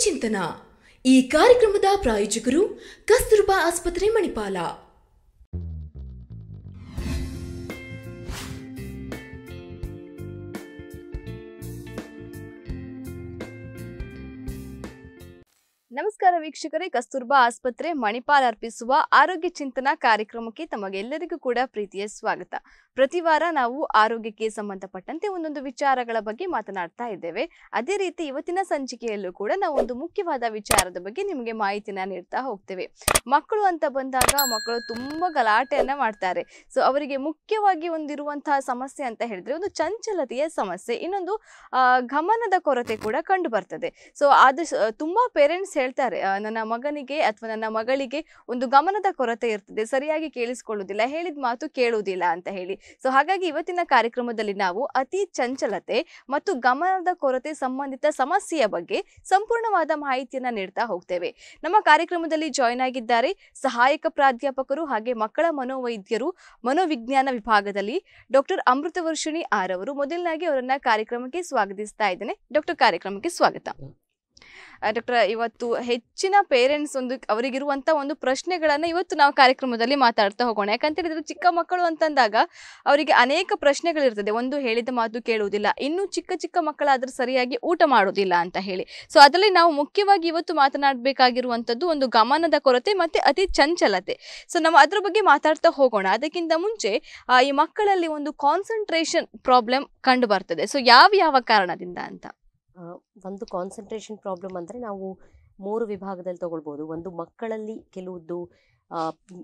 ಚಿಂತನ. ಈ ಕಾರ್ಯಕ್ರಮದ ಪ್ರಾಯೋಜಕರು ಕಸ್ತೂರ್ಬಾ ಆಸ್ಪತ್ರೆ ಮಣಿಪಾಲ. ನಮಸ್ಕಾರ ವೀಕ್ಷಕರೇ. ಕಸ್ತೂರ್ಬಾ ಆಸ್ಪತ್ರೆ ಮಣಿಪಾಲ್ ಅರ್ಪಿಸುವ ಆರೋಗ್ಯ ಚಿಂತನಾ ಕಾರ್ಯಕ್ರಮಕ್ಕೆ ತಮಗೆಲ್ಲರಿಗೂ ಕೂಡ ಪ್ರೀತಿಯ ಸ್ವಾಗತ. ಪ್ರತಿ ವಾರ ನಾವು ಆರೋಗ್ಯಕ್ಕೆ ಸಂಬಂಧಪಟ್ಟಂತೆ ಒಂದೊಂದು ವಿಚಾರಗಳ ಬಗ್ಗೆ ಮಾತನಾಡ್ತಾ ಇದ್ದೇವೆ. ಅದೇ ರೀತಿ ಇವತ್ತಿನ ಸಂಚಿಕೆಯಲ್ಲೂ ಕೂಡ ನಾವು ಒಂದು ಮುಖ್ಯವಾದ ವಿಚಾರದ ಬಗ್ಗೆ ನಿಮಗೆ ಮಾಹಿತಿನ ನೀಡ್ತಾ ಹೋಗ್ತೇವೆ. ಮಕ್ಕಳು ಅಂತ ಬಂದಾಗ ಮಕ್ಕಳು ತುಂಬಾ ಗಲಾಟೆಯನ್ನ ಮಾಡ್ತಾರೆ. ಸೊ, ಅವರಿಗೆ ಮುಖ್ಯವಾಗಿ ಒಂದಿರುವಂತಹ ಸಮಸ್ಯೆ ಅಂತ ಹೇಳಿದ್ರೆ ಒಂದು ಚಂಚಲತೆಯ ಸಮಸ್ಯೆ. ಇನ್ನೊಂದು ಗಮನದ ಕೊರತೆ ಕೂಡ ಕಂಡು ಬರ್ತದೆ. ಸೊ ಅದು ತುಂಬಾ ಪೇರೆಂಟ್ಸ್ ಹೇಳ್ತಾರೆ ನನ್ನ ಮಗನಿಗೆ ಅಥವಾ ನನ್ನ ಮಗಳಿಗೆ ಒಂದು ಗಮನದ ಕೊರತೆ ಇರ್ತದೆ, ಸರಿಯಾಗಿ ಕೇಳಿಸ್ಕೊಳ್ಳುವುದಿಲ್ಲ, ಹೇಳಿದ ಮಾತು ಕೇಳುವುದಿಲ್ಲ ಅಂತ ಹೇಳಿ. ಸೊ ಹಾಗಾಗಿ ಇವತ್ತಿನ ಕಾರ್ಯಕ್ರಮದಲ್ಲಿ ನಾವು ಅತಿ ಚಂಚಲತೆ ಮತ್ತು ಗಮನದ ಕೊರತೆ ಸಂಬಂಧಿತ ಸಮಸ್ಯೆಯ ಬಗ್ಗೆ ಸಂಪೂರ್ಣವಾದ ಮಾಹಿತಿಯನ್ನ ನೀಡ್ತಾ ಹೋಗ್ತೇವೆ. ನಮ್ಮ ಕಾರ್ಯಕ್ರಮದಲ್ಲಿ ಜಾಯ್ನ್ ಆಗಿದ್ದಾರೆ ಸಹಾಯಕ ಪ್ರಾಧ್ಯಾಪಕರು ಹಾಗೆ ಮಕ್ಕಳ ಮನೋವೈದ್ಯರು, ಮನೋವಿಜ್ಞಾನ ವಿಭಾಗದಲ್ಲಿ ಡಾಕ್ಟರ್ ಅಮೃತವರ್ಷಿಣಿ ಆರ್ ಅವರು. ಮೊದಲನಾಗಿ ಅವರನ್ನ ಕಾರ್ಯಕ್ರಮಕ್ಕೆ ಸ್ವಾಗತಿಸ್ತಾ ಇದ್ದೇನೆ. ಡಾಕ್ಟರ್ ಕಾರ್ಯಕ್ರಮಕ್ಕೆ ಸ್ವಾಗತ. ಡಾಕ್ಟರ್, ಇವತ್ತು ಹೆಚ್ಚಿನ ಪೇರೆಂಟ್ಸ್ ಒಂದು ಅವರಿಗಿರುವಂಥ ಒಂದು ಪ್ರಶ್ನೆಗಳನ್ನು ಇವತ್ತು ನಾವು ಕಾರ್ಯಕ್ರಮದಲ್ಲಿ ಮಾತಾಡ್ತಾ ಹೋಗೋಣ. ಯಾಕಂತ ಹೇಳಿದ್ರೆ ಚಿಕ್ಕ ಮಕ್ಕಳು ಅಂತಂದಾಗ ಅವರಿಗೆ ಅನೇಕ ಪ್ರಶ್ನೆಗಳಿರ್ತದೆ. ಒಂದು ಹೇಳಿದ ಮಾತು ಕೇಳುವುದಿಲ್ಲ, ಇನ್ನು ಚಿಕ್ಕ ಚಿಕ್ಕ ಮಕ್ಕಳಾದರೂ ಸರಿಯಾಗಿ ಊಟ ಮಾಡೋದಿಲ್ಲ ಅಂತ ಹೇಳಿ. ಸೊ ಅದರಲ್ಲಿ ನಾವು ಮುಖ್ಯವಾಗಿ ಇವತ್ತು ಮಾತನಾಡಬೇಕಾಗಿರುವಂತದ್ದು ಒಂದು ಗಮನದ ಕೊರತೆ ಮತ್ತೆ ಅತಿ ಚಂಚಲತೆ. ಸೊ ನಾವು ಅದ್ರ ಬಗ್ಗೆ ಮಾತಾಡ್ತಾ ಹೋಗೋಣ. ಅದಕ್ಕಿಂತ ಮುಂಚೆ ಈ ಮಕ್ಕಳಲ್ಲಿ ಒಂದು ಕಾನ್ಸಂಟ್ರೇಷನ್ ಪ್ರಾಬ್ಲಮ್ ಕಂಡು ಬರ್ತದೆ. ಸೊ ಯಾವ ಯಾವ ಕಾರಣದಿಂದ ಅಂತ? ಒಂದು ಕಾನ್ಸಂಟ್ರೇಷನ್ ಪ್ರಾಬ್ಲಮ್ ಅಂದರೆ ನಾವು ಮೂರು ವಿಭಾಗದಲ್ಲಿ ತಗೊಳ್ಬೋದು. ಒಂದು ಮಕ್ಕಳಲ್ಲಿ ಕೆಲವೊಂದು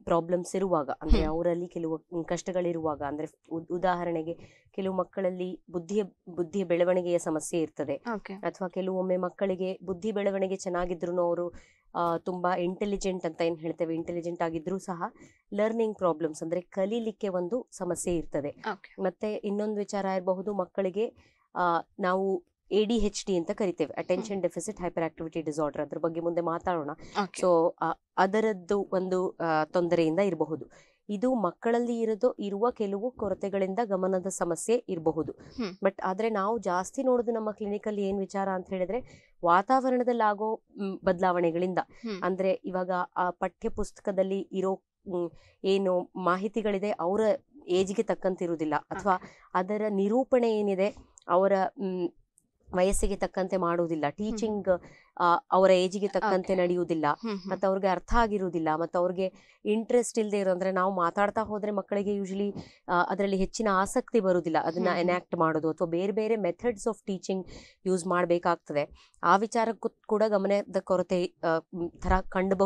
ಪ್ರಾಬ್ಲಮ್ಸ್ ಇರುವಾಗ ಅಂದರೆ ಅವರಲ್ಲಿ ಕೆಲವು ಕಷ್ಟಗಳಿರುವಾಗ ಅಂದರೆ ಉದಾಹರಣೆಗೆ ಕೆಲವು ಮಕ್ಕಳಲ್ಲಿ ಬುದ್ಧಿಯ ಬುದ್ಧಿಯ ಬೆಳವಣಿಗೆಯ ಸಮಸ್ಯೆ ಇರ್ತದೆ. ಅಥವಾ ಕೆಲವೊಮ್ಮೆ ಮಕ್ಕಳಿಗೆ ಬುದ್ಧಿ ಬೆಳವಣಿಗೆ ಚೆನ್ನಾಗಿದ್ರು ಅವರು ತುಂಬಾ ಇಂಟೆಲಿಜೆಂಟ್ ಅಂತ ಏನು ಹೇಳ್ತೇವೆ ಇಂಟೆಲಿಜೆಂಟ್ ಆಗಿದ್ರೂ ಸಹ ಲರ್ನಿಂಗ್ ಪ್ರಾಬ್ಲಮ್ಸ್ ಅಂದರೆ ಕಲೀಲಿಕ್ಕೆ ಒಂದು ಸಮಸ್ಯೆ ಇರ್ತದೆ. ಮತ್ತೆ ಇನ್ನೊಂದು ವಿಚಾರ ಇರಬಹುದು ಮಕ್ಕಳಿಗೆ ಆ, ನಾವು ಎ ಡಿ ಹೆಚ್ ಡಿ ಅಂತ ಕರಿತೇವೆ. Attention deficit hyper activity disorder ಅದ್ರ ಬಗ್ಗೆ ಮುಂದೆ ಮಾತಾಡೋಣ. ಸೊ ಅದರದ್ದು ಒಂದು ತೊಂದರೆಯಿಂದ ಇರಬಹುದು. ಇದು ಮಕ್ಕಳಲ್ಲಿ ಇರೋದು ಇರುವ ಕೆಲವು ಕೊರತೆಗಳಿಂದ ಗಮನದ ಸಮಸ್ಯೆ ಇರಬಹುದು. ಬಟ್ ಆದ್ರೆ ನಾವು ಜಾಸ್ತಿ ನೋಡೋದು ನಮ್ಮ ಕ್ಲಿನಿಕಲ್ಲಿ ಏನ್ ವಿಚಾರ ಅಂತ ಹೇಳಿದ್ರೆ ವಾತಾವರಣದಲ್ಲಿ ಆಗೋ ಮ್, ಬದಲಾವಣೆಗಳಿಂದ. ಅಂದ್ರೆ ಇವಾಗ ಆ ಪಠ್ಯ ಪುಸ್ತಕದಲ್ಲಿ ಇರೋ ಏನು ಮಾಹಿತಿಗಳಿದೆ ಅವರ ಏಜ್ಗೆ ತಕ್ಕಂತಿರುವುದಿಲ್ಲ. ಅಥವಾ ಅದರ ನಿರೂಪಣೆ ಏನಿದೆ ಅವರ ವಯಸ್ಸಿಗೆ ತಕ್ಕಂತೆ ಮಾಡುವುದಿಲ್ಲ. ಟೀಚಿಂಗ್ ಅವರ ಏಜಿಗೆ ತಕ್ಕಂತೆ. ನಡೆಯುವುದಿಲ್ಲ. ಮತ್ತೆ ಅವ್ರಿಗೆ ಅರ್ಥ ಆಗಿರುವುದಿಲ್ಲ. ಮತ್ತೆ ಅವ್ರಿಗೆ ಇಂಟ್ರೆಸ್ಟ್ ಇಲ್ಲದೆ ಇರೋ ಅಂದ್ರೆ ನಾವು ಮಾತಾಡ್ತಾ ಹೋದ್ರೆ ಮಕ್ಕಳಿಗೆ ಯೂಶಲಿ ಅದರಲ್ಲಿ ಹೆಚ್ಚಿನ ಆಸಕ್ತಿ ಬರುವುದಿಲ್ಲ. ಅದನ್ನ. ಎನಾಕ್ಟ್ ಮಾಡೋದು ಅಥವಾ ಬೇರೆ ಬೇರೆ ಮೆಥಡ್ಸ್ ಆಫ್ ಟೀಚಿಂಗ್ ಯೂಸ್ ಮಾಡಬೇಕಾಗ್ತದೆ. ಆ ವಿಚಾರಕ್ಕೂ ಕೂಡ ಗಮನದ ಕೊರತೆ ತರ ಕಂಡು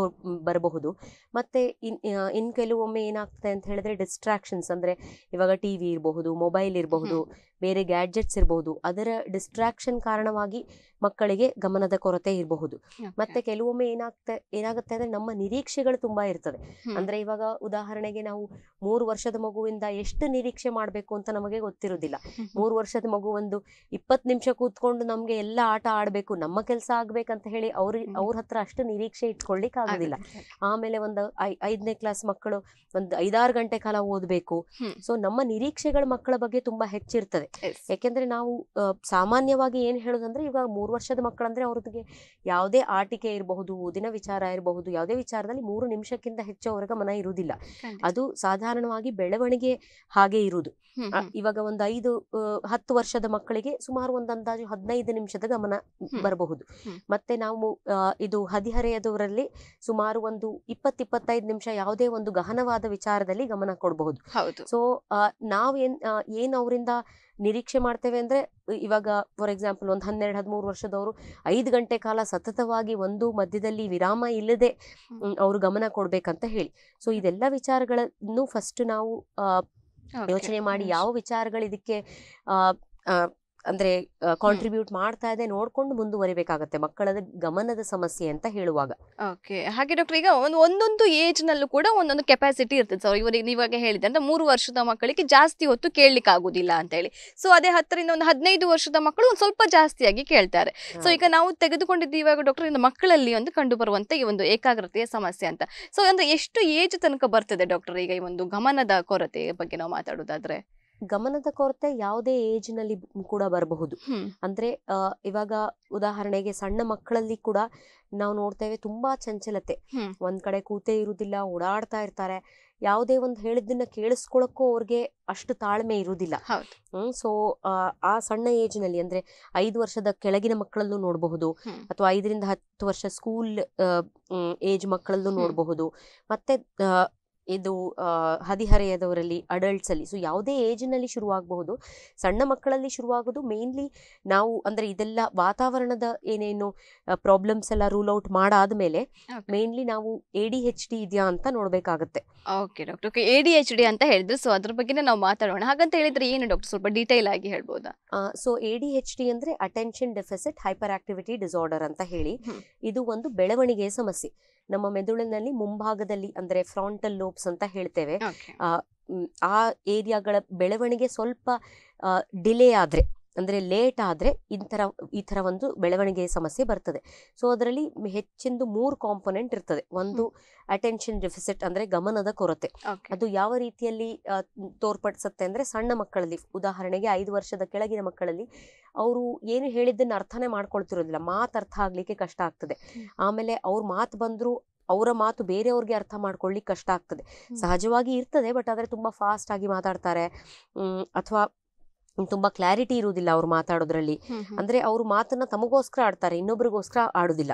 ಬರಬಹುದು. ಮತ್ತೆ ಇನ್ ಇನ್ ಕೆಲವೊಮ್ಮೆ ಏನಾಗ್ತದೆ ಅಂತ ಹೇಳಿದ್ರೆ ಡಿಸ್ಟ್ರಾಕ್ಷನ್ಸ್ ಅಂದ್ರೆ ಇವಾಗ ಟಿವಿ ಇರಬಹುದು ಮೊಬೈಲ್ ಇರಬಹುದು ಬೇರೆ ಗ್ಯಾಡ್ಜೆಟ್ಸ್ ಇರಬಹುದು. ಅದರ ಡಿಸ್ಟ್ರಾಕ್ಷನ್ ಕಾರಣವಾಗಿ ಮಕ್ಕಳಿಗೆ ಗಮನದ ಕೊರತೆ ಇರಬಹುದು. ಮತ್ತೆ ಕೆಲವೊಮ್ಮೆ ಏನಾಗ್ತಾ ಏನಾಗುತ್ತೆ ಅಂದ್ರೆ ನಮ್ಮ ನಿರೀಕ್ಷೆಗಳು ತುಂಬಾ ಇರ್ತದೆ ಅಂದ್ರೆ ಇವಾಗ ಉದಾಹರಣೆಗೆ ನಾವು ಮೂರು ವರ್ಷದ ಮಗುವಿಂದ ಎಷ್ಟು ನಿರೀಕ್ಷೆ ಮಾಡಬೇಕು ಅಂತ ನಮಗೆ ಗೊತ್ತಿರುವುದಿಲ್ಲ. ಮೂರು ವರ್ಷದ ಮಗು ಒಂದು ಇಪ್ಪತ್ತು ನಿಮಿಷ ಕೂತ್ಕೊಂಡು ನಮ್ಗೆ ಎಲ್ಲ ಆಟ ಆಡ್ಬೇಕು ನಮ್ಮ ಕೆಲಸ ಆಗ್ಬೇಕಂತ ಹೇಳಿ ಅವ್ರ. ಅವ್ರ ಹತ್ರ ಅಷ್ಟು ನಿರೀಕ್ಷೆ ಇಟ್ಕೊಳ್ಲಿಕ್ಕೆ ಆಗುದಿಲ್ಲ. ಆಮೇಲೆ ಒಂದು ಐ ಐದನೇ ಕ್ಲಾಸ್ ಮಕ್ಕಳು ಒಂದು ಐದಾರು ಗಂಟೆ ಕಾಲ ಓದ್ಬೇಕು. ಸೊ ನಮ್ಮ ನಿರೀಕ್ಷೆಗಳು ಮಕ್ಕಳ ಬಗ್ಗೆ ತುಂಬಾ ಹೆಚ್ಚಿರ್ತದೆ. ಯಾಕೆಂದ್ರೆ ನಾವು ಸಾಮಾನ್ಯವಾಗಿ ಏನ್ ಹೇಳುದಂದ್ರೆ ಇವಾಗ ಮೂರು ವರ್ಷದ ಮಕ್ಕಳಂದ್ರೆ ಅವ್ರಿಗೆ ಯಾವುದೇ ಆಟಿಕೆ ಇರಬಹುದು ಓದಿನ ವಿಚಾರ ಇರಬಹುದು ಯಾವುದೇ ವಿಚಾರದಲ್ಲಿ ಮೂರು ನಿಮಿಷಕ್ಕಿಂತ ಹೆಚ್ಚು ಅವರ ಗಮನ ಇರುವುದಿಲ್ಲ. ಅದು ಸಾಧಾರಣವಾಗಿ ಬೆಳವಣಿಗೆ ಹಾಗೆ ಇರುವುದು. ಇವಾಗ ಒಂದು ಐದು ಹತ್ತು ವರ್ಷದ ಮಕ್ಕಳಿಗೆ ಸುಮಾರು ಒಂದು ಅಂದಾಜು ಹದಿನೈದು ನಿಮಿಷದ ಗಮನ. ಬರಬಹುದು. ಮತ್ತೆ ನಾವು ಇದು ಹದಿಹರೆಯದವರಲ್ಲಿ ಸುಮಾರು ಒಂದು ಇಪ್ಪತ್ತಿಪ್ಪತ್ತೈದು ನಿಮಿಷ ಯಾವುದೇ ಒಂದು ಗಹನವಾದ ವಿಚಾರದಲ್ಲಿ ಗಮನ ಕೊಡಬಹುದು. ಹೌದು. ಸೊ ನಾವು ಏನ್ ಆ, ಏನ್ ಅವರಿಂದ ನಿರೀಕ್ಷೆ ಮಾಡ್ತೇವೆ ಅಂದ್ರೆ ಇವಾಗ ಫಾರ್ ಎಕ್ಸಾಂಪಲ್ ಒಂದು ಹನ್ನೆರಡು ಹದಿಮೂರು ವರ್ಷದವರು ಐದು ಗಂಟೆ ಕಾಲ ಸತತವಾಗಿ ಒಂದು ಮಧ್ಯದಲ್ಲಿ ವಿರಾಮ ಇಲ್ಲದೆ. ಅವರು ಗಮನ ಕೊಡಬೇಕಂತ ಹೇಳಿ ಸೊ ಇದೆಲ್ಲ ವಿಚಾರಗಳನ್ನು ಫಸ್ಟ್ ನಾವು ಆ, ಯೋಚನೆ ಮಾಡಿ. ಯಾವ ವಿಚಾರಗಳು ಇದಕ್ಕೆ ಅಂದ್ರೆ ಕಾಂಟ್ರಿಬ್ಯೂಟ್ ಮಾಡ್ತಾ ಇದೆ ನೋಡ್ಕೊಂಡು ಮುಂದುವರಿಬೇಕಾಗತ್ತೆ ಮಕ್ಕಳ ಗಮನದ ಸಮಸ್ಯೆ ಅಂತ ಹೇಳುವಾಗ. ಓಕೆ ಹಾಗೆ ಡಾಕ್ಟರ್ ಈಗ ಒಂದು ಒಂದೊಂದು ಏಜ್ ನಲ್ಲೂ ಕೂಡ ಒಂದೊಂದು ಕೆಪಾಸಿಟಿ ಇರ್ತದೆ. ಸರ್ ಇವರಿಗೆ ನೀವಾಗ ಹೇಳಿದೆ ಅಂದ್ರೆ ಮೂರು ವರ್ಷದ ಮಕ್ಕಳಿಗೆ ಜಾಸ್ತಿ ಹೊತ್ತು ಕೇಳಲಿಕ್ಕೆ ಆಗುದಿಲ್ಲ ಅಂತ ಹೇಳಿ. ಸೊ ಅದೇ ಹತ್ತರಿಂದ ಒಂದು ಹದಿನೈದು ವರ್ಷದ ಮಕ್ಕಳು ಒಂದು ಸ್ವಲ್ಪ ಜಾಸ್ತಿಯಾಗಿ ಕೇಳ್ತಾರೆ. ಸೊ ಈಗ ನಾವು ತೆಗೆದುಕೊಂಡಿದ್ದು ಇವಾಗ ಡಾಕ್ಟರ್ ಇಂದ ಮಕ್ಕಳಲ್ಲಿ ಒಂದು ಕಂಡು ಬರುವಂತ ಈ ಒಂದು ಏಕಾಗ್ರತೆಯ ಸಮಸ್ಯೆ ಅಂತ. ಸೊ ಅಂದ್ರೆ ಎಷ್ಟು ಏಜ್ ತನಕ ಬರ್ತದೆ ಡಾಕ್ಟರ್ ಈಗ ಈ ಒಂದು ಗಮನದ ಕೊರತೆ ಬಗ್ಗೆ ನಾವು ಮಾತಾಡೋದಾದ್ರೆ? ಗಮನದ ಕೊರತೆ ಯಾವುದೇ ಏಜ್ನಲ್ಲಿ ಕೂಡ ಬರಬಹುದು. ಅಂದ್ರೆ ಇವಾಗ ಉದಾಹರಣೆಗೆ ಸಣ್ಣ ಮಕ್ಕಳಲ್ಲಿ ಕೂಡ ನಾವು ನೋಡ್ತೇವೆ ತುಂಬಾ ಚಂಚಲತೆ. ಒಂದ್ ಕಡೆ ಕೂತೇ ಇರುವುದಿಲ್ಲ ಓಡಾಡ್ತಾ ಇರ್ತಾರೆ. ಯಾವುದೇ ಒಂದು ಹೇಳಿದ್ದನ್ನ ಕೇಳಿಸ್ಕೊಳಕ್ಕೂ ಅವ್ರಿಗೆ ಅಷ್ಟು ತಾಳ್ಮೆ ಇರುವುದಿಲ್ಲ ಹ್ಮ್ ಸೊ ಆ ಸಣ್ಣ ಏಜ್ನಲ್ಲಿ ಅಂದ್ರೆ ಐದು ವರ್ಷದ ಕೆಳಗಿನ ಮಕ್ಕಳಲ್ಲೂ ನೋಡಬಹುದು. ಅಥವಾ ಐದರಿಂದ ಹತ್ತು ವರ್ಷ ಸ್ಕೂಲ್ ಏಜ್ ಮಕ್ಕಳಲ್ಲೂ. ನೋಡಬಹುದು. ಮತ್ತೆ ಇದು ಹದಿಹರೆಯದವರಲ್ಲಿ ಅಡಲ್ಟ್ಸ್ ಅಲ್ಲಿ ಸೊ ಯಾವುದೇ ಏಜ್ನಲ್ಲಿ ಶುರುವಾಗಬಹುದು. ಸಣ್ಣ ಮಕ್ಕಳಲ್ಲಿ ಶುರುವಾಗೋದು ಮೇನ್ಲಿ ನಾವು ಅಂದ್ರೆ ಇದೆಲ್ಲ ವಾತಾವರಣದ ಏನೇನು ಪ್ರಾಬ್ಲಮ್ಸ್ ಎಲ್ಲ ರೂಲ್ ಔಟ್ ಮಾಡಾದ ಮೇಲೆ ಮೇನ್ಲಿ ನಾವು ಎ ಡಿ ಹೆಚ್ ಡಿ ಇದೆಯಾ ಅಂತ ನೋಡಬೇಕಾಗುತ್ತೆ. Okay doctor. Okay A D H D ಅಂತ ಹೇಳಿದ್ರು. ಸೊ ಅದ್ರ ಬಗ್ಗೆ ನಾವು ಮಾತಾಡೋಣ. ಹಾಗಂತ ಹೇಳಿದ್ರೆ ಏನು ಡಾಕ್ಟರ್? ಸ್ವಲ್ಪ ಡೀಟೇಲ್ ಆಗಿ ಹೇಳ್ಬೋದಾ? So A D H D ಅಂದ್ರೆ attention deficit hyper activity disorder ಅಂತ ಹೇಳಿ. ಇದು ಒಂದು ಬೆಳವಣಿಗೆಯ ಸಮಸ್ಯೆ. ನಮ್ಮ ಮೆದುಳಿನಲ್ಲಿ ಮುಂಭಾಗದಲ್ಲಿ ಅಂದ್ರೆ ಫ್ರಾಂಟಲ್ ಲೋಬ್ಸ್ ಅಂತ ಹೇಳ್ತೇವೆ. ಆ ಏರಿಯಾಗಳ ಬೆಳವಣಿಗೆ ಸ್ವಲ್ಪ ಡಿಲೇ ಆದ್ರೆ. ಅಂದ್ರೆ ಲೇಟ್ ಆದ್ರೆ ಇಂಥರ ಈ ಥರ ಒಂದು ಬೆಳವಣಿಗೆಯ ಸಮಸ್ಯೆ ಬರ್ತದೆ. ಸೊ ಅದರಲ್ಲಿ ಹೆಚ್ಚಿಂದು ಮೂರು ಕಾಂಪೊನೆಂಟ್ ಇರ್ತದೆ. ಒಂದು ಅಟೆನ್ಷನ್ ಡೆಫಿಸಿಟ್ ಅಂದರೆ ಗಮನದ ಕೊರತೆ. ಅದು ಯಾವ ರೀತಿಯಲ್ಲಿ ತೋರ್ಪಡಿಸುತ್ತೆ ಅಂದ್ರೆ ಸಣ್ಣ ಮಕ್ಕಳಲ್ಲಿ. ಉದಾಹರಣೆಗೆ ಐದು ವರ್ಷದ ಕೆಳಗಿನ ಮಕ್ಕಳಲ್ಲಿ ಅವರು ಏನು ಹೇಳಿದ್ದನ್ನ ಅರ್ಥನೇ ಮಾಡ್ಕೊಳ್ತಿರೋದಿಲ್ಲ. ಮಾತು ಅರ್ಥ ಆಗಲಿಕ್ಕೆ ಕಷ್ಟ ಆಗ್ತದೆ. ಆಮೇಲೆ ಅವ್ರ ಮಾತು ಬಂದರೂ ಅವರ ಮಾತು ಬೇರೆಯವ್ರಿಗೆ ಅರ್ಥ ಮಾಡ್ಕೊಳ್ಳಿಕ್ಕೆ ಕಷ್ಟ ಆಗ್ತದೆ. ಸಹಜವಾಗಿ ಇರ್ತದೆ ಬಟ್ ಆದ್ರೆ ತುಂಬಾ ಫಾಸ್ಟ್ ಆಗಿ ಮಾತಾಡ್ತಾರೆ. ಅಥವಾ ತುಂಬಾ ಕ್ಲಾರಿಟಿ ಇರುವುದಿಲ್ಲ ಅವ್ರು ಮಾತಾಡೋದ್ರಲ್ಲಿ. ಅಂದ್ರೆ ಅವ್ರು ಮಾತನ್ನ ತಮಗೋಸ್ಕರ ಆಡ್ತಾರೆ ಇನ್ನೊಬ್ರಿಗೋಸ್ಕರ ಆಡುದಿಲ್ಲ.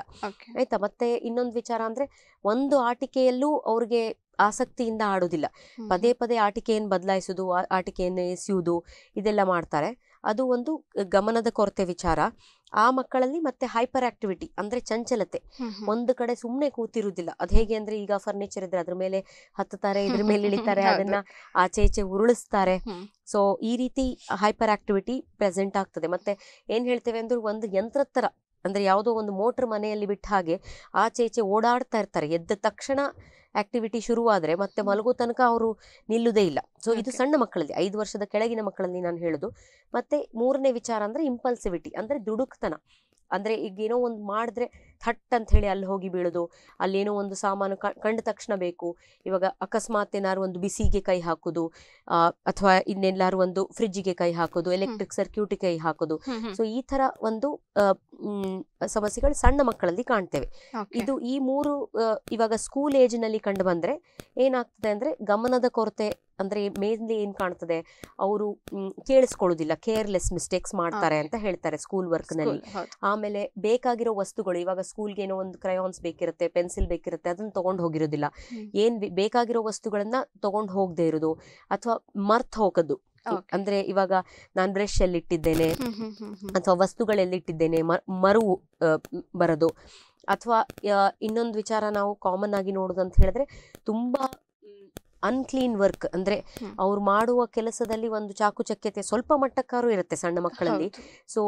ಆಯ್ತಾ? ಮತ್ತೆ ಇನ್ನೊಂದು ವಿಚಾರ ಅಂದ್ರೆ ಒಂದು ಆಟಿಕೆಯಲ್ಲೂ ಅವ್ರಿಗೆ ಆಸಕ್ತಿಯಿಂದ ಆಡುದಿಲ್ಲ. ಪದೇ ಪದೇ ಆಟಿಕೆಯನ್ನು ಬದಲಾಯಿಸೋದು ಆಟಿಕೆಯನ್ನು ಎಸೆಯುವುದು ಇದೆಲ್ಲ ಮಾಡ್ತಾರೆ. ಅದು ಒಂದು ಗಮನದ ಕೊರತೆ ವಿಚಾರ. ಆ ಮಕ್ಕಳಲ್ಲಿ ಮತ್ತೆ ಹೈಪರ್ ಆಕ್ಟಿವಿಟಿ ಅಂದ್ರೆ ಚಂಚಲತೆ. ಒಂದು ಕಡೆ ಸುಮ್ಮನೆ ಕೂತಿರುವುದಿಲ್ಲ. ಅದ್ ಹೇಗೆ ಅಂದ್ರೆ ಈಗ ಫರ್ನಿಚರ್ ಇದ್ರೆ ಅದ್ರ ಮೇಲೆ ಹತ್ತುತ್ತಾರೆ ಇದ್ರ ಮೇಲೆ ಇಳಿತಾರೆ ಅದನ್ನ ಆಚೆ ಈಚೆ ಉರುಳಿಸ್ತಾರೆ. ಸೊ ಈ ರೀತಿ ಹೈಪರ್ ಆಕ್ಟಿವಿಟಿ ಪ್ರೆಸೆಂಟ್ ಆಗ್ತದೆ. ಮತ್ತೆ ಏನ್ ಹೇಳ್ತೇವೆ ಅಂದ್ರೆ ಒಂದು ಯಂತ್ರದ ತರ ಅಂದ್ರೆ ಯಾವುದೋ ಒಂದು ಮೋಟರ್ ಮನೆಯಲ್ಲಿ ಬಿಟ್ಟ ಹಾಗೆ ಆಚೆ ಈಚೆ ಓಡಾಡ್ತಾ ಇರ್ತಾರೆ. ಎದ್ದ ತಕ್ಷಣ ಆಕ್ಟಿವಿಟಿ ಶುರುವಾದ್ರೆ ಮತ್ತೆ ಮಲಗೋ ತನಕ ಅವರು ನಿಲ್ಲುವುದೇ ಇಲ್ಲ. ಸೊ ಇದು ಸಣ್ಣ ಮಕ್ಕಳಲ್ಲಿ ಐದು ವರ್ಷದ ಕೆಳಗಿನ ಮಕ್ಕಳಲ್ಲಿ ನಾನು ಹೇಳುದು. ಮತ್ತೆ ಮೂರನೇ ವಿಚಾರ ಅಂದ್ರೆ ಇಂಪಲ್ಸಿವಿಟಿ ಅಂದ್ರೆ ದುಡುಕ್ತನ. ಅಂದ್ರೆ ಈಗ ಏನೋ ಒಂದು ಮಾಡಿದ್ರೆ ಥಟ್ ಅಂತ ಹೇಳಿ ಅಲ್ಲಿ ಹೋಗಿ ಬೀಳೋದು. ಅಲ್ಲೇನೋ ಒಂದು ಸಾಮಾನು ಕಂಡ ತಕ್ಷಣ ಬೇಕು. ಇವಾಗ ಅಕಸ್ಮಾತ್ ಏನಾದ್ರು ಒಂದು ಬಿಸಿಗೆ ಕೈ ಹಾಕೋದು ಅಥವಾ ಇನ್ನೆಲ್ಲಾರು ಒಂದು ಫ್ರಿಜ್ಗೆ ಕೈ ಹಾಕೋದು ಎಲೆಕ್ಟ್ರಿಕ್ ಸರ್ಕ್ಯೂಟ್ ಕೈ ಹಾಕೋದು. ಸೊ ಈ ತರ ಒಂದು ಸಮಸ್ಯೆಗಳು ಸಣ್ಣ ಮಕ್ಕಳಲ್ಲಿ ಕಾಣ್ತೇವೆ. ಇದು ಈ ಮೂರು ಇವಾಗ ಸ್ಕೂಲ್ ಏಜ್ನಲ್ಲಿ ಕಂಡು ಬಂದ್ರೆ ಏನಾಗ್ತದೆ ಅಂದ್ರೆ ಗಮನದ ಕೊರತೆ ಅಂದ್ರೆ ಮೇನ್ಲಿ ಏನ್ ಕಾಣ್ತದೆ? ಅವರು ಕೇಳಿಸ್ಕೊಳ್ಳೋದಿಲ್ಲ. ಕೇರ್ಲೆಸ್ ಮಿಸ್ಟೇಕ್ಸ್ ಮಾಡ್ತಾರೆ ಅಂತ ಹೇಳ್ತಾರೆ ಸ್ಕೂಲ್ ವರ್ಕ್ನಲ್ಲಿ ಆಮೇಲೆ ಬೇಕಾಗಿರೋ ವಸ್ತುಗಳು ಇವಾಗ ಸ್ಕೂಲ್ಗೆ ಏನೋ ಒಂದು ಕ್ರಯಾನ್ಸ್ ಬೇಕಿರುತ್ತೆ ಪೆನ್ಸಿಲ್ ಬೇಕಿರುತ್ತೆ ಅದನ್ನ ತಗೊಂಡು ಹೋಗಿರೋದಿಲ್ಲ. ಏನ್ ಬೇಕಾಗಿರೋ ವಸ್ತುಗಳನ್ನ ತಗೊಂಡ್ ಹೋಗದೆ ಇರೋದು ಅಥವಾ ಮರ್ತ್ ಹೋಗೋದು. ಅಂದ್ರೆ ಇವಾಗ ನಾನ್ ಬ್ರಷ್ ಎಲ್ಲಿ ಇಟ್ಟಿದ್ದೇನೆ ಅಥವಾ ವಸ್ತುಗಳೆಲ್ಲಿ ಇಟ್ಟಿದ್ದೇನೆ ಮರು ಬರೋದು. ಅಥವಾ ಇನ್ನೊಂದು ವಿಚಾರ ನಾವು ಕಾಮನ್ ಆಗಿ ನೋಡೋದು ಅಂತ ಹೇಳಿದ್ರೆ ತುಂಬಾ ಅನ್ಕ್ಲೀನ್ ವರ್ಕ್ ಅಂದ್ರೆ. ಅವ್ರು ಮಾಡುವ ಕೆಲಸದಲ್ಲಿ ಒಂದು ಚಾಕುಚಕ್ಯತೆ ಸ್ವಲ್ಪ ಮಟ್ಟಕ್ಕಾರು ಇರುತ್ತೆ ಸಣ್ಣ ಮಕ್ಕಳಲ್ಲಿ. ಸೊ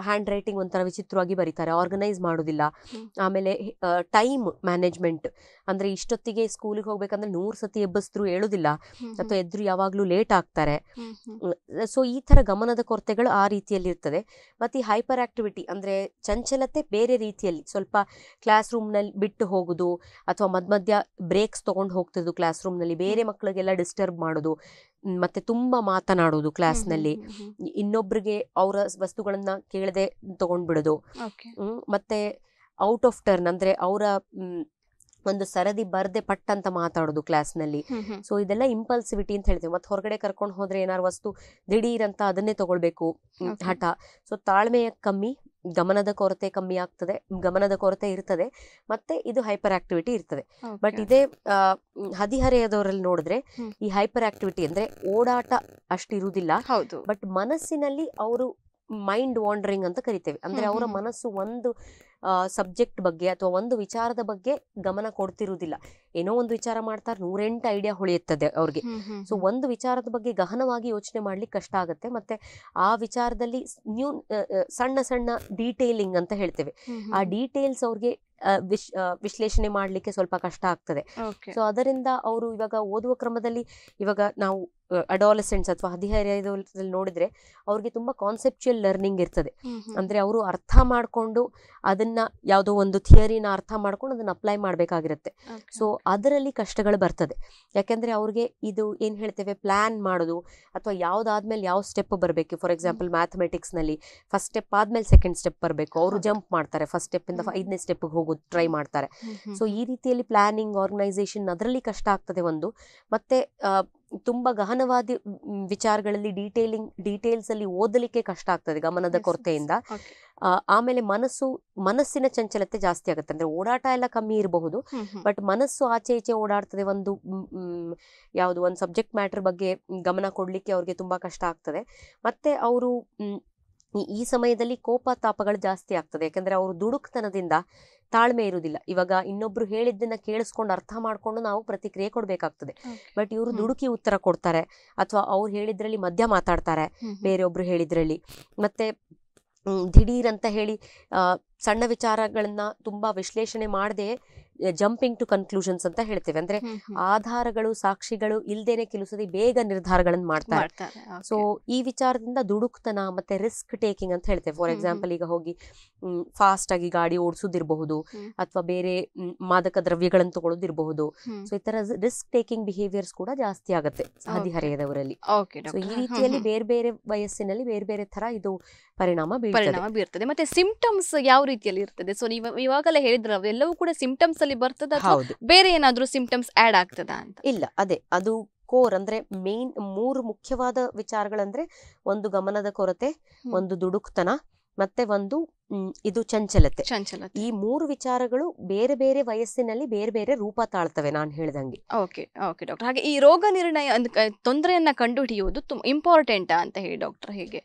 ಹ್ಯಾಂಡ್ ರೈಟಿಂಗ್ ಒಂಥರ ವಿಚಿತ್ರವಾಗಿ ಬರೀತಾರೆ ಆರ್ಗನೈಸ್ ಮಾಡೋದಿಲ್ಲ. ಆಮೇಲೆ ಟೈಮ್ ಮ್ಯಾನೇಜ್ಮೆಂಟ್ ಅಂದ್ರೆ ಇಷ್ಟೊತ್ತಿಗೆ ಸ್ಕೂಲಿಗೆ ಹೋಗ್ಬೇಕಂದ್ರೆ ನೂರ್ ಸತಿ ಎಬ್ಬಸ್ತರು ಹೇಳುದಿಲ್ಲ. ಅಥವಾ ಎದ್ರು ಯಾವಾಗ್ಲೂ ಲೇಟ್ ಆಗ್ತಾರೆ. ಸೊ ಈ ತರ ಗಮನದ ಕೊರತೆಗಳು ಆ ರೀತಿಯಲ್ಲಿ ಇರ್ತದೆ ಮತ್ತೆ ಈ ಹೈಪರ್ ಆಕ್ಟಿವಿಟಿ ಅಂದ್ರೆ ಚಂಚಲತೆ ಬೇರೆ ರೀತಿಯಲ್ಲಿ ಸ್ವಲ್ಪ ಕ್ಲಾಸ್ ರೂಮ್ನಲ್ಲಿ ಬಿಟ್ಟು ಹೋಗುದು ಅಥವಾ ಮಧ್ಯ ಮಧ್ಯ ಬ್ರೇಕ್ಸ್ ತಗೊಂಡು ಹೋಗ್ತಿದ್ದು ಕ್ಲಾಸ್ ರೂಮ್ನಲ್ಲಿ ಬೇರೆ ಮಕ್ಕಳಿಗೆಲ್ಲ ಡಿಸ್ಟರ್ಬ್ ಮಾಡೋದು ಮತ್ತೆ ತುಂಬಾ ಮಾತನಾಡೋದು ಕ್ಲಾಸ್ನಲ್ಲಿ. ಇನ್ನೊಬ್ರಿಗೆ ಅವರ ವಸ್ತುಗಳನ್ನ ಕೇಳದೆ ತಗೊಂಡ್ಬಿಡೋದು. ಮತ್ತೆ ಔಟ್ ಆಫ್ ಟರ್ನ್ ಅಂದ್ರೆ ಅವರ ಒಂದು ಸರದಿ ಬರ್ದೆ ಪಟ್ಟ ಅಂತ ಮಾತಾಡೋದು ಕ್ಲಾಸ್ನಲ್ಲಿ ಸೊ ಇದೆಲ್ಲ ಇಂಪಲ್ಸಿವಿಟಿ ಅಂತ ಹೇಳ್ತೀವಿ. ಮತ್ತೆ ಹೊರಗಡೆ ಕರ್ಕೊಂಡು ಹೋದ್ರೆ ಏನಾರು ವಸ್ತು ದಿಢೀರ್ ಅಂತ ಅದನ್ನೇ ತಗೊಳ್ಬೇಕು. ಹಠ. ಸೊ ತಾಳ್ಮೆಯ ಕಮ್ಮಿ ಗಮನದ ಕೊರತೆ ಕಮ್ಮಿ ಆಗ್ತದೆ ಗಮನದ ಕೊರತೆ ಇರ್ತದೆ ಮತ್ತೆ ಇದು ಹೈಪರ್ ಆಕ್ಟಿವಿಟಿ ಇರ್ತದೆ ಬಟ್ ಇದೇ ಹದಿಹರೆಯದವರಲ್ಲಿ ನೋಡಿದ್ರೆ ಈ ಹೈಪರ್ ಆಕ್ಟಿವಿಟಿ ಅಂದ್ರೆ ಓಡಾಟ ಅಷ್ಟಿರುವುದಿಲ್ಲ ಹೌದು. ಬಟ್ ಮನಸ್ಸಿನಲ್ಲಿ ಅವರು ಮೈಂಡ್ ವಾಂಡರಿಂಗ್ ಅಂತ ಕರಿತೇವೆ. ಅಂದ್ರೆ ಅವರ. ಮನಸ್ಸು ಒಂದು ಸಬ್ಜೆಕ್ಟ್ ಬಗ್ಗೆ ಅಥವಾ ಒಂದು ವಿಚಾರದ ಬಗ್ಗೆ ಗಮನ ಕೊಡ್ತಿರುವುದಿಲ್ಲ ಏನೋ ಒಂದು ವಿಚಾರ ಮಾಡ್ತಾರೆ ನೂರೆಂಟು ಐಡಿಯಾ ಹೊಳೆಯುತ್ತದೆ ಅವ್ರಿಗೆ. ಸೊ ಒಂದು ವಿಚಾರದ ಬಗ್ಗೆ ಗಹನವಾಗಿ ಯೋಚನೆ ಮಾಡ್ಲಿಕ್ಕೆ ಕಷ್ಟ ಆಗುತ್ತೆ. ಮತ್ತೆ ಆ ವಿಚಾರದಲ್ಲಿ ನ್ಯೂ ಸಣ್ಣ ಸಣ್ಣ ಡೀಟೇಲಿಂಗ್ ಅಂತ ಹೇಳ್ತೇವೆ. ಆ ಡೀಟೇಲ್ಸ್ ಅವ್ರಿಗೆ ವಿಶ್ ವಿಶ್ಲೇಷಣೆ ಮಾಡ್ಲಿಕ್ಕೆ ಸ್ವಲ್ಪ ಕಷ್ಟ ಆಗ್ತದೆ. ಸೊ ಅದರಿಂದ ಅವರು ಇವಾಗ ಓದುವ ಕ್ರಮದಲ್ಲಿ ಇವಾಗ ನಾವು ಅಡಾಲಸೆಂಟ್ಸ್ ಅಥವಾ ಹದಿಹರೆಯದಲ್ಲಿ ನೋಡಿದ್ರೆ ಅವ್ರಿಗೆ ತುಂಬಾ ಕಾನ್ಸೆಪ್ಚುಯಲ್ ಲರ್ನಿಂಗ್ ಇರ್ತದೆ. ಅಂದ್ರೆ ಅವರು ಅರ್ಥ ಮಾಡ್ಕೊಂಡು ಅದನ್ನ ಯಾವುದೋ ಒಂದು ಥಿಯರಿನ ಅರ್ಥ ಮಾಡ್ಕೊಂಡು ಅದನ್ನ ಅಪ್ಲೈ ಮಾಡಬೇಕಾಗಿರುತ್ತೆ. ಸೊ ಅದರಲ್ಲಿ ಕಷ್ಟಗಳು ಬರ್ತದೆ. ಯಾಕೆಂದರೆ ಅವ್ರಿಗೆ ಇದು ಏನು ಹೇಳ್ತೇವೆ? ಪ್ಲ್ಯಾನ್ ಮಾಡೋದು ಅಥವಾ ಯಾವುದಾದ್ಮೇಲೆ ಯಾವ ಸ್ಟೆಪ್ ಬರಬೇಕು? ಫಾರ್ ಎಕ್ಸಾಂಪಲ್ ಮ್ಯಾಥಮೆಟಿಕ್ಸ್ನಲ್ಲಿ ಫಸ್ಟ್ ಸ್ಟೆಪ್ ಆದಮೇಲೆ ಸೆಕೆಂಡ್ ಸ್ಟೆಪ್ ಬರಬೇಕು. ಅವರು ಜಂಪ್ ಮಾಡ್ತಾರೆ ಫಸ್ಟ್ ಸ್ಟೆಪ್ಪಿಂದ. ಐದನೇ ಸ್ಟೆಪ್ಗೆ ಹೋಗೋದು ಟ್ರೈ ಮಾಡ್ತಾರೆ. ಸೊ ಈ ರೀತಿಯಲ್ಲಿ ಪ್ಲ್ಯಾನಿಂಗ್ ಆರ್ಗನೈಸೇಷನ್ ಅದರಲ್ಲಿ ಕಷ್ಟ ಆಗ್ತದೆ ಒಂದು. ಮತ್ತೆ ತುಂಬಾ ಗಹನವಾದ ವಿಚಾರಗಳಲ್ಲಿ ಡೀಟೇಲಿಂಗ್ ಡೀಟೇಲ್ಸ್ ಅಲ್ಲಿ ಓದಲಿಕ್ಕೆ ಕಷ್ಟ ಆಗ್ತದೆ ಗಮನದ ಕೊರತೆಯಿಂದ. ಆಮೇಲೆ ಮನಸ್ಸು ಮನಸ್ಸಿನ ಚಂಚಲತೆ ಜಾಸ್ತಿ ಆಗುತ್ತೆ. ಅಂದ್ರೆ ಓಡಾಟ ಎಲ್ಲ ಕಮ್ಮಿ ಇರಬಹುದು. ಬಟ್ ಮನಸ್ಸು ಆಚೆ ಈಚೆ ಓಡಾಡ್ತದೆ. ಒಂದು ಯಾವುದು ಒಂದು ಸಬ್ಜೆಕ್ಟ್ ಮ್ಯಾಟರ್ ಬಗ್ಗೆ ಗಮನ ಕೊಡ್ಲಿಕ್ಕೆ ಅವ್ರಿಗೆ ತುಂಬಾ ಕಷ್ಟ ಆಗ್ತದೆ. ಮತ್ತೆ ಅವರು ಈ ಸಮಯದಲ್ಲಿ ಕೋಪ ತಾಪಗಳು ಜಾಸ್ತಿ ಆಗ್ತದೆ. ಯಾಕಂದ್ರೆ ಅವರು ದುಡುಕ್ತನದಿಂದ ತಾಳ್ಮೆ ಇರುವುದಿಲ್ಲ. ಇವಾಗ ಇನ್ನೊಬ್ರು ಹೇಳಿದ್ದನ್ನ ಕೇಳಿಸ್ಕೊಂಡು ಅರ್ಥ ಮಾಡ್ಕೊಂಡು ನಾವು ಪ್ರತಿಕ್ರಿಯೆ ಕೊಡ್ಬೇಕಾಗ್ತದೆ. ಬಟ್ ಇವರು ದುಡುಕಿ ಉತ್ತರ ಕೊಡ್ತಾರೆ. ಅಥವಾ ಅವ್ರು ಹೇಳಿದ್ರಲ್ಲಿ ಮಧ್ಯ ಮಾತಾಡ್ತಾರೆ ಬೇರೆಯೊಬ್ರು ಹೇಳಿದ್ರಲ್ಲಿ. ಮತ್ತೆ ದಿಢೀರ್ ಅಂತ ಹೇಳಿ ಸಣ್ಣ ವಿಚಾರಗಳನ್ನ ತುಂಬಾ ವಿಶ್ಲೇಷಣೆ ಮಾಡದೆ ಜಂಪಿಂಗ್ ಟು ಕನ್ಕ್ಲೂಷನ್ಸ್ ಅಂತ ಹೇಳ್ತೇವೆ. ಅಂದ್ರೆ ಆಧಾರಗಳು ಸಾಕ್ಷಿಗಳು ಇಲ್ದೇನೆ ಕೆಲವು ಸತಿ ಬೇಗ ನಿರ್ಧಾರಗಳನ್ನು ಮಾಡ್ತಾರೆ. ಸೊ ಈ ವಿಚಾರದಿಂದ ದುಡುಕ್ತನ ಮತ್ತೆ ರಿಸ್ಕ್ ಟೇಕಿಂಗ್ ಅಂತ ಹೇಳ್ತೇವೆ. ಫಾರ್. ಎಕ್ಸಾಂಪಲ್ ಈಗ ಹೋಗಿ ಫಾಸ್ಟ್ ಆಗಿ ಗಾಡಿ ಓಡಿಸೋದಿರಬಹುದು ಅಥವಾ ಬೇರೆ ಮಾದಕ ದ್ರವ್ಯಗಳನ್ನು ತಗೊಳ್ಳೋದಿರಬಹುದು ಸೊ ಈ ತರ ರಿಸ್ಕ್ ಟೇಕಿಂಗ್ ಬಿಹೇವಿಯರ್ಸ್ ಕೂಡ ಜಾಸ್ತಿ ಆಗುತ್ತೆ ಹದಿಹರೆಯದವರಲ್ಲಿ ಸೊ ಈ ರೀತಿಯಲ್ಲಿ ಬೇರೆ ಬೇರೆ ವಯಸ್ಸಿನಲ್ಲಿ ಬೇರೆ ಬೇರೆ ತರ ಇದು ಪರಿಣಾಮ ಬೀರ್ತದೆ ಮತ್ತೆ ಸಿಂಪ್ಟಮ್ಸ್ ಯಾವ ರೀತಿಯಲ್ಲಿ ಇರ್ತದೆ? ಸೊ ನೀವು ಇವಾಗಲೇ ಹೇಳಿದ್ರೆ ಎಲ್ಲವೂ ಕೂಡ ಸಿಂಪ್ಟಮ್ಸ್ ಅಲ್ಲಿ ಬರ್ತದ ಬೇರೆ ಏನಾದ್ರೂ ಸಿಂಪ್ಟಮ್ಸ್ ಆಡ್ ಆಗ್ತದ ಅಂತ? ಇಲ್ಲ ಅದೇ ಅದು ಕೋರ್ ಅಂದ್ರೆ ಮೇನ್ ಮೂರು ಮುಖ್ಯವಾದ ವಿಚಾರಗಳಂದ್ರೆ ಒಂದು ಗಮನದ ಕೊರತೆ ಒಂದು ದುಡುಕ್ತನ ಮತ್ತೆ ಒಂದು ಇದು ಚಂಚಲತೆ. ಚಂಚಲತೆ. ಈ ಮೂರು ವಿಚಾರಗಳು ಬೇರೆ ಬೇರೆ ವಯಸ್ಸಿನಲ್ಲಿ ಬೇರೆ ಬೇರೆ ರೂಪ ತಾಳ್ತವೆ ನಾನು ಹೇಳ್ದಂಗೆ. Okay okay doctor. ಹಾಗೆ ಈ ರೋಗ ನಿರ್ಣಯ ತೊಂದರೆಯನ್ನ ಕಂಡುಹಿಡಿಯುವುದು ತುಂಬ ಇಂಪಾರ್ಟೆಂಟ್ ಅಂತ ಹೇಳಿ ಡಾಕ್ಟರ್ ಹೇಗೆ?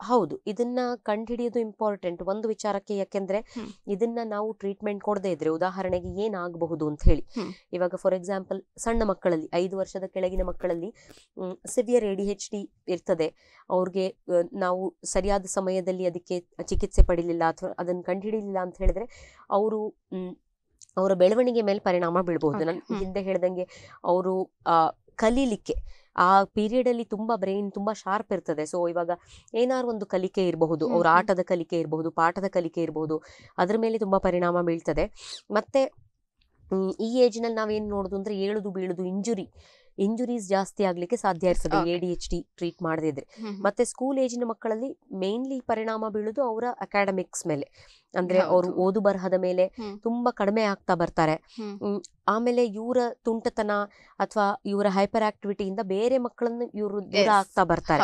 ಹೌದು ಇದನ್ನ ಕಂಡುಹಿಡಿಯೋದು ಇಂಪಾರ್ಟೆಂಟ್ ಒಂದು ವಿಚಾರಕ್ಕೆ ಯಾಕೆಂದ್ರೆ ಇದನ್ನ ನಾವು ಟ್ರೀಟ್ಮೆಂಟ್ ಕೊಡದೇ ಇದ್ರೆ ಉದಾಹರಣೆಗೆ ಏನಾಗಬಹುದು ಅಂತ ಹೇಳಿ. ಇವಾಗ ಫಾರ್ ಎಕ್ಸಾಂಪಲ್ ಸಣ್ಣ ಮಕ್ಕಳಲ್ಲಿ ಐದು ವರ್ಷದ ಕೆಳಗಿನ ಮಕ್ಕಳಲ್ಲಿ severe A D H D ಇರ್ತದೆ. ಅವ್ರಿಗೆ ನಾವು ಸರಿಯಾದ ಸಮಯದಲ್ಲಿ ಅದಕ್ಕೆ ಚಿಕಿತ್ಸೆ ಪಡಿಲಿಲ್ಲ ಅಥವಾ ಅದನ್ನು ಕಂಡುಹಿಡಿಯಲಿಲ್ಲ ಅಂತ ಹೇಳಿದ್ರೆ ಅವರು ಅವರ ಬೆಳವಣಿಗೆ ಮೇಲೆ ಪರಿಣಾಮ ಬೀಳ್ಬಹುದು. ನಾನು ಹಿಂದೆ ಹೇಳ್ದಂಗೆ ಅವರು ಕಲೀಲಿಕ್ಕೆ ಆ ಪೀರಿಯಡ್ ಅಲ್ಲಿ ತುಂಬಾ ಬ್ರೈನ್ ತುಂಬಾ ಶಾರ್ಪ್ ಇರ್ತದೆ. ಸೊ ಇವಾಗ ಏನಾದ್ರು ಒಂದು ಕಲಿಕೆ ಇರಬಹುದು ಅವ್ರ ಆಟದ ಕಲಿಕೆ ಇರಬಹುದು ಪಾಠದ ಕಲಿಕೆ ಇರಬಹುದು ಅದ್ರ ಮೇಲೆ ತುಂಬಾ ಪರಿಣಾಮ ಬೀಳ್ತದೆ. ಮತ್ತೆ ಈ ಏಜ್ನಲ್ಲಿ ನಾವೇನ್ ನೋಡುದು ಅಂದ್ರೆ ಏಳುದು ಬೀಳುದು ಇಂಜುರಿ ಇಂಜುರೀಸ್ ಜಾಸ್ತಿ ಆಗ್ಲಿಕ್ಕೆ ಸಾಧ್ಯ ಇರ್ತದೆ. A D H D treat ಮಾಡದಿದ್ರೆ. ಮತ್ತೆ ಸ್ಕೂಲ್ ಏಜಿನ ಮಕ್ಕಳಲ್ಲಿ ಮೇನ್ಲಿ ಪರಿಣಾಮ ಬೀಳುದು ಅವರ ಅಕಾಡೆಮಿಕ್ಸ್ ಮೇಲೆ. ಅಂದ್ರೆ ಅವರು ಓದು ಬರಹದ ಮೇಲೆ ತುಂಬಾ ಕಡಿಮೆ ಆಗ್ತಾ ಬರ್ತಾರೆ. ಆಮೇಲೆ ಇವರ ತುಂಟತನ ಅಥವಾ ಇವರ ಹೈಪರ್ ಆಕ್ಟಿವಿಟಿಯಿಂದ ಬೇರೆ ಮಕ್ಕಳನ್ನು ಇವರು ದೂರ. ಆಗ್ತಾ ಬರ್ತಾರೆ.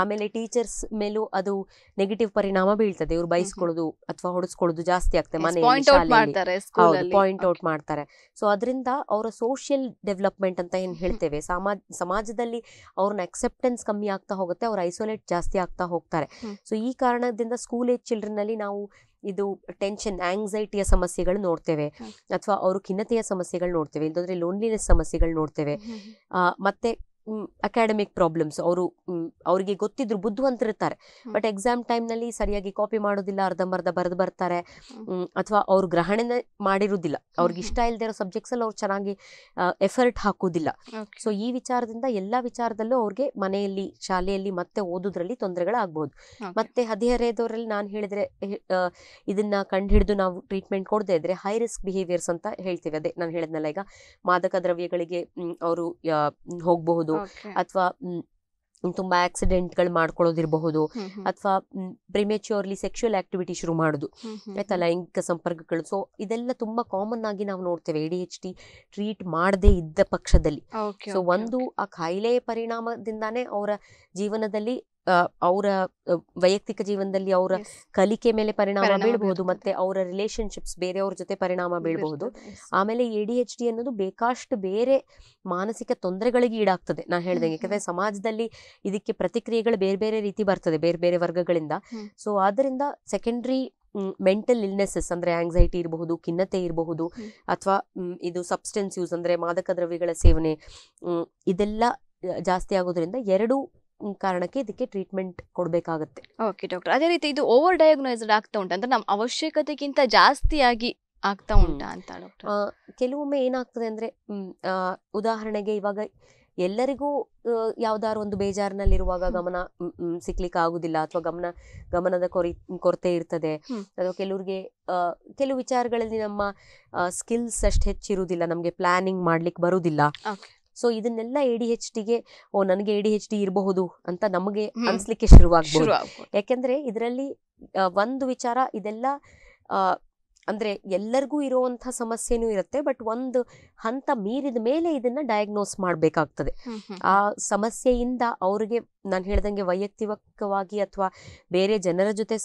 ಆಮೇಲೆ ಟೀಚರ್ಸ್ ಮೇಲೂ ಅದು ನೆಗೆಟಿವ್ ಪರಿಣಾಮ ಬೀಳ್ತದೆ. ಇವ್ರು ಬೈಸ್ಕೊಳ್ಳೋದು ಅಥವಾ ಹೊಡೆಸ್ಕೊಳ್ಳೋದು ಜಾಸ್ತಿ ಆಗ್ತದೆ ಮನೆ ಪಾಯಿಂಟ್ ಔಟ್ ಮಾಡ್ತಾರೆ ಸೊ ಅದರಿಂದ ಅವರ ಸೋಷಿಯಲ್ ಡೆವಲಪ್ಮೆಂಟ್ ಅಂತ ಏನ್ ಹೇಳ್ತೇವೆ ಸಮಾಜ ಸಮಾಜದಲ್ಲಿ ಅವ್ರನ್ನ ಅಕ್ಸೆಪ್ಟೆನ್ಸ್ ಕಮ್ಮಿ ಆಗ್ತಾ ಹೋಗುತ್ತೆ ಅವ್ರ ಐಸೋಲೇಟ್ ಜಾಸ್ತಿ ಆಗ್ತಾ ಹೋಗ್ತಾರೆ. ಸೊ ಈ ಕಾರಣದಿಂದ ಸ್ಕೂಲ್ ಏಜ್ ಚಿಲ್ಡ್ರನ್ ಅಲ್ಲಿ ನಾವು ಇದು ಟೆನ್ಷನ್ ಆಂಗ್ಸೈಟಿಯ ಸಮಸ್ಯೆಗಳು ನೋಡ್ತೇವೆ. ಅಥವಾ ಅವರು ಖಿನ್ನತೆಯ ಸಮಸ್ಯೆಗಳು ನೋಡ್ತೇವೆ. ಇಲ್ಲದ್ರೆ ಲೋನ್ಲಿನೆಸ್ ಸಮಸ್ಯೆಗಳು ನೋಡ್ತೇವೆ. ಆ, ಮತ್ತೆ ಅಕಾಡೆಮಿಕ್ ಪ್ರಾಬ್ಲಮ್ಸ್ ಅವರು ಅವರಿಗೆ ಗೊತ್ತಿದ್ರು ಬುದ್ಧಿವಂತರಿರ್ತಾರೆ. ಬಟ್ ಎಕ್ಸಾಮ್ ಟೈಮ್ನಲ್ಲಿ ಸರಿಯಾಗಿ ಕಾಪಿ ಮಾಡೋದಿಲ್ಲ ಅರ್ಧಂಬರ್ಧ ಬರೆದು ಬರ್ತಾರೆ. ಅಥವಾ ಅವ್ರು ಗ್ರಹಣೆ ಮಾಡಿರುವುದಿಲ್ಲ ಅವ್ರಿಗೆ ಇಷ್ಟ ಇಲ್ಲದೆ ಇರೋ ಸಬ್ಜೆಕ್ಟ್ಸ್ ಅಲ್ಲಿ ಅವ್ರು ಚೆನ್ನಾಗಿ ಎಫರ್ಟ್ ಹಾಕೋದಿಲ್ಲ. ಸೊ ಈ ವಿಚಾರದಿಂದ ಎಲ್ಲಾ ವಿಚಾರದಲ್ಲೂ ಅವ್ರಿಗೆ ಮನೆಯಲ್ಲಿ ಶಾಲೆಯಲ್ಲಿ ಮತ್ತೆ ಓದೋದ್ರಲ್ಲಿ ತೊಂದರೆಗಳಾಗಬಹುದು. ಮತ್ತೆ ಹದಿಹರೆಯದವರಲ್ಲಿ ನಾನು ಹೇಳಿದ್ರೆ ಇದನ್ನ ಕಂಡು ಇದನ್ನ ಕಂಡುಹಿಡಿದು ನಾವು ಟ್ರೀಟ್ಮೆಂಟ್ ಕೊಡದೇ ಇದ್ರೆ ಹೈ ರಿಸ್ಕ್ ಬಿಹೇವಿಯರ್ಸ್ ಅಂತ ಹೇಳ್ತೀವಿ ಅದೇ ನಾನು ಹೇಳಿದ್ನಲ್ಲ ಈಗ ಮಾದಕ ದ್ರವ್ಯಗಳಿಗೆ ಅವರು ಹೋಗಬಹುದು. ಅಥವಾ ತುಂಬಾ ಆಕ್ಸಿಡೆಂಟ್ಗಳು ಮಾಡ್ಕೊಳ್ಳೋದಿರಬಹುದು. ಅಥವಾ ಪ್ರಿಮೇಚ್ಯೂರ್ಲಿ ಸೆಕ್ಷುಯಲ್ ಆಕ್ಟಿವಿಟಿ ಶುರು ಮಾಡುದು. ಆಯ್ತಾ ಲೈಂಗಿಕ ಸಂಪರ್ಕಗಳು. ಸೊ ಇದೆಲ್ಲ ತುಂಬಾ ಕಾಮನ್ ಆಗಿ ನಾವು ನೋಡ್ತೇವೆ. A D H D treat ಮಾಡದೇ ಇದ್ದ ಪಕ್ಷದಲ್ಲಿ. ಸೊ ಒಂದು ಆ ಕಾಯಿಲೆಯ ಪರಿಣಾಮದಿಂದಾನೇ ಅವರ ಜೀವನದಲ್ಲಿ ಅವರ ವೈಯಕ್ತಿಕ ಜೀವನದಲ್ಲಿ ಅವರ ಕಲಿಕೆ ಮೇಲೆ ಪರಿಣಾಮ ಬೀಳಬಹುದು ಮತ್ತೆ ಅವರ ರಿಲೇಶನ್ಶಿಪ್ಸ್ ಬೇರೆಯವ್ರ ಜೊತೆ ಪರಿಣಾಮ ಬೀಳಬಹುದು. ಆಮೇಲೆ ಎ ಡಿ ಎಚ್ ಡಿ ಅನ್ನೋದು ಬೇಕಾಷ್ಟು ಬೇರೆ ಮಾನಸಿಕ ತೊಂದರೆಗಳಿಗೆ ಈಡಾಗ್ತದೆ. ನಾ ಹೇಳ್ದಂಗೆ ಯಾಕಂದ್ರೆ ಸಮಾಜದಲ್ಲಿ ಇದಕ್ಕೆ ಪ್ರತಿಕ್ರಿಯೆಗಳು ಬೇರೆ ಬೇರೆ ರೀತಿ ಬರ್ತದೆ ಬೇರೆ ಬೇರೆ ವರ್ಗಗಳಿಂದ. ಸೊ ಆದ್ದರಿಂದ ಸೆಕೆಂಡ್ರಿ ಮೆಂಟಲ್ ಇಲ್ನೆಸಸ್ ಅಂದ್ರೆ ಆಂಗ್ಸೈಟಿ ಇರಬಹುದು ಖಿನ್ನತೆ ಇರಬಹುದು ಅಥವಾ ಇದು ಸಬ್ಸ್ಟೆನ್ಸ್ ಯೂಸ್ ಅಂದ್ರೆ ಮಾದಕ ದ್ರವ್ಯಗಳ ಸೇವನೆ ಇದೆಲ್ಲ ಜಾಸ್ತಿ ಆಗೋದ್ರಿಂದ ಎರಡು ಕಾರಣಕ್ಕೆ ಇದಕ್ಕೆ ಟ್ರೀಟ್ಮೆಂಟ್ ಕೊಡಬೇಕಾಗುತ್ತೆ. ಓಕೆ ಡಾಕ್ಟರ್ ಅದೇ ರೀತಿ ಇದು ಓವರ್ ಡಯಾಗ್ನೈಸ್ಡ್ ಆಗ್ತಾ ಉಂಟು ಅಂದ್ರೆ ನಮ್ಮ ಅವಶ್ಯಕತೆಗಿಂತ ಜಾಸ್ತಿಯಾಗಿ ಆಗ್ತಾ ಉಂಟ ಅಂತ ಕೆಲವೊಮ್ಮೆ ಏನಾಗ್ತದೆ ಅಂದ್ರೆ ಉದಾಹರಣೆಗೆ ಇವಾಗ ಎಲ್ಲರಿಗೂ ಯಾವ್ದಾದ್ರು ಒಂದು ಬೇಜಾರಿನಲ್ಲಿರುವಾಗ ಗಮನ ಸಿಕ್ಲಿಕ್ಕೆ ಆಗುದಿಲ್ಲ ಅಥವಾ ಗಮನ ಗಮನದ ಕೊರಿ ಕೊರತೆ ಇರ್ತದೆ. ಅಥವಾ ಕೆಲವ್ರಿಗೆ ಕೆಲವು ವಿಚಾರಗಳಲ್ಲಿ ನಮ್ಮ ಸ್ಕಿಲ್ಸ್ ಅಷ್ಟು ಹೆಚ್ಚಿರುವುದಿಲ್ಲ ನಮಗೆ ಪ್ಲಾನಿಂಗ್ ಮಾಡ್ಲಿಕ್ಕೆ ಬರುವುದಿಲ್ಲ. ಸೊ ಇದನ್ನೆಲ್ಲ ಎ ಡಿ ಎಚ್ ಡಿಗೆ ಓ ನನಗೆ ಎ ಡಿ ಎಚ್ ಡಿ ಇರಬಹುದು ಅಂತ ನಮಗೆ. ಅನ್ಸ್ಲಿಕ್ಕೆ ಶುರುವಾಗಬಹುದು ಯಾಕೆಂದ್ರೆ ಇದರಲ್ಲಿ ಒಂದು ವಿಚಾರ ಇದೆಲ್ಲ ಅಂದ್ರೆ ಎಲ್ಲರಿಗೂ ಇರುವಂಥ ಸಮಸ್ಯೆನೂ ಇರುತ್ತೆ ಬಟ್ ಒಂದು ಹಂತ ಮೀರಿದ ಮೇಲೆ ಇದನ್ನ ಡಯಾಗ್ನೋಸ್ ಮಾಡಬೇಕಾಗ್ತದೆ. ಆ ಸಮಸ್ಯೆಯಿಂದ ಅವ್ರಿಗೆ ನಾನು ಹೇಳ್ದಂಗೆ ವೈಯಕ್ತಿಕವಾಗಿ ಅಥವಾ ಬೇರೆ ಜನರ ಜೊತೆ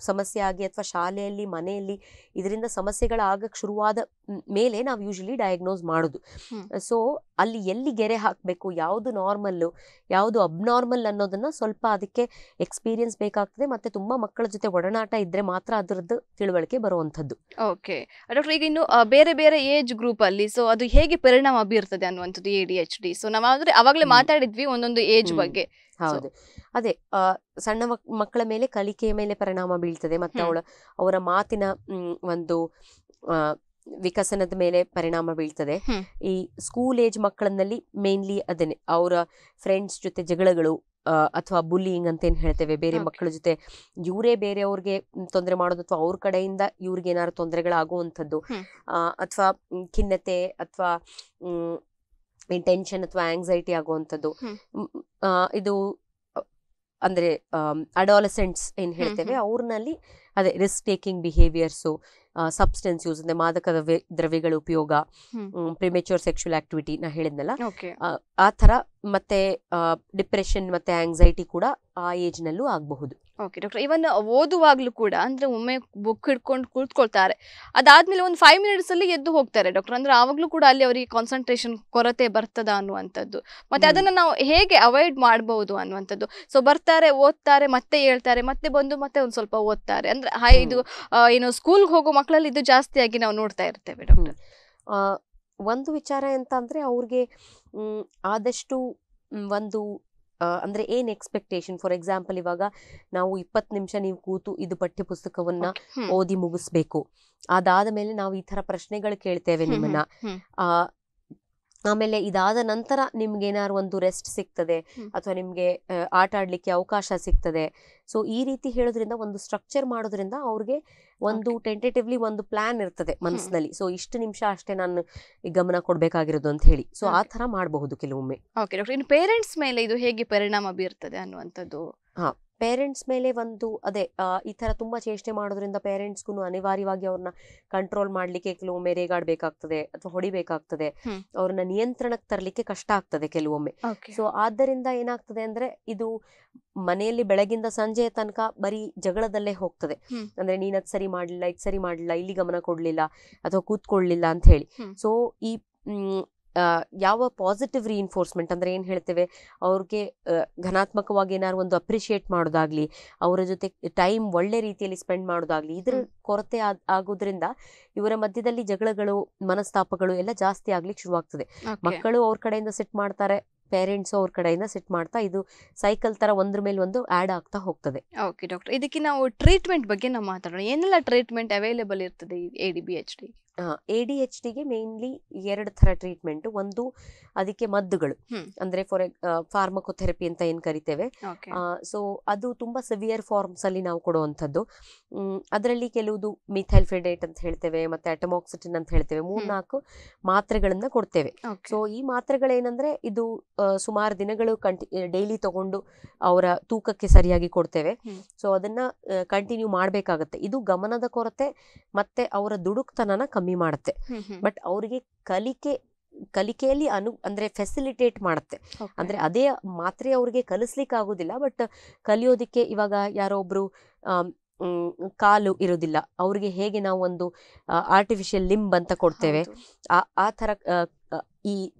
ಸಮಸ್ಯೆ ಆಗಿ ಅಥವಾ ಶಾಲೆಯಲ್ಲಿ ಮನೆಯಲ್ಲಿ ಇದರಿಂದ ಸಮಸ್ಯೆಗಳಾಗಕ್ಕೆ ಶುರುವಾದ ಮೇಲೆ ನಾವು ಯೂಶಲಿ ಡಯಾಗ್ನೋಸ್ ಮಾಡೋದು. ಸೊ ಅಲ್ಲಿ ಎಲ್ಲಿ ಗೆರೆ ಹಾಕಬೇಕು ಯಾವುದು ನಾರ್ಮಲ್ಲು ಯಾವುದು ಅಬ್ನಾರ್ಮಲ್ ಅನ್ನೋದನ್ನ ಸ್ವಲ್ಪ ಅದಕ್ಕೆ ಎಕ್ಸ್ಪೀರಿಯನ್ಸ್ ಬೇಕಾಗ್ತದೆ ಮತ್ತೆ ತುಂಬಾ ಮಕ್ಕಳ ಜೊತೆ ಒಡನಾಟ ಇದ್ರೆ ಮಾತ್ರ ಅದರದ್ದು ತಿಳುವಳಿಕೆ ಬರುವಂಥದ್ದು. ಓಕೆ ಡಾಕ್ಟರ್ ಈಗ ಇನ್ನು ಬೇರೆ ಬೇರೆ ಏಜ್ ಗ್ರೂಪ್ ಅಲ್ಲಿ ಸೊ ಅದು ಹೇಗೆ ಪರಿಣಾಮ ಬೀರ್ತದೆ ಅನ್ನುವಂಥದ್ದು A D H D so ನಾವು ಅಂದ್ರೆ ಅವಾಗಲೇ ಮಾತಾಡಿದ್ವಿ ಒಂದೊಂದು ಏಜ್ ಬಗ್ಗೆ. ಹೌದು. ಅದೇ ಸಣ್ಣ ಮಕ್- ಮಕ್ಕಳ ಮೇಲೆ ಕಲಿಕೆಯ ಮೇಲೆ ಪರಿಣಾಮ ಬೀಳ್ತದೆ. ಮತ್ತೆ. ಅವಳ ಅವರ ಮಾತಿನ ಒಂದು ವಿಕಸನದ ಮೇಲೆ ಪರಿಣಾಮ ಬೀಳ್ತದೆ. ಈ ಸ್ಕೂಲ್ ಏಜ್ ಮಕ್ಕಳನ್ನಲ್ಲಿ ಮೇನ್ಲಿ ಅದನ್ನೇ ಅವರ ಫ್ರೆಂಡ್ಸ್ ಜೊತೆ ಜಗಳಗಳು ಅಥವಾ ಬುಲ್ಲಿಂಗ್ ಅಂತ ಏನು ಹೇಳ್ತೇವೆ ಬೇರೆ. ಮಕ್ಕಳ ಜೊತೆ ಇವರೇ ಬೇರೆಯವ್ರಿಗೆ ತೊಂದರೆ ಮಾಡೋದು ಅಥವಾ ಅವ್ರ ಕಡೆಯಿಂದ ಇವ್ರಿಗೆ ಏನಾದ್ರು ತೊಂದರೆಗಳಾಗುವಂಥದ್ದು. ಅಥವಾ ಖಿನ್ನತೆ ಅಥವಾ ಟೆನ್ಷನ್ ಅಥವಾ ಆಂಗ್ಸೈಟಿ ಆಗುವಂಥದ್ದು ಇದು ಅಂದರೆ ಅಡಾಲಸೆಂಟ್ಸ್ ಏನ್ ಹೇಳ್ತೇವೆ. ಅವ್ರನಲ್ಲಿ ಅದೇ risk taking behaviours substance use ಅಂದ್ರೆ ಮಾದಕ ದ್ರವ್ಯ ದ್ರವ್ಯಗಳ ಉಪಯೋಗ. ಪ್ರಿಮೆಚೂರ್ ಸೆಕ್ಷುವಲ್ ಆಕ್ಟಿವಿಟಿ ನಾ ಹೇಳಿದ್ನಲ್ಲ ಆ ಥರ ಮತ್ತೆ ಡಿಪ್ರೆಷನ್ ಮತ್ತೆ ಆಂಗ್ಸೈಟಿ ಕೂಡ ಆ ಏಜ್ ನಲ್ಲೂ ಆಗಬಹುದು. ಓಕೆ ಡಾಕ್ಟರ್ ಇವನ್ ಓದುವಾಗ್ಲೂ ಕೂಡ ಅಂದ್ರೆ ಒಮ್ಮೆ ಬುಕ್ ಹಿಡ್ಕೊಂಡು ಕೂತ್ಕೊಳ್ತಾರೆ. ಅದಾದ್ಮೇಲೆ ಒಂದು ಫೈವ್ ಮಿನಿಟ್ಸ್ ಅಲ್ಲಿ ಎದ್ದು ಹೋಗ್ತಾರೆ ಡಾಕ್ಟರ್ ಅಂದ್ರೆ ಆವಾಗ್ಲೂ ಕೂಡ ಅಲ್ಲಿ ಅವರಿಗೆ ಕಾನ್ಸಂಟ್ರೇಷನ್ ಕೊರತೆ ಬರ್ತದ ಅನ್ನುವಂಥದ್ದು. ಮತ್ತೆ. ಅದನ್ನ ನಾವು ಹೇಗೆ ಅವಾಯ್ಡ್ ಮಾಡಬಹುದು ಅನ್ನುವಂಥದ್ದು. ಸೊ ಬರ್ತಾರೆ ಓದ್ತಾರೆ ಮತ್ತೆ ಹೇಳ್ತಾರೆ ಮತ್ತೆ ಬಂದು ಮತ್ತೆ ಒಂದ್ ಸ್ವಲ್ಪ ಓದ್ತಾರೆ. ಅಂದ್ರೆ ಹೈ ಇದು ಏನು ಸ್ಕೂಲ್ಗೆ ಹೋಗೋ ಮಕ್ಕಳಲ್ಲಿ ಇದು ಜಾಸ್ತಿಯಾಗಿ ನಾವು ನೋಡ್ತಾ ಇರ್ತೇವೆ ಡಾಕ್ಟರ್ ಒಂದು ವಿಚಾರ ಎಂತ ಅಂದ್ರೆ ಅವ್ರಿಗೆ ಆದಷ್ಟು ಒಂದು ಅಂದರೆ ಅಂದ್ರೆ ಏನ್ ಎಕ್ಸ್ಪೆಕ್ಟೇಷನ್ ಫಾರ್ ಎಕ್ಸಾಂಪಲ್ ಇವಾಗ ನಾವು ಇಪ್ಪತ್ತು ನಿಮಿಷ ನೀವು ಕೂತು ಇದು ಪಠ್ಯ ಪುಸ್ತಕವನ್ನ ಓದಿ ಮುಗಿಸ್ಬೇಕು. ಅದಾದ ಮೇಲೆ ನಾವು ಈ ತರ ಪ್ರಶ್ನೆಗಳು ಕೇಳ್ತೇವೆ ನಿಮ್ಮನ್ನ. ಆ ಆಮೇಲೆ ಇದಾದ ನಂತರ ನಿಮ್ಗೆ ಏನಾದ್ರು ಒಂದು ರೆಸ್ಟ್ ಸಿಗ್ತದೆ ಅಥವಾ ನಿಮ್ಗೆ ಆಟ ಆಡ್ಲಿಕ್ಕೆ ಅವಕಾಶ ಸಿಗ್ತದೆ. ಸೊ ಈ ರೀತಿ ಹೇಳೋದ್ರಿಂದ ಒಂದು ಸ್ಟ್ರಕ್ಚರ್ ಮಾಡೋದ್ರಿಂದ ಅವ್ರಿಗೆ ಒಂದು ಟೆಂಟೇಟಿವ್ಲಿ ಒಂದು ಪ್ಲಾನ್ ಇರ್ತದೆ ಮನಸ್ಸಿನಲ್ಲಿ ಸೊ ಇಷ್ಟು ನಿಮಿಷ ಅಷ್ಟೇ ನಾನು ಗಮನ ಕೊಡಬೇಕಾಗಿರೋದು ಅಂತ ಹೇಳಿ. ಸೊ ಆ. ತರ ಮಾಡಬಹುದು ಕೆಲವೊಮ್ಮೆ. ಓಕೆ ಡಾಕ್ಟರ್ ಇನ್ನು ಪೇರೆಂಟ್ಸ್ ಮೇಲೆ ಇದು ಹೇಗೆ ಪರಿಣಾಮ ಬೀರ್ತದೆ ಅನ್ನುವಂಥದ್ದು? ಪೇರೆಂಟ್ಸ್ ಮೇಲೆ ಒಂದು ಅದೇ ಈ ತರ ತುಂಬಾ ಚೇಷ್ಟೆ ಮಾಡೋದ್ರಿಂದ ಪೇರೆಂಟ್ಸ್ಗೂ ಅನಿವಾರ್ಯವಾಗಿ ಅವ್ರನ್ನ ಕಂಟ್ರೋಲ್ ಮಾಡ್ಲಿಕ್ಕೆ ಕೆಲವೊಮ್ಮೆ ರೇಗಾಡಬೇಕಾಗ್ತದೆ ಅಥವಾ ಹೊಡಿಬೇಕಾಗ್ತದೆ. ಅವ್ರನ್ನ ನಿಯಂತ್ರಣಕ್ಕೆ ತರಲಿಕ್ಕೆ ಕಷ್ಟ ಆಗ್ತದೆ ಕೆಲವೊಮ್ಮೆ ಸೊ ಆದ್ದರಿಂದ ಏನಾಗ್ತದೆ ಅಂದ್ರೆ ಇದು ಮನೆಯಲ್ಲಿ ಬೆಳಗಿಂದ ಸಂಜೆಯ ತನಕ ಬರೀ ಜಗಳದಲ್ಲೇ ಹೋಗ್ತದೆ. ಅಂದ್ರೆ ನೀನ್ ಅದ್ ಸರಿ ಮಾಡ್ಲಿಲ್ಲ ಇದ್ ಸರಿ ಮಾಡ್ಲಿಲ್ಲ ಇಲ್ಲಿ ಗಮನ ಕೊಡ್ಲಿಲ್ಲ ಅಥವಾ ಕೂತ್ಕೊಳ್ಳಿಲ್ಲ ಅಂತ ಹೇಳಿ. ಸೊ ಈ ಯಾವ ಪಾಸಿಟಿವ್ ರೀಇನ್ಫೋರ್ಸ್ಮೆಂಟ್ ಅಂದ್ರೆ ಏನು ಹೇಳ್ತೇವೆ? ಅವ್ರಿಗೆ ಘನಾತ್ಮಕವಾಗಿ ಏನಾದ್ರು ಒಂದು ಅಪ್ರಿಷಿಯೇಟ್ ಮಾಡೋದಾಗ್ಲಿ ಅವರ ಜೊತೆ ಟೈಮ್ ಒಳ್ಳೆ ರೀತಿಯಲ್ಲಿ ಸ್ಪೆಂಡ್ ಮಾಡೋದಾಗಲಿ ಇದ್ರ ಕೊರತೆ ಆಗ್- ಆಗೋದ್ರಿಂದ ಇವರ ಮಧ್ಯದಲ್ಲಿ ಜಗಳಗಳು ಮನಸ್ತಾಪಗಳು ಎಲ್ಲ ಜಾಸ್ತಿ ಆಗ್ಲಿಕ್ಕೆ ಶುರುವಾಗ್ತದೆ. ಮಕ್ಕಳು ಅವ್ರ ಕಡೆಯಿಂದ ಸೆಟ್ ಮಾಡ್ತಾರೆ ಪೇರೆಂಟ್ಸ್ ಅವ್ರ ಕಡೆಯಿಂದ ಸೆಟ್ ಮಾಡ್ತಾ ಇದು ಸೈಕಲ್ ತರ ಒಂದ್ರ ಮೇಲೆ ಒಂದು ಆಡ್ ಆಗ್ತಾ ಹೋಗ್ತದೆ. ಓಕೆ ಡಾಕ್ಟರ್ ಇದಕ್ಕೆ ನಾವು ಟ್ರೀಟ್ಮೆಂಟ್ ಬಗ್ಗೆ ನಾವು ಮಾತಾಡೋಣ. ಏನೆಲ್ಲ ಟ್ರೀಟ್ಮೆಂಟ್ ಅವೈಲೇಬಲ್ ಇರ್ತದೆ A D B H D A D H ಡಿಗೆ ಮೇನ್ಲಿ ಎರಡು ಥರ ಟ್ರೀಟ್ಮೆಂಟ್ ಒಂದು ಅದಕ್ಕೆ ಮದ್ದುಗಳು. ಅಂದ್ರೆ ಫಾರ್ ಫಾರ್ಮಕೋಥೆರಪಿ ಅಂತ ಏನ್ ಕರಿತೇವೆ. ಸೊ ಅದು ತುಂಬಾ ಸಿವಿಯರ್ ಫಾರ್ಮ್ಸ್ ಅಲ್ಲಿ ನಾವು ಕೊಡುವಂಥದ್ದು. ಅದರಲ್ಲಿ ಕೆಲವುದು ಮಿಥೈಲ್ ಫೆಡೇಟ್ ಅಂತ ಹೇಳ್ತೇವೆ ಮತ್ತೆ ಅಟಮಾಕ್ಸಿಟಿನ್ ಅಂತ ಹೇಳ್ತೇವೆ. ಮೂರ್ನಾಲ್ಕು ಮಾತ್ರೆಗಳನ್ನ ಕೊಡ್ತೇವೆ. ಸೊ ಈ ಮಾತ್ರೆಗಳೇನಂದ್ರೆ ಇದು ಸುಮಾರು ದಿನಗಳು ಕಂಟಿ ಡೈಲಿ ತಗೊಂಡು ಅವರ ತೂಕಕ್ಕೆ ಸರಿಯಾಗಿ ಕೊಡ್ತೇವೆ. ಸೊ ಅದನ್ನ ಕಂಟಿನ್ಯೂ ಮಾಡಬೇಕಾಗತ್ತೆ. ಇದು ಗಮನದ ಕೊರತೆ ಮತ್ತೆ ಅವರ ದುಡುಕ್ತನ ಕಮ್ಮಿ ಮಾಡುತ್ತೆ. ಬಟ್ ಅವ್ರಿಗೆ ಕಲಿಕೆ ಕಲಿಕೆಯಲ್ಲಿ ಅನು ಅಂದ್ರೆ ಫೆಸಿಲಿಟೇಟ್ ಮಾಡುತ್ತೆ. ಅಂದ್ರೆ ಅದೇ ಮಾತ್ರೆ ಅವ್ರಿಗೆ ಕಲಿಸ್ಲಿಕ್ಕೆ ಆಗುದಿಲ್ಲ ಬಟ್ ಕಲಿಯೋದಿಕ್ಕೆ ಇವಾಗ ಯಾರೋ ಒಬ್ರು ಕಾಲು ಇರೋದಿಲ್ಲ. ಅವ್ರಿಗೆ ಹೇಗೆ ನಾವು ಒಂದು ಆರ್ಟಿಫಿಷಿಯಲ್ ಲಿಂಬ್ ಅಂತ ಕೊಡ್ತೇವೆ. ಆ ಆ ಆ, ಈ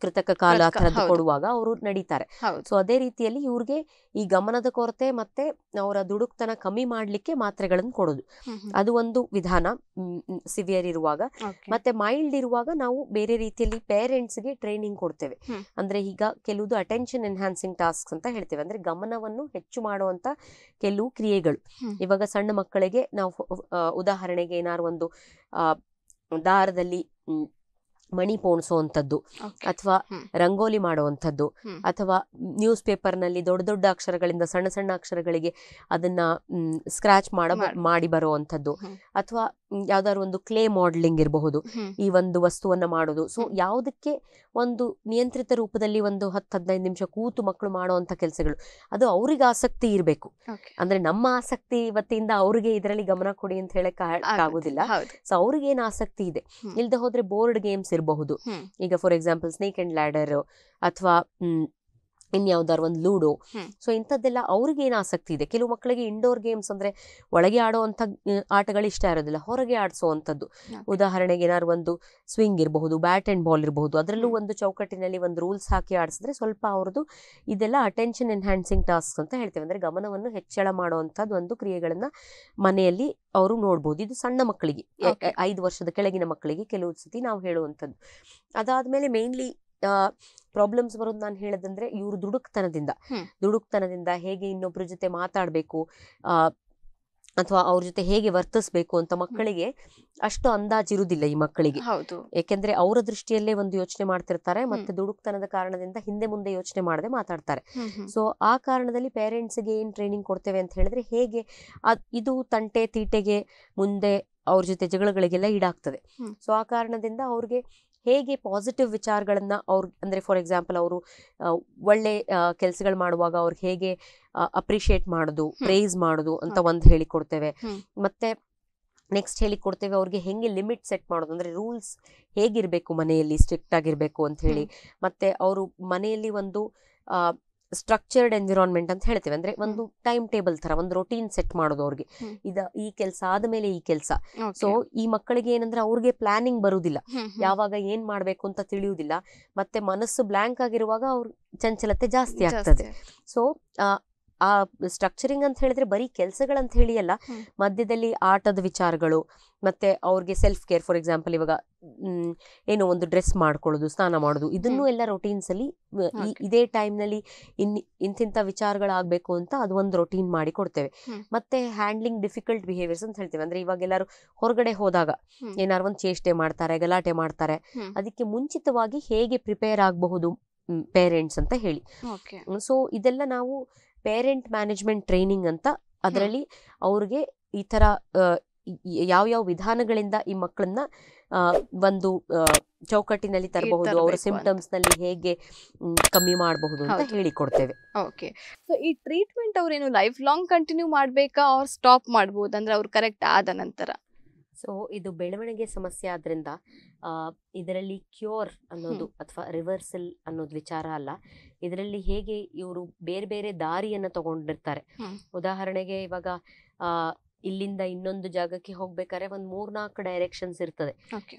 ಕೃತಕ ಕಾಲ ಥರದ್ದು ಕೊಡುವಾಗ ಅವರು ನಡೀತಾರೆ. ಸೊ ಅದೇ ರೀತಿಯಲ್ಲಿ ಇವ್ರಿಗೆ ಈ ಗಮನದ ಕೊರತೆ ಮತ್ತೆ ಅವರ ದುಡುಕ್ತನ ಕಮ್ಮಿ ಮಾಡ್ಲಿಕ್ಕೆ ಮಾತ್ರೆಗಳನ್ನು ಕೊಡೋದು. ಅದು ಒಂದು ವಿಧಾನ ಸಿವಿಯರ್ ಇರುವಾಗ. ಮತ್ತೆ ಮೈಲ್ಡ್ ಇರುವಾಗ ನಾವು ಬೇರೆ ರೀತಿಯಲ್ಲಿ ಪೇರೆಂಟ್ಸ್ಗೆ ಟ್ರೈನಿಂಗ್ ಕೊಡ್ತೇವೆ. ಅಂದ್ರೆ ಈಗ ಕೆಲವುದು ಅಟೆನ್ಷನ್ ಎನ್ಹಾನ್ಸಿಂಗ್ ಟಾಸ್ಕ್ ಅಂತ ಹೇಳ್ತೇವೆ. ಅಂದ್ರೆ ಗಮನವನ್ನು ಹೆಚ್ಚು ಮಾಡುವಂತ ಕೆಲವು ಕ್ರಿಯೆಗಳು. ಇವಾಗ ಸಣ್ಣ ಮಕ್ಕಳಿಗೆ ನಾವು ಉದಾಹರಣೆಗೆ ಏನಾದ್ರು ಒಂದು ಆ, ದಾರದಲ್ಲಿ ಮಣಿ ಪೋಣಿಸುವಂಥದ್ದು. ಅಥವಾ ರಂಗೋಲಿ ಮಾಡುವಂಥದ್ದು. ಅಥವಾ ನ್ಯೂಸ್ ಪೇಪರ್ನಲ್ಲಿ ದೊಡ್ಡ ದೊಡ್ಡ ಅಕ್ಷರಗಳಿಂದ ಸಣ್ಣ ಸಣ್ಣ ಅಕ್ಷರಗಳಿಗೆ ಅದನ್ನ ಸ್ಕ್ರಾಚ್ ಮಾಡ ಮಾಡಿ ಬರುವಂಥದ್ದು. ಅಥವಾ ಯಾವ್ದಾದ್ರು ಒಂದು ಕ್ಲೇ ಮಾಡಲಿಂಗ್ ಇರಬಹುದು. ಈ ಒಂದು ವಸ್ತುವನ್ನ ಮಾಡೋದು. ಸೊ ಯಾವುದಕ್ಕೆ ಒಂದು ನಿಯಂತ್ರಿತ ರೂಪದಲ್ಲಿ ಒಂದು ಹತ್ತು ಹದಿನೈದು ನಿಮಿಷ ಕೂತು ಮಕ್ಕಳು ಮಾಡುವಂತ ಕೆಲಸಗಳು ಅದು ಅವ್ರಿಗೆ ಆಸಕ್ತಿ ಇರಬೇಕು. ಅಂದ್ರೆ ನಮ್ಮ ಆಸಕ್ತಿ ಇವತ್ತಿಂದ ಅವ್ರಿಗೆ ಇದರಲ್ಲಿ ಗಮನ ಕೊಡಿ ಅಂತ ಹೇಳಕ್ ಆಗೋದಿಲ್ಲ. ಸೊ ಅವ್ರಿಗೆ ಏನ್ ಆಸಕ್ತಿ ಇದೆ. ಇಲ್ದ ಇಲ್ದೆ ಹೋದ್ರೆ ಬೋರ್ಡ್ ಗೇಮ್ಸ್ ಇರಬಹುದು ಹ್ಮ್. ಈಗ for example snake and ladder ಅಥವಾ ಇನ್ಯಾವ್ದಾರು ಒಂದು ಲೂಡೋ. ಸೊ ಇಂಥದ್ದೆಲ್ಲ ಅವ್ರಿಗೆ ಏನು ಆಸಕ್ತಿ ಇದೆ? ಕೆಲವು ಮಕ್ಕಳಿಗೆ ಇಂಡೋರ್ ಗೇಮ್ಸ್ ಅಂದ್ರೆ ಒಳಗೆ ಆಡುವಂಥ ಆಟಗಳು ಇಷ್ಟ ಇರೋದಿಲ್ಲ. ಹೊರಗೆ ಆಡಿಸುವಂಥದ್ದು. ಉದಾಹರಣೆಗೆ ಏನಾದ್ರು ಒಂದು ಸ್ವಿಂಗ್ ಇರಬಹುದು ಬ್ಯಾಟ್ ಅಂಡ್ ಬಾಲ್ ಇರಬಹುದು. ಅದರಲ್ಲೂ ಒಂದು ಚೌಕಟ್ಟಿನಲ್ಲಿ ಒಂದು ರೂಲ್ಸ್ ಹಾಕಿ ಆಡಿಸಿದ್ರೆ ಸ್ವಲ್ಪ ಅವ್ರದ್ದು ಇದೆಲ್ಲ ಅಟೆನ್ಷನ್ ಎನ್ಹ್ಯಾನ್ಸಿಂಗ್ ಟಾಸ್ಕ್ ಅಂತ ಹೇಳ್ತೇವೆ. ಅಂದ್ರೆ ಗಮನವನ್ನು ಹೆಚ್ಚಳ ಮಾಡುವಂಥದ್ದು ಒಂದು ಕ್ರಿಯೆಗಳನ್ನ ಮನೆಯಲ್ಲಿ ಅವರು ನೋಡ್ಬೋದು. ಇದು ಸಣ್ಣ ಮಕ್ಕಳಿಗೆ ಐದು ವರ್ಷದ ಕೆಳಗಿನ ಮಕ್ಕಳಿಗೆ ಕೆಲವು ಸತಿ ನಾವು ಹೇಳುವಂಥದ್ದು. ಅದಾದ್ಮೇಲೆ ಮೇನ್ಲಿ ಪ್ರಾಬ್ಲಮ್ಸ್ ಬರೋದು ನಾನು ಹೇಳದಂದ್ರೆ ಇವರು ದುಡುಕ್ತನದಿಂದ. ದುಡುಕ್ತನದಿಂದ ಹೇಗೆ ಇನ್ನೊಬ್ಬರ ಜೊತೆ ಮಾತಾಡಬೇಕು ಅಥವಾ ಅವ್ರ ಜೊತೆ ಹೇಗೆ ವರ್ತಿಸ್ಬೇಕು ಅಂತ ಮಕ್ಕಳಿಗೆ ಅಷ್ಟು ಅಂದಾಜಿರುವುದಿಲ್ಲ ಈ ಮಕ್ಕಳಿಗೆ. ಹೌದು. ಯಾಕೆಂದ್ರೆ ಅವರ ದೃಷ್ಟಿಯಲ್ಲೇ ಒಂದು ಯೋಚನೆ ಮಾಡ್ತಿರ್ತಾರೆ ಮತ್ತೆ ದುಡುಕ್ತನದ ಕಾರಣದಿಂದ ಹಿಂದೆ ಮುಂದೆ ಯೋಚನೆ ಮಾಡದೆ ಮಾತಾಡ್ತಾರೆ. ಸೊ ಆ ಕಾರಣದಲ್ಲಿ ಪೇರೆಂಟ್ಸ್ಗೆ ಏನ್ ಟ್ರೈನಿಂಗ್ ಕೊಡ್ತೇವೆ ಅಂತ ಹೇಳಿದ್ರೆ ಹೇಗೆ ಇದು ತಂಟೆ ತೀಟೆಗೆ ಮುಂದೆ ಅವ್ರ ಜೊತೆ ಜಗಳಗಳಿಗೆಲ್ಲ ಈಡಾಗ್ತದೆ. ಸೊ ಆ ಕಾರಣದಿಂದ ಅವ್ರಿಗೆ ಹೇಗೆ ಪಾಸಿಟಿವ್ ವಿಚಾರಗಳನ್ನ ಅವ್ರ ಅಂದ್ರೆ ಫಾರ್ ಎಕ್ಸಾಂಪಲ್ ಅವರು ಒಳ್ಳೆ ಕೆಲಸಗಳು ಮಾಡುವಾಗ ಅವ್ರಿಗೆ ಹೇಗೆ ಅಪ್ರಿಷಿಯೇಟ್ ಮಾಡೋದು ಪ್ರೇಸ್ ಮಾಡೋದು ಅಂತ. ಒಂದು ಹೇಳಿಕೊಡ್ತೇವೆ. ಮತ್ತೆ ನೆಕ್ಸ್ಟ್ ಹೇಳಿಕೊಡ್ತೇವೆ ಅವ್ರಿಗೆ ಹೆಂಗೆ ಲಿಮಿಟ್ ಸೆಟ್ ಮಾಡೋದು ಅಂದ್ರೆ ರೂಲ್ಸ್ ಹೇಗಿರ್ಬೇಕು ಮನೆಯಲ್ಲಿ ಸ್ಟ್ರಿಕ್ಟ್ ಆಗಿರ್ಬೇಕು ಅಂತ ಹೇಳಿ ಮತ್ತೆ ಅವರು ಮನೆಯಲ್ಲಿ ಒಂದು ಸ್ಟ್ರಕ್ಚರ್ಡ್ ಎನ್ವಿರಾನ್ಮೆಂಟ್ ಅಂತ ಹೇಳ್ತೇವೆ. ಅಂದ್ರೆ ಒಂದು ಟೈಮ್ ಟೇಬಲ್ ತರ ಒಂದು ರೊಟೀನ್ ಸೆಟ್ ಮಾಡೋದು ಅವ್ರಿಗೆ. ಇದ ಈ ಕೆಲಸ ಆದಮೇಲೆ ಈ ಕೆಲಸ. ಸೊ ಈ ಮಕ್ಕಳಿಗೆ ಏನಂದ್ರೆ ಅವ್ರಿಗೆ ಪ್ಲಾನಿಂಗ್ ಬರುವುದಿಲ್ಲ. ಯಾವಾಗ ಏನ್ ಮಾಡ್ಬೇಕು ಅಂತ ತಿಳಿಯುವುದಿಲ್ಲ ಮತ್ತೆ ಮನಸ್ಸು ಬ್ಲಾಂಕ್ ಆಗಿರುವಾಗ ಅವ್ರ ಚಂಚಲತೆ ಜಾಸ್ತಿ ಜಾಸ್ತಿ ಆಗ್ತದೆ. ಸೊ ಆ ಸ್ಟ್ರಕ್ಚರಿಂಗ್ ಅಂತ ಹೇಳಿದ್ರೆ ಬರೀ ಕೆಲಸಗಳಂತ ಹೇಳಿ ಅಲ್ಲ ಮಧ್ಯದಲ್ಲಿ ಆಟದ ವಿಚಾರಗಳು ಮತ್ತೆ ಅವ್ರಿಗೆ ಸೆಲ್ಫ್ ಕೇರ್ ಫಾರ್ ಎಕ್ಸಾಂಪಲ್ ಇವಾಗ ಏನೋ ಒಂದು ಡ್ರೆಸ್ ಮಾಡ್ಕೊಳ್ಳೋದು ಸ್ನಾನ ಮಾಡೋದು ಇದನ್ನು ಎಲ್ಲ ರೊಟೀನ್ಸ್ ಅಲ್ಲಿ ಇದೇ ಟೈಮ್ನಲ್ಲಿ ಇನ್ ಇಂತಿಂತ ವಿಚಾರಗಳಾಗಬೇಕು ಅಂತ ಅದು ಒಂದು ರೊಟೀನ್ ಮಾಡಿ ಕೊಡ್ತೇವೆ. ಮತ್ತೆ ಹ್ಯಾಂಡ್ಲಿಂಗ್ ಡಿಫಿಕಲ್ಟ್ ಬಿಹೇವಿಯರ್ಸ್ ಅಂತ ಹೇಳ್ತೇವೆ. ಅಂದ್ರೆ ಇವಾಗ ಎಲ್ಲರೂ ಹೊರಗಡೆ ಹೋದಾಗ ಏನಾರ ಒಂದು ಚೇಷ್ಟೆ ಮಾಡ್ತಾರೆ ಗಲಾಟೆ ಮಾಡ್ತಾರೆ. ಅದಕ್ಕೆ ಮುಂಚಿತವಾಗಿ ಹೇಗೆ ಪ್ರಿಪೇರ್ ಆಗಬಹುದು ಪೇರೆಂಟ್ಸ್ ಅಂತ ಹೇಳಿ. ಸೊ ಇದೆಲ್ಲ ನಾವು ಪೇರೆಂಟ್ ಮ್ಯಾನೇಜ್ಮೆಂಟ್ ಟ್ರೈನಿಂಗ್ ಅಂತ ಅದರಲ್ಲಿ ಅವ್ರಿಗೆ ಈ ತರ ಯಾವ ಯಾವ ವಿಧಾನಗಳಿಂದ ಈ ಮಕ್ಕಳನ್ನ ಒಂದು ಚೌಕಟ್ಟಿನಲ್ಲಿ ತರಬಹುದು ಅವರ ಸಿಂಪ್ಟಮ್ಸ್ನಲ್ಲಿ ಹೇಗೆ ಕಮ್ಮಿ ಮಾಡಬಹುದು ಅಂತ. ಹೇಳಿಕೊಡ್ತೇವೆ. ಓಕೆ. ಸೊ ಈ ಟ್ರೀಟ್ಮೆಂಟ್ ಅವ್ರೇನು ಲೈಫ್ ಲಾಂಗ್ ಕಂಟಿನ್ಯೂ ಮಾಡಬೇಕಾ ಅವ್ರು ಸ್ಟಾಪ್ ಮಾಡಬಹುದು ಅಂದ್ರೆ ಅವ್ರು ಕರೆಕ್ಟ್ ಆದ ನಂತರ? ಸೊ ಇದು ಬೆಳವಣಿಗೆ ಸಮಸ್ಯೆ ಆದ್ರಿಂದ ಆ, ಇದರಲ್ಲಿ ಕ್ಯೂರ್ ಅನ್ನೋದು ಅಥವಾ ರಿವರ್ಸಲ್ ಅನ್ನೋದು ವಿಚಾರ ಅಲ್ಲ. ಇದರಲ್ಲಿ ಹೇಗೆ ಇವರು ಬೇರೆ ಬೇರೆ ದಾರಿಯನ್ನ ತಗೊಂಡಿರ್ತಾರೆ. ಉದಾಹರಣೆಗೆ ಇವಾಗ ಇಲ್ಲಿಂದ ಇನ್ನೊಂದು ಜಾಗಕ್ಕೆ ಹೋಗ್ಬೇಕಾದ್ರೆ ಒಂದ್ ಮೂರ್ನಾಲ್ಕು ಡೈರೆಕ್ಷನ್ಸ್ ಇರ್ತದೆ.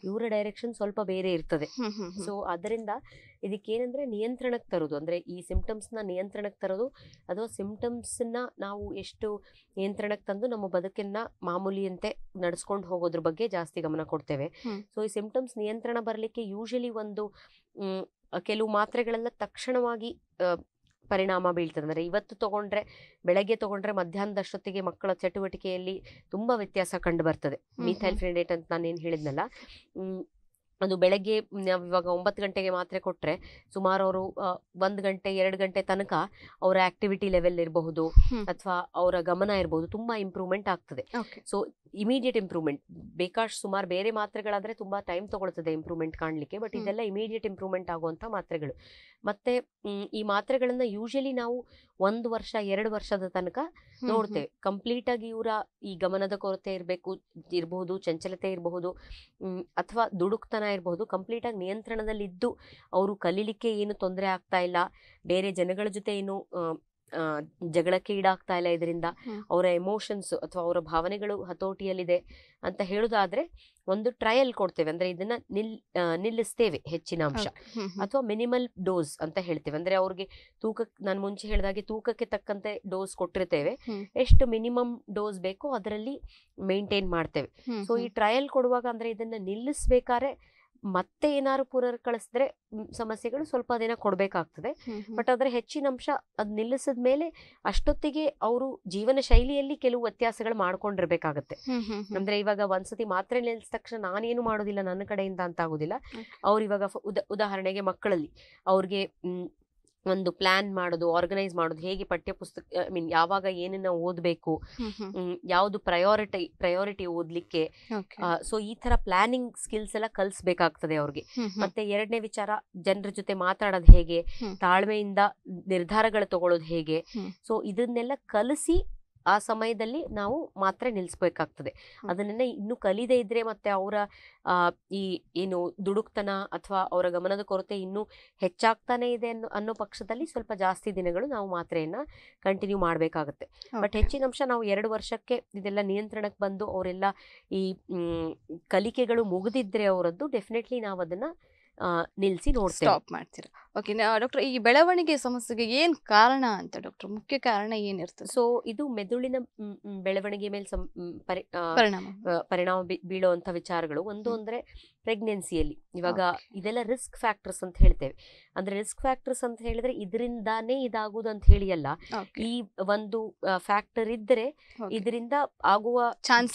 ಇವರ ಡೈರೆಕ್ಷನ್ ಸ್ವಲ್ಪ ಬೇರೆ ಇರ್ತದೆ. ಸೊ ಅದರಿಂದ ಇದಕ್ಕೇನಂದ್ರೆ ನಿಯಂತ್ರಣಕ್ಕೆ ತರೋದು. ಅಂದ್ರೆ ಈ ಸಿಂಪ್ಟಮ್ಸ್ನ ನಿಯಂತ್ರಣಕ್ಕೆ ತರೋದು. ಅಥವಾ ಸಿಂಪ್ಟಮ್ಸ್ನ ನಾವು ಎಷ್ಟು ನಿಯಂತ್ರಣಕ್ಕೆ ತಂದು ನಮ್ಮ ಬದುಕನ್ನ ಮಾಮೂಲಿಯಂತೆ ನಡ್ಸ್ಕೊಂಡು ಹೋಗೋದ್ರ ಬಗ್ಗೆ ಜಾಸ್ತಿ ಗಮನ ಕೊಡ್ತೇವೆ. ಸೊ ಈ ಸಿಂಪ್ಟಮ್ಸ್ ನಿಯಂತ್ರಣ ಬರಲಿಕ್ಕೆ ಯೂಶಲಿ ಒಂದು ಕೆಲವು ಮಾತ್ರೆಗಳೆಲ್ಲ ತಕ್ಷಣವಾಗಿ ಪರಿಣಾಮ ಬೀಳ್ತದೆ. ಅಂದರೆ ಇವತ್ತು ತಗೊಂಡ್ರೆ ಬೆಳಗ್ಗೆ ತಗೊಂಡ್ರೆ ಮಧ್ಯಾಹ್ನದಷ್ಟೊತ್ತಿಗೆ ಮಕ್ಕಳ ಚಟುವಟಿಕೆಯಲ್ಲಿ ತುಂಬಾ ವ್ಯತ್ಯಾಸ ಕಂಡು ಬರ್ತದೆ. ಮೀಥೈಲ್ ಫ್ರೆಂಡೇಟ್ ಅಂತ ನಾನೇನು ಹೇಳಿದ್ನಲ್ಲ ಅದು ಬೆಳಗ್ಗೆ ಇವಾಗ ಒಂಬತ್ತು ಗಂಟೆಗೆ ಮಾತ್ರೆ ಕೊಟ್ರೆ ಸುಮಾರು ಅವರು ಒಂದು ಗಂಟೆ ಎರಡು ಗಂಟೆ ತನಕ ಅವರ ಆಕ್ಟಿವಿಟಿ ಲೆವೆಲ್ ಇರಬಹುದು ಅಥವಾ ಅವರ ಗಮನ ಇರಬಹುದು ತುಂಬಾ ಇಂಪ್ರೂವ್ಮೆಂಟ್ ಆಗ್ತದೆ. ಸೊ ಇಮಿಡಿಯೇಟ್ ಇಂಪ್ರೂವ್ಮೆಂಟ್ ಬೇಕಾಷ್ಟು ಸುಮಾರು ಬೇರೆ ಮಾತ್ರೆಗಳಾದರೆ ತುಂಬಾ ಟೈಮ್ ತಗೊಳ್ತದೆ ಇಂಪ್ರೂವ್ಮೆಂಟ್ ಕಾಣಲಿಕ್ಕೆ ಬಟ್ ಇದೆಲ್ಲ ಇಮಿಡಿಯೇಟ್ ಇಂಪ್ರೂವ್ಮೆಂಟ್ ಆಗುವಂಥ ಮಾತ್ರೆಗಳು. ಮತ್ತೆ ಈ ಮಾತ್ರೆಗಳನ್ನ ಯೂಶಲಿ ನಾವು ಒಂದು ವರ್ಷ ಎರಡು ವರ್ಷದ ತನಕ ನೋಡ್ತೇವೆ. ಕಂಪ್ಲೀಟ್ ಆಗಿ ಇವರ ಈ ಗಮನದ ಕೊರತೆ ಇರಬೇಕು ಇರಬಹುದು ಚಂಚಲತೆ ಇರಬಹುದು ಅಥವಾ ದುಡುಕ್ತನ ಇರಬಹುದು ಕಂಪ್ಲೀಟ್ ಆಗಿ ನಿಯಂತ್ರಣದಲ್ಲಿ ಇದ್ದು ಅವರು ಕಲೀಲಿಕ್ಕೆ ಏನು ತೊಂದರೆ ಆಗ್ತಾ ಇಲ್ಲ. ಬೇರೆ ಜನಗಳ ಜೊತೆ ಏನು ಜಗಳಕ್ಕೆ ಈಡಾಗ್ತಾ ಇಲ್ಲ ಇದರಿಂದ ಅವರ ಎಮೋಷನ್ಸ್ ಅಥವಾ ಅವರ ಭಾವನೆಗಳು ಹತೋಟಿಯಲ್ಲಿದೆ ಅಂತ ಹೇಳುದಾದ್ರೆ ಒಂದು ಟ್ರಯಲ್ ಕೊಡ್ತೇವೆ. ಅಂದ್ರೆ ಇದನ್ನ ನಿಲ್ ನಿಲ್ಲಿಸ್ತೇವೆ ಹೆಚ್ಚಿನ ಅಂಶ. ಅಥವಾ ಮಿನಿಮಲ್ ಡೋಸ್ ಅಂತ ಹೇಳ್ತೇವೆ. ಅಂದ್ರೆ ಅವ್ರಿಗೆ ತೂಕ ನಾನು ಮುಂಚೆ ಹೇಳಿದಾಗೆ ತೂಕಕ್ಕೆ ತಕ್ಕಂತೆ ಡೋಸ್ ಕೊಟ್ಟಿರ್ತೇವೆ. ಎಷ್ಟು ಮಿನಿಮಮ್ ಡೋಸ್ ಬೇಕೋ ಅದರಲ್ಲಿ ಮೇಂಟೈನ್ ಮಾಡ್ತೇವೆ. ಸೊ ಈ ಟ್ರಯಲ್ ಕೊಡುವಾಗ ಅಂದ್ರೆ ಇದನ್ನ ನಿಲ್ಲಿಸ್ಬೇಕಾದ್ರೆ ಮತ್ತೆ ಏನಾದ್ರು ಪುನರ್ ಕಳಿಸಿದ್ರೆ ಸಮಸ್ಯೆಗಳು ಸ್ವಲ್ಪ ದಿನ ಕೊಡಬೇಕಾಗ್ತದೆ. ಬಟ್ ಅದರ ಹೆಚ್ಚಿನ ಅಂಶ ಅದ್ ನಿಲ್ಲಿಸಿದ ಮೇಲೆ ಅಷ್ಟೊತ್ತಿಗೆ ಅವರು ಜೀವನ ಶೈಲಿಯಲ್ಲಿ ಕೆಲವು ವ್ಯತ್ಯಾಸಗಳು ಮಾಡ್ಕೊಂಡಿರ್ಬೇಕಾಗತ್ತೆ. ಅಂದ್ರೆ ಇವಾಗ ಒಂದ್ಸತಿ ಮಾತ್ರ ನಿಲ್ಸಿದ ತಕ್ಷಣ ನಾನೇನು ಮಾಡೋದಿಲ್ಲ ನನ್ನ ಕಡೆಯಿಂದ ಅಂತ ಆಗುದಿಲ್ಲ. ಅವ್ರು ಇವಾಗ ಉದಾಹರಣೆಗೆ ಮಕ್ಕಳಲ್ಲಿ ಅವ್ರಿಗೆ ಒಂದು ಪ್ಲಾನ್ ಮಾಡೋದು ಆರ್ಗನೈಸ್ ಮಾಡೋದು ಹೇಗೆ ಪಠ್ಯ ಪುಸ್ತಕ ಐ ಮೀನ್ ಯಾವಾಗ ಏನನ್ನ ಓದಬೇಕು ಯಾವುದು ಪ್ರಯಾರಿಟಿ ಪ್ರಯಾರಿಟಿ ಓದ್ಲಿಕ್ಕೆ ಸೊ ಈ ತರ ಪ್ಲಾನಿಂಗ್ ಸ್ಕಿಲ್ಸ್ ಎಲ್ಲ ಕಲಿಸ್ಬೇಕಾಗ್ತದೆ ಅವ್ರಿಗೆ. ಮತ್ತೆ ಎರಡನೇ ವಿಚಾರ ಜನರ ಜೊತೆ ಮಾತಾಡೋದು ಹೇಗೆ ತಾಳ್ಮೆಯಿಂದ ನಿರ್ಧಾರಗಳು ತಗೊಳ್ಳೋದು ಹೇಗೆ. ಸೊ ಇದನ್ನೆಲ್ಲ ಕಲಿಸಿ ಆ ಸಮಯದಲ್ಲಿ ನಾವು ಮಾತ್ರ ನಿಲ್ಲಿಸ್ಬೇಕಾಗ್ತದೆ ಅದನ್ನೆಲ್ಲ ಇನ್ನು ಕಲಿದೇ ಇದ್ರೆ ಮತ್ತೆ ಅವರ ಈ ಏನು ದುಡುಕ್ತನ ಅಥವಾ ಅವರ ಗಮನದ ಕೊರತೆ ಇನ್ನೂ ಹೆಚ್ಚಾಗ್ತಾನೆ ಇದೆ ಅನ್ನೋ ಅನ್ನೋ ಪಕ್ಷದಲ್ಲಿ ಸ್ವಲ್ಪ ಜಾಸ್ತಿ ದಿನಗಳು ನಾವು ಮಾತ್ರೆಯನ್ನ ಕಂಟಿನ್ಯೂ ಮಾಡಬೇಕಾಗುತ್ತೆ. ಬಟ್ ಹೆಚ್ಚಿನ ಅಂಶ ನಾವು ಎರಡು ವರ್ಷಕ್ಕೆ ಇದೆಲ್ಲ ನಿಯಂತ್ರಣಕ್ಕೆ ಬಂದು ಅವರೆಲ್ಲ ಈ ಕಲಿಕೆಗಳು ಮುಗಿದಿದ್ರೆ ಅವರದ್ದು ಡೆಫಿನೆಟ್ಲಿ ನಾವು ಅದನ್ನ ಆ, ನಿಲ್ಸಿ ನೋಡ್ತೇವೆ. ಸ್ಟಾಪ್ ಮಾಡ್ತೀರಾ? ಓಕೆ ಡಾಕ್ಟರ್ ಈ ಬೆಳವಣಿಗೆ ಸಮಸ್ಯೆಗೆ ಏನು ಕಾರಣ ಅಂತ ಡಾಕ್ಟರ್ ಮುಖ್ಯ ಕಾರಣ ಏನಿರ್ತದೆ? ಸೊ ಇದು ಮೆದುಳಿನ ಬೆಳವಣಿಗೆ ಮೇಲೆ ಪರಿಣಾಮ. ಪರಿಣಾಮ ಬೀಳುವಂಥ ವಿಚಾರಗಳು. ಒಂದು ಅಂದ್ರೆ ಪ್ರೆಗ್ನೆನ್ಸಿಯಲ್ಲಿ ಇವಾಗ. ಇದೆಲ್ಲ ರಿಸ್ಕ್ ಫ್ಯಾಕ್ಟರ್ಸ್ ಅಂತ ಹೇಳ್ತೇವೆ ಅಂದ್ರೆ ರಿಸ್ಕ್ ಫ್ಯಾಕ್ಟರ್ಸ್ ಅಂತ ಹೇಳಿದ್ರೆ ಇದರಿಂದಾನೇ ಇದಾಗುವುದು ಅಂತ ಹೇಳಿ ಅಲ್ಲ. ಈ ಒಂದು ಫ್ಯಾಕ್ಟರ್ ಇದ್ರೆ. ಇದರಿಂದ ಆಗುವ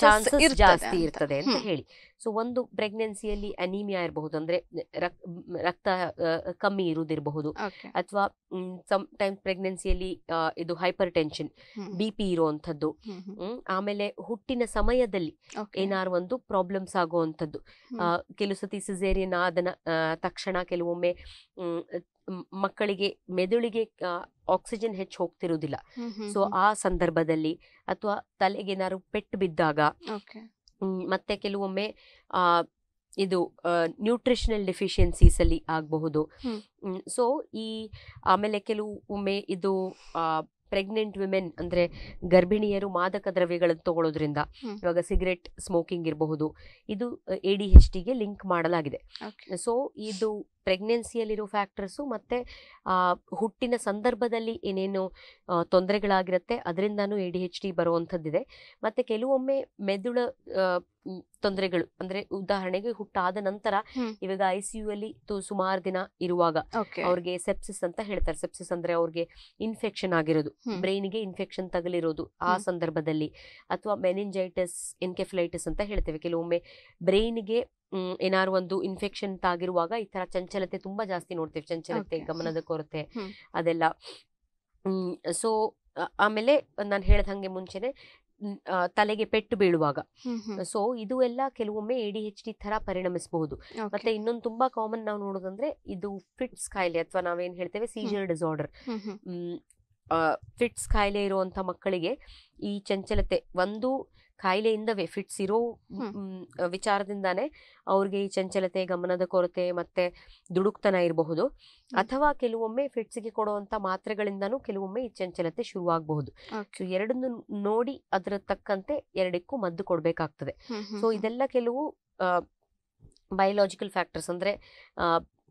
ಚಾನ್ಸಸ್ ಜಾಸ್ತಿ. ಇರ್ತದೆ ಅಂತ. ಹೇಳಿ ಸೊ ಒಂದು ಪ್ರೆಗ್ನೆನ್ಸಿಯಲ್ಲಿ ಅನೀಮಿಯಾ ಇರಬಹುದು ಅಂದ್ರೆ ರಕ್- ರಕ್ತ ಕಮ್ಮಿ ಇರುವುದಿರಬಹುದು. ಅಥವಾ ಸಮ್ ಟೈಮ್ ಪ್ರೆಗ್ನೆನ್ಸಿಯಲ್ಲಿ ಇದು ಹೈಪರ್ ಟೆನ್ಷನ್. ಬಿ ಪಿ ಇರುವಂತದ್ದು. ಆಮೇಲೆ ಹುಟ್ಟಿನ ಸಮಯದಲ್ಲಿ. ಏನಾರು ಒಂದು ಪ್ರಾಬ್ಲಮ್ಸ್ ಆಗುವಂಥದ್ದು ಕೆಲವು ಸತಿ ಸಿಸೇರಿಯನ್ ಆದ ತಕ್ಷಣ ಕೆಲವೊಮ್ಮೆ ಮಕ್ಕಳಿಗೆ ಮೆದುಳಿಗೆ ಆಕ್ಸಿಜನ್ ಹೆಚ್ಚು ಹೋಗ್ತಿರುವುದಿಲ್ಲ ಸೊ ಆ ಸಂದರ್ಭದಲ್ಲಿ ಅಥವಾ ತಲೆಗೆ ಏನಾದ್ರು ಪೆಟ್ಟು ಬಿದ್ದಾಗ. ಮತ್ತೆ ಕೆಲವೊಮ್ಮೆ ಆ ಇದು ನ್ಯೂಟ್ರಿಷನಲ್ ಡೆಫಿಷಿಯನ್ಸೀಸ್ ಅಲ್ಲಿ ಆಗಬಹುದು. ಸೊ ಈ ಆಮೇಲೆ ಕೆಲವು ಒಮ್ಮೆ ಇದು ಪ್ರೆಗ್ನೆಂಟ್ ವಿಮೆನ್ ಅಂದ್ರೆ ಗರ್ಭಿಣಿಯರು ಮಾದಕ ದ್ರವ್ಯಗಳನ್ನು ತಗೊಳ್ಳೋದ್ರಿಂದ. ಇವಾಗ ಸಿಗರೆಟ್ ಸ್ಮೋಕಿಂಗ್ ಇರಬಹುದು. ಇದು ಎ ಡಿ ಹೆಚ್ ಟಿಗೆ ಲಿಂಕ್ ಮಾಡಲಾಗಿದೆ. ಸೊ ಇದು ಪ್ರೆಗ್ನೆನ್ಸಿಯಲ್ಲಿರೋ ಫ್ಯಾಕ್ಟರ್ಸು ಮತ್ತೆ ಆ, ಹುಟ್ಟಿನ ಸಂದರ್ಭದಲ್ಲಿ ಏನೇನು ತೊಂದರೆಗಳಾಗಿರುತ್ತೆ ಅದರಿಂದನೂ ಎ ಡಿ ಹೆಚ್ ಡಿ ಬರುವಂಥದ್ದಿದೆ. ಮತ್ತೆ ಕೆಲವೊಮ್ಮೆ ಮೆದುಳ ತೊಂದರೆಗಳು ಅಂದ್ರೆ ಉದಾಹರಣೆಗೆ ಹುಟ್ಟಾದ ನಂತರ ಇವಾಗ ಐ ಸಿ ಯು ಅಲ್ಲಿ ಸುಮಾರು ದಿನ ಇರುವಾಗ. ಅವ್ರಿಗೆ ಸೆಪ್ಸಿಸ್ ಅಂತ ಹೇಳ್ತಾರೆ. ಸೆಪ್ಸಿಸ್ ಅಂದ್ರೆ ಅವ್ರಿಗೆ ಇನ್ಫೆಕ್ಷನ್ ಆಗಿರೋದು ಬ್ರೈನ್ ಬ್ರೈನ್ಗೆ ಇನ್ಫೆಕ್ಷನ್ ತಗಲಿರೋದು ಆ. ಸಂದರ್ಭದಲ್ಲಿ. ಅಥವಾ ಮೆನಿಂಜೈಟಿಸ್ ಇನ್ಕೆಫಲೈಟಿಸ್ ಅಂತ ಹೇಳ್ತೇವೆ. ಕೆಲವೊಮ್ಮೆ ಬ್ರೈನ್ಗೆ ಏನಾದ್ರು ಒಂದು ಇನ್ಫೆಕ್ಷನ್ ತಾಗಿರುವಾಗ ಈ ತರ ಚಂಚಲತೆ ತುಂಬಾ ಜಾಸ್ತಿ ನೋಡ್ತೇವೆ. ಚಂಚಲತೆ ಗಮನದ ಕೊರತೆ. ಅದೆಲ್ಲ. ಸೊ ಆಮೇಲೆ ನಾನು ಹೇಳ್ದ ಹಂಗೆ ಮುಂಚೆನೆ ತಲೆಗೆ ಪೆಟ್ಟು ಬೀಳುವಾಗ. ಸೊ ಇದು ಎಲ್ಲ ಕೆಲವೊಮ್ಮೆ ಎ ಡಿ ಹೆಚ್ ಡಿ ತರ ಪರಿಣಮಿಸಬಹುದು. ಮತ್ತೆ ಇನ್ನೊಂದು ತುಂಬಾ ಕಾಮನ್ ನಾವು ನೋಡೋದಂದ್ರೆ ಇದು ಫಿಟ್ಸ್ ಕಾಯಿಲೆ ಅಥವಾ ನಾವೇನ್ ಹೇಳ್ತೇವೆ ಸೀಜರ್ ಡಿಸಾರ್ಡರ್. ಫಿಟ್ಸ್ ಕಾಯಿಲೆ ಇರುವಂತ ಮಕ್ಕಳಿಗೆ ಈ ಚಂಚಲತೆ ಒಂದು ಕಾಯಿಲೆಯಿಂದವೇ ಫಿಟ್ಸ್ ಇರೋ ವಿಚಾರದಿಂದಾನೇ ಅವ್ರಿಗೆ ಈ ಚಂಚಲತೆ ಗಮನದ ಕೊರತೆ ಮತ್ತೆ ದುಡುಕ್ತನ ಇರಬಹುದು. ಅಥವಾ ಕೆಲವೊಮ್ಮೆ ಫಿಟ್ಸ್ಗೆ ಕೊಡುವಂತ ಮಾತ್ರೆಗಳಿಂದನೂ ಕೆಲವೊಮ್ಮೆ ಈ ಚಂಚಲತೆ ಶುರುವಾಗಬಹುದು. ಸೊ ಎರಡನ್ನು ನೋಡಿ ಅದರ ತಕ್ಕಂತೆ ಎರಡಕ್ಕೂ ಮದ್ದು ಕೊಡಬೇಕಾಗ್ತದೆ. ಸೊ ಇದೆಲ್ಲ ಕೆಲವು ಬಯೋಲಾಜಿಕಲ್ ಫ್ಯಾಕ್ಟರ್ಸ್ ಅಂದ್ರೆ ಆ,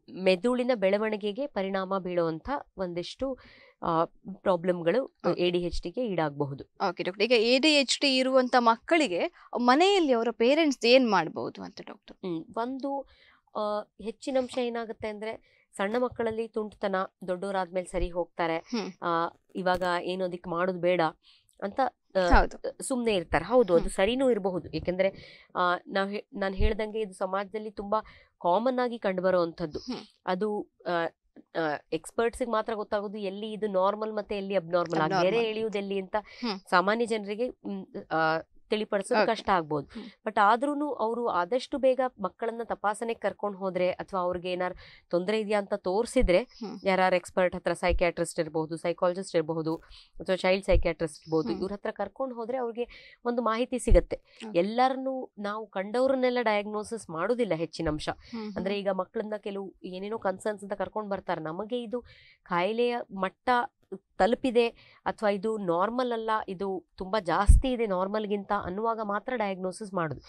ಮೆದುಳಿನ ಬೆಳವಣಿಗೆಗೆ ಪರಿಣಾಮ ಬೀಳುವಂತ ಒಂದಿಷ್ಟು ಪ್ರಾಬ್ಲಮ್ಗಳು. ಎ ಡಿ ಎಚ್ ಡಿಗೆ ಈಡಾಗಬಹುದು. ಓಕೆ ಡಾಕ್ಟರ್ ಈಗ ಎ ಡಿ ಎಚ್ ಡಿ ಇರುವಂತ ಮಕ್ಕಳಿಗೆ ಮನೆಯಲ್ಲಿ ಅವರ ಪೇರೆಂಟ್ಸ್ ಏನ್ ಮಾಡಬಹುದು ಅಂತ ಡಾಕ್ಟರ್ ಒಂದು ಹೆಚ್ಚಿನ ಅಂಶ ಏನಾಗುತ್ತೆ ಅಂದ್ರೆ ಸಣ್ಣ ಮಕ್ಕಳಲ್ಲಿ ತುಂಟತನ ದೊಡ್ಡವರಾದ್ಮೇಲೆ ಸರಿ ಹೋಗ್ತಾರೆ. ಇವಾಗ ಏನು ಅದಕ್ಕೆ ಮಾಡೋದು ಬೇಡ ಅಂತ ಸುಮ್ಮನೆ ಇರ್ತಾರೆ. ಹೌದು ಅದು. ಸರಿನೂ ಇರಬಹುದು. ಏಕೆಂದ್ರೆ ಆ, ನಾವ್ ಹೇ- ನಾನ್ ಹೇಳ್ದಂಗೆ ಇದು ಸಮಾಜದಲ್ಲಿ ತುಂಬಾ ಕಾಮನ್ ಆಗಿ ಕಂಡು ಬರುವಂತದ್ದು ಹ್ಮ್. ಅದು ಎಕ್ಸ್ಪರ್ಟ್ಸ್ ಮಾತ್ರ ಗೊತ್ತಾಗೋದು ಎಲ್ಲಿ ಇದು ನಾರ್ಮಲ್ ಮತ್ತೆ ಎಲ್ಲಿ ಅಬ್ನಾರ್ಮಲ್ ಬೇರೆ ಎಳೆಯುವುದು ಎಲ್ಲಿ ಅಂತ ಸಾಮಾನ್ಯ ಜನರಿಗೆ ಆ, ತಿಳಿಪಡಿಸೋದು. ಕಷ್ಟ ಆಗ್ಬೋದು ಬಟ್ ಆದ್ರೂನು ಅವರು ಆದಷ್ಟು ಬೇಗ ಮಕ್ಕಳನ್ನ ತಪಾಸಣೆ ಕರ್ಕೊಂಡು ಹೋದ್ರೆ ಅಥವಾ ಅವ್ರಿಗೆ ಏನಾರು ತೊಂದರೆ ಇದೆಯಾ ಅಂತ ತೋರಿಸಿದ್ರೆ. ಯಾರು ಎಕ್ಸ್ಪರ್ಟ್ ಹತ್ರ ಸೈಕ್ಯಾಟ್ರಿಸ್ಟ್ ಇರಬಹುದು ಸೈಕಾಲಜಿಸ್ಟ್ ಇರಬಹುದು ಅಥವಾ ಚೈಲ್ಡ್ ಸೈಕ್ಯಾಟ್ರಿಸ್ಟ್ ಇರಬಹುದು. ಇವ್ರ ಹತ್ರ ಕರ್ಕೊಂಡು ಹೋದ್ರೆ ಅವ್ರಿಗೆ ಒಂದು ಮಾಹಿತಿ ಸಿಗತ್ತೆ. ಎಲ್ಲರನ್ನು ನಾವು ಕಂಡವ್ರನ್ನೆಲ್ಲ ಡಯಾಗ್ನೋಸಿಸ್ ಮಾಡೋದಿಲ್ಲ ಹೆಚ್ಚಿನ ಅಂಶ. ಅಂದ್ರೆ ಈಗ ಮಕ್ಕಳನ್ನ ಕೆಲವು ಏನೇನೋ ಕನ್ಸರ್ನ್ಸ್ ಅಂತ ಕರ್ಕೊಂಡು ಬರ್ತಾರೆ ನಮಗೆ ಇದು ಕಾಯಿಲೆಯ ಮಟ್ಟ ತಲುಪಿದೆ ಅಥವಾ ಇದು ನಾರ್ಮಲ್ ಅಲ್ಲ ಇದು ತುಂಬಾ ಜಾಸ್ತಿ ಇದೆ ನಾರ್ಮಲ್ಗಿಂತ ಅನ್ನುವಾಗ ಮಾತ್ರ ಡಯಾಗ್ನೋಸಿಸ್ ಮಾಡುದು.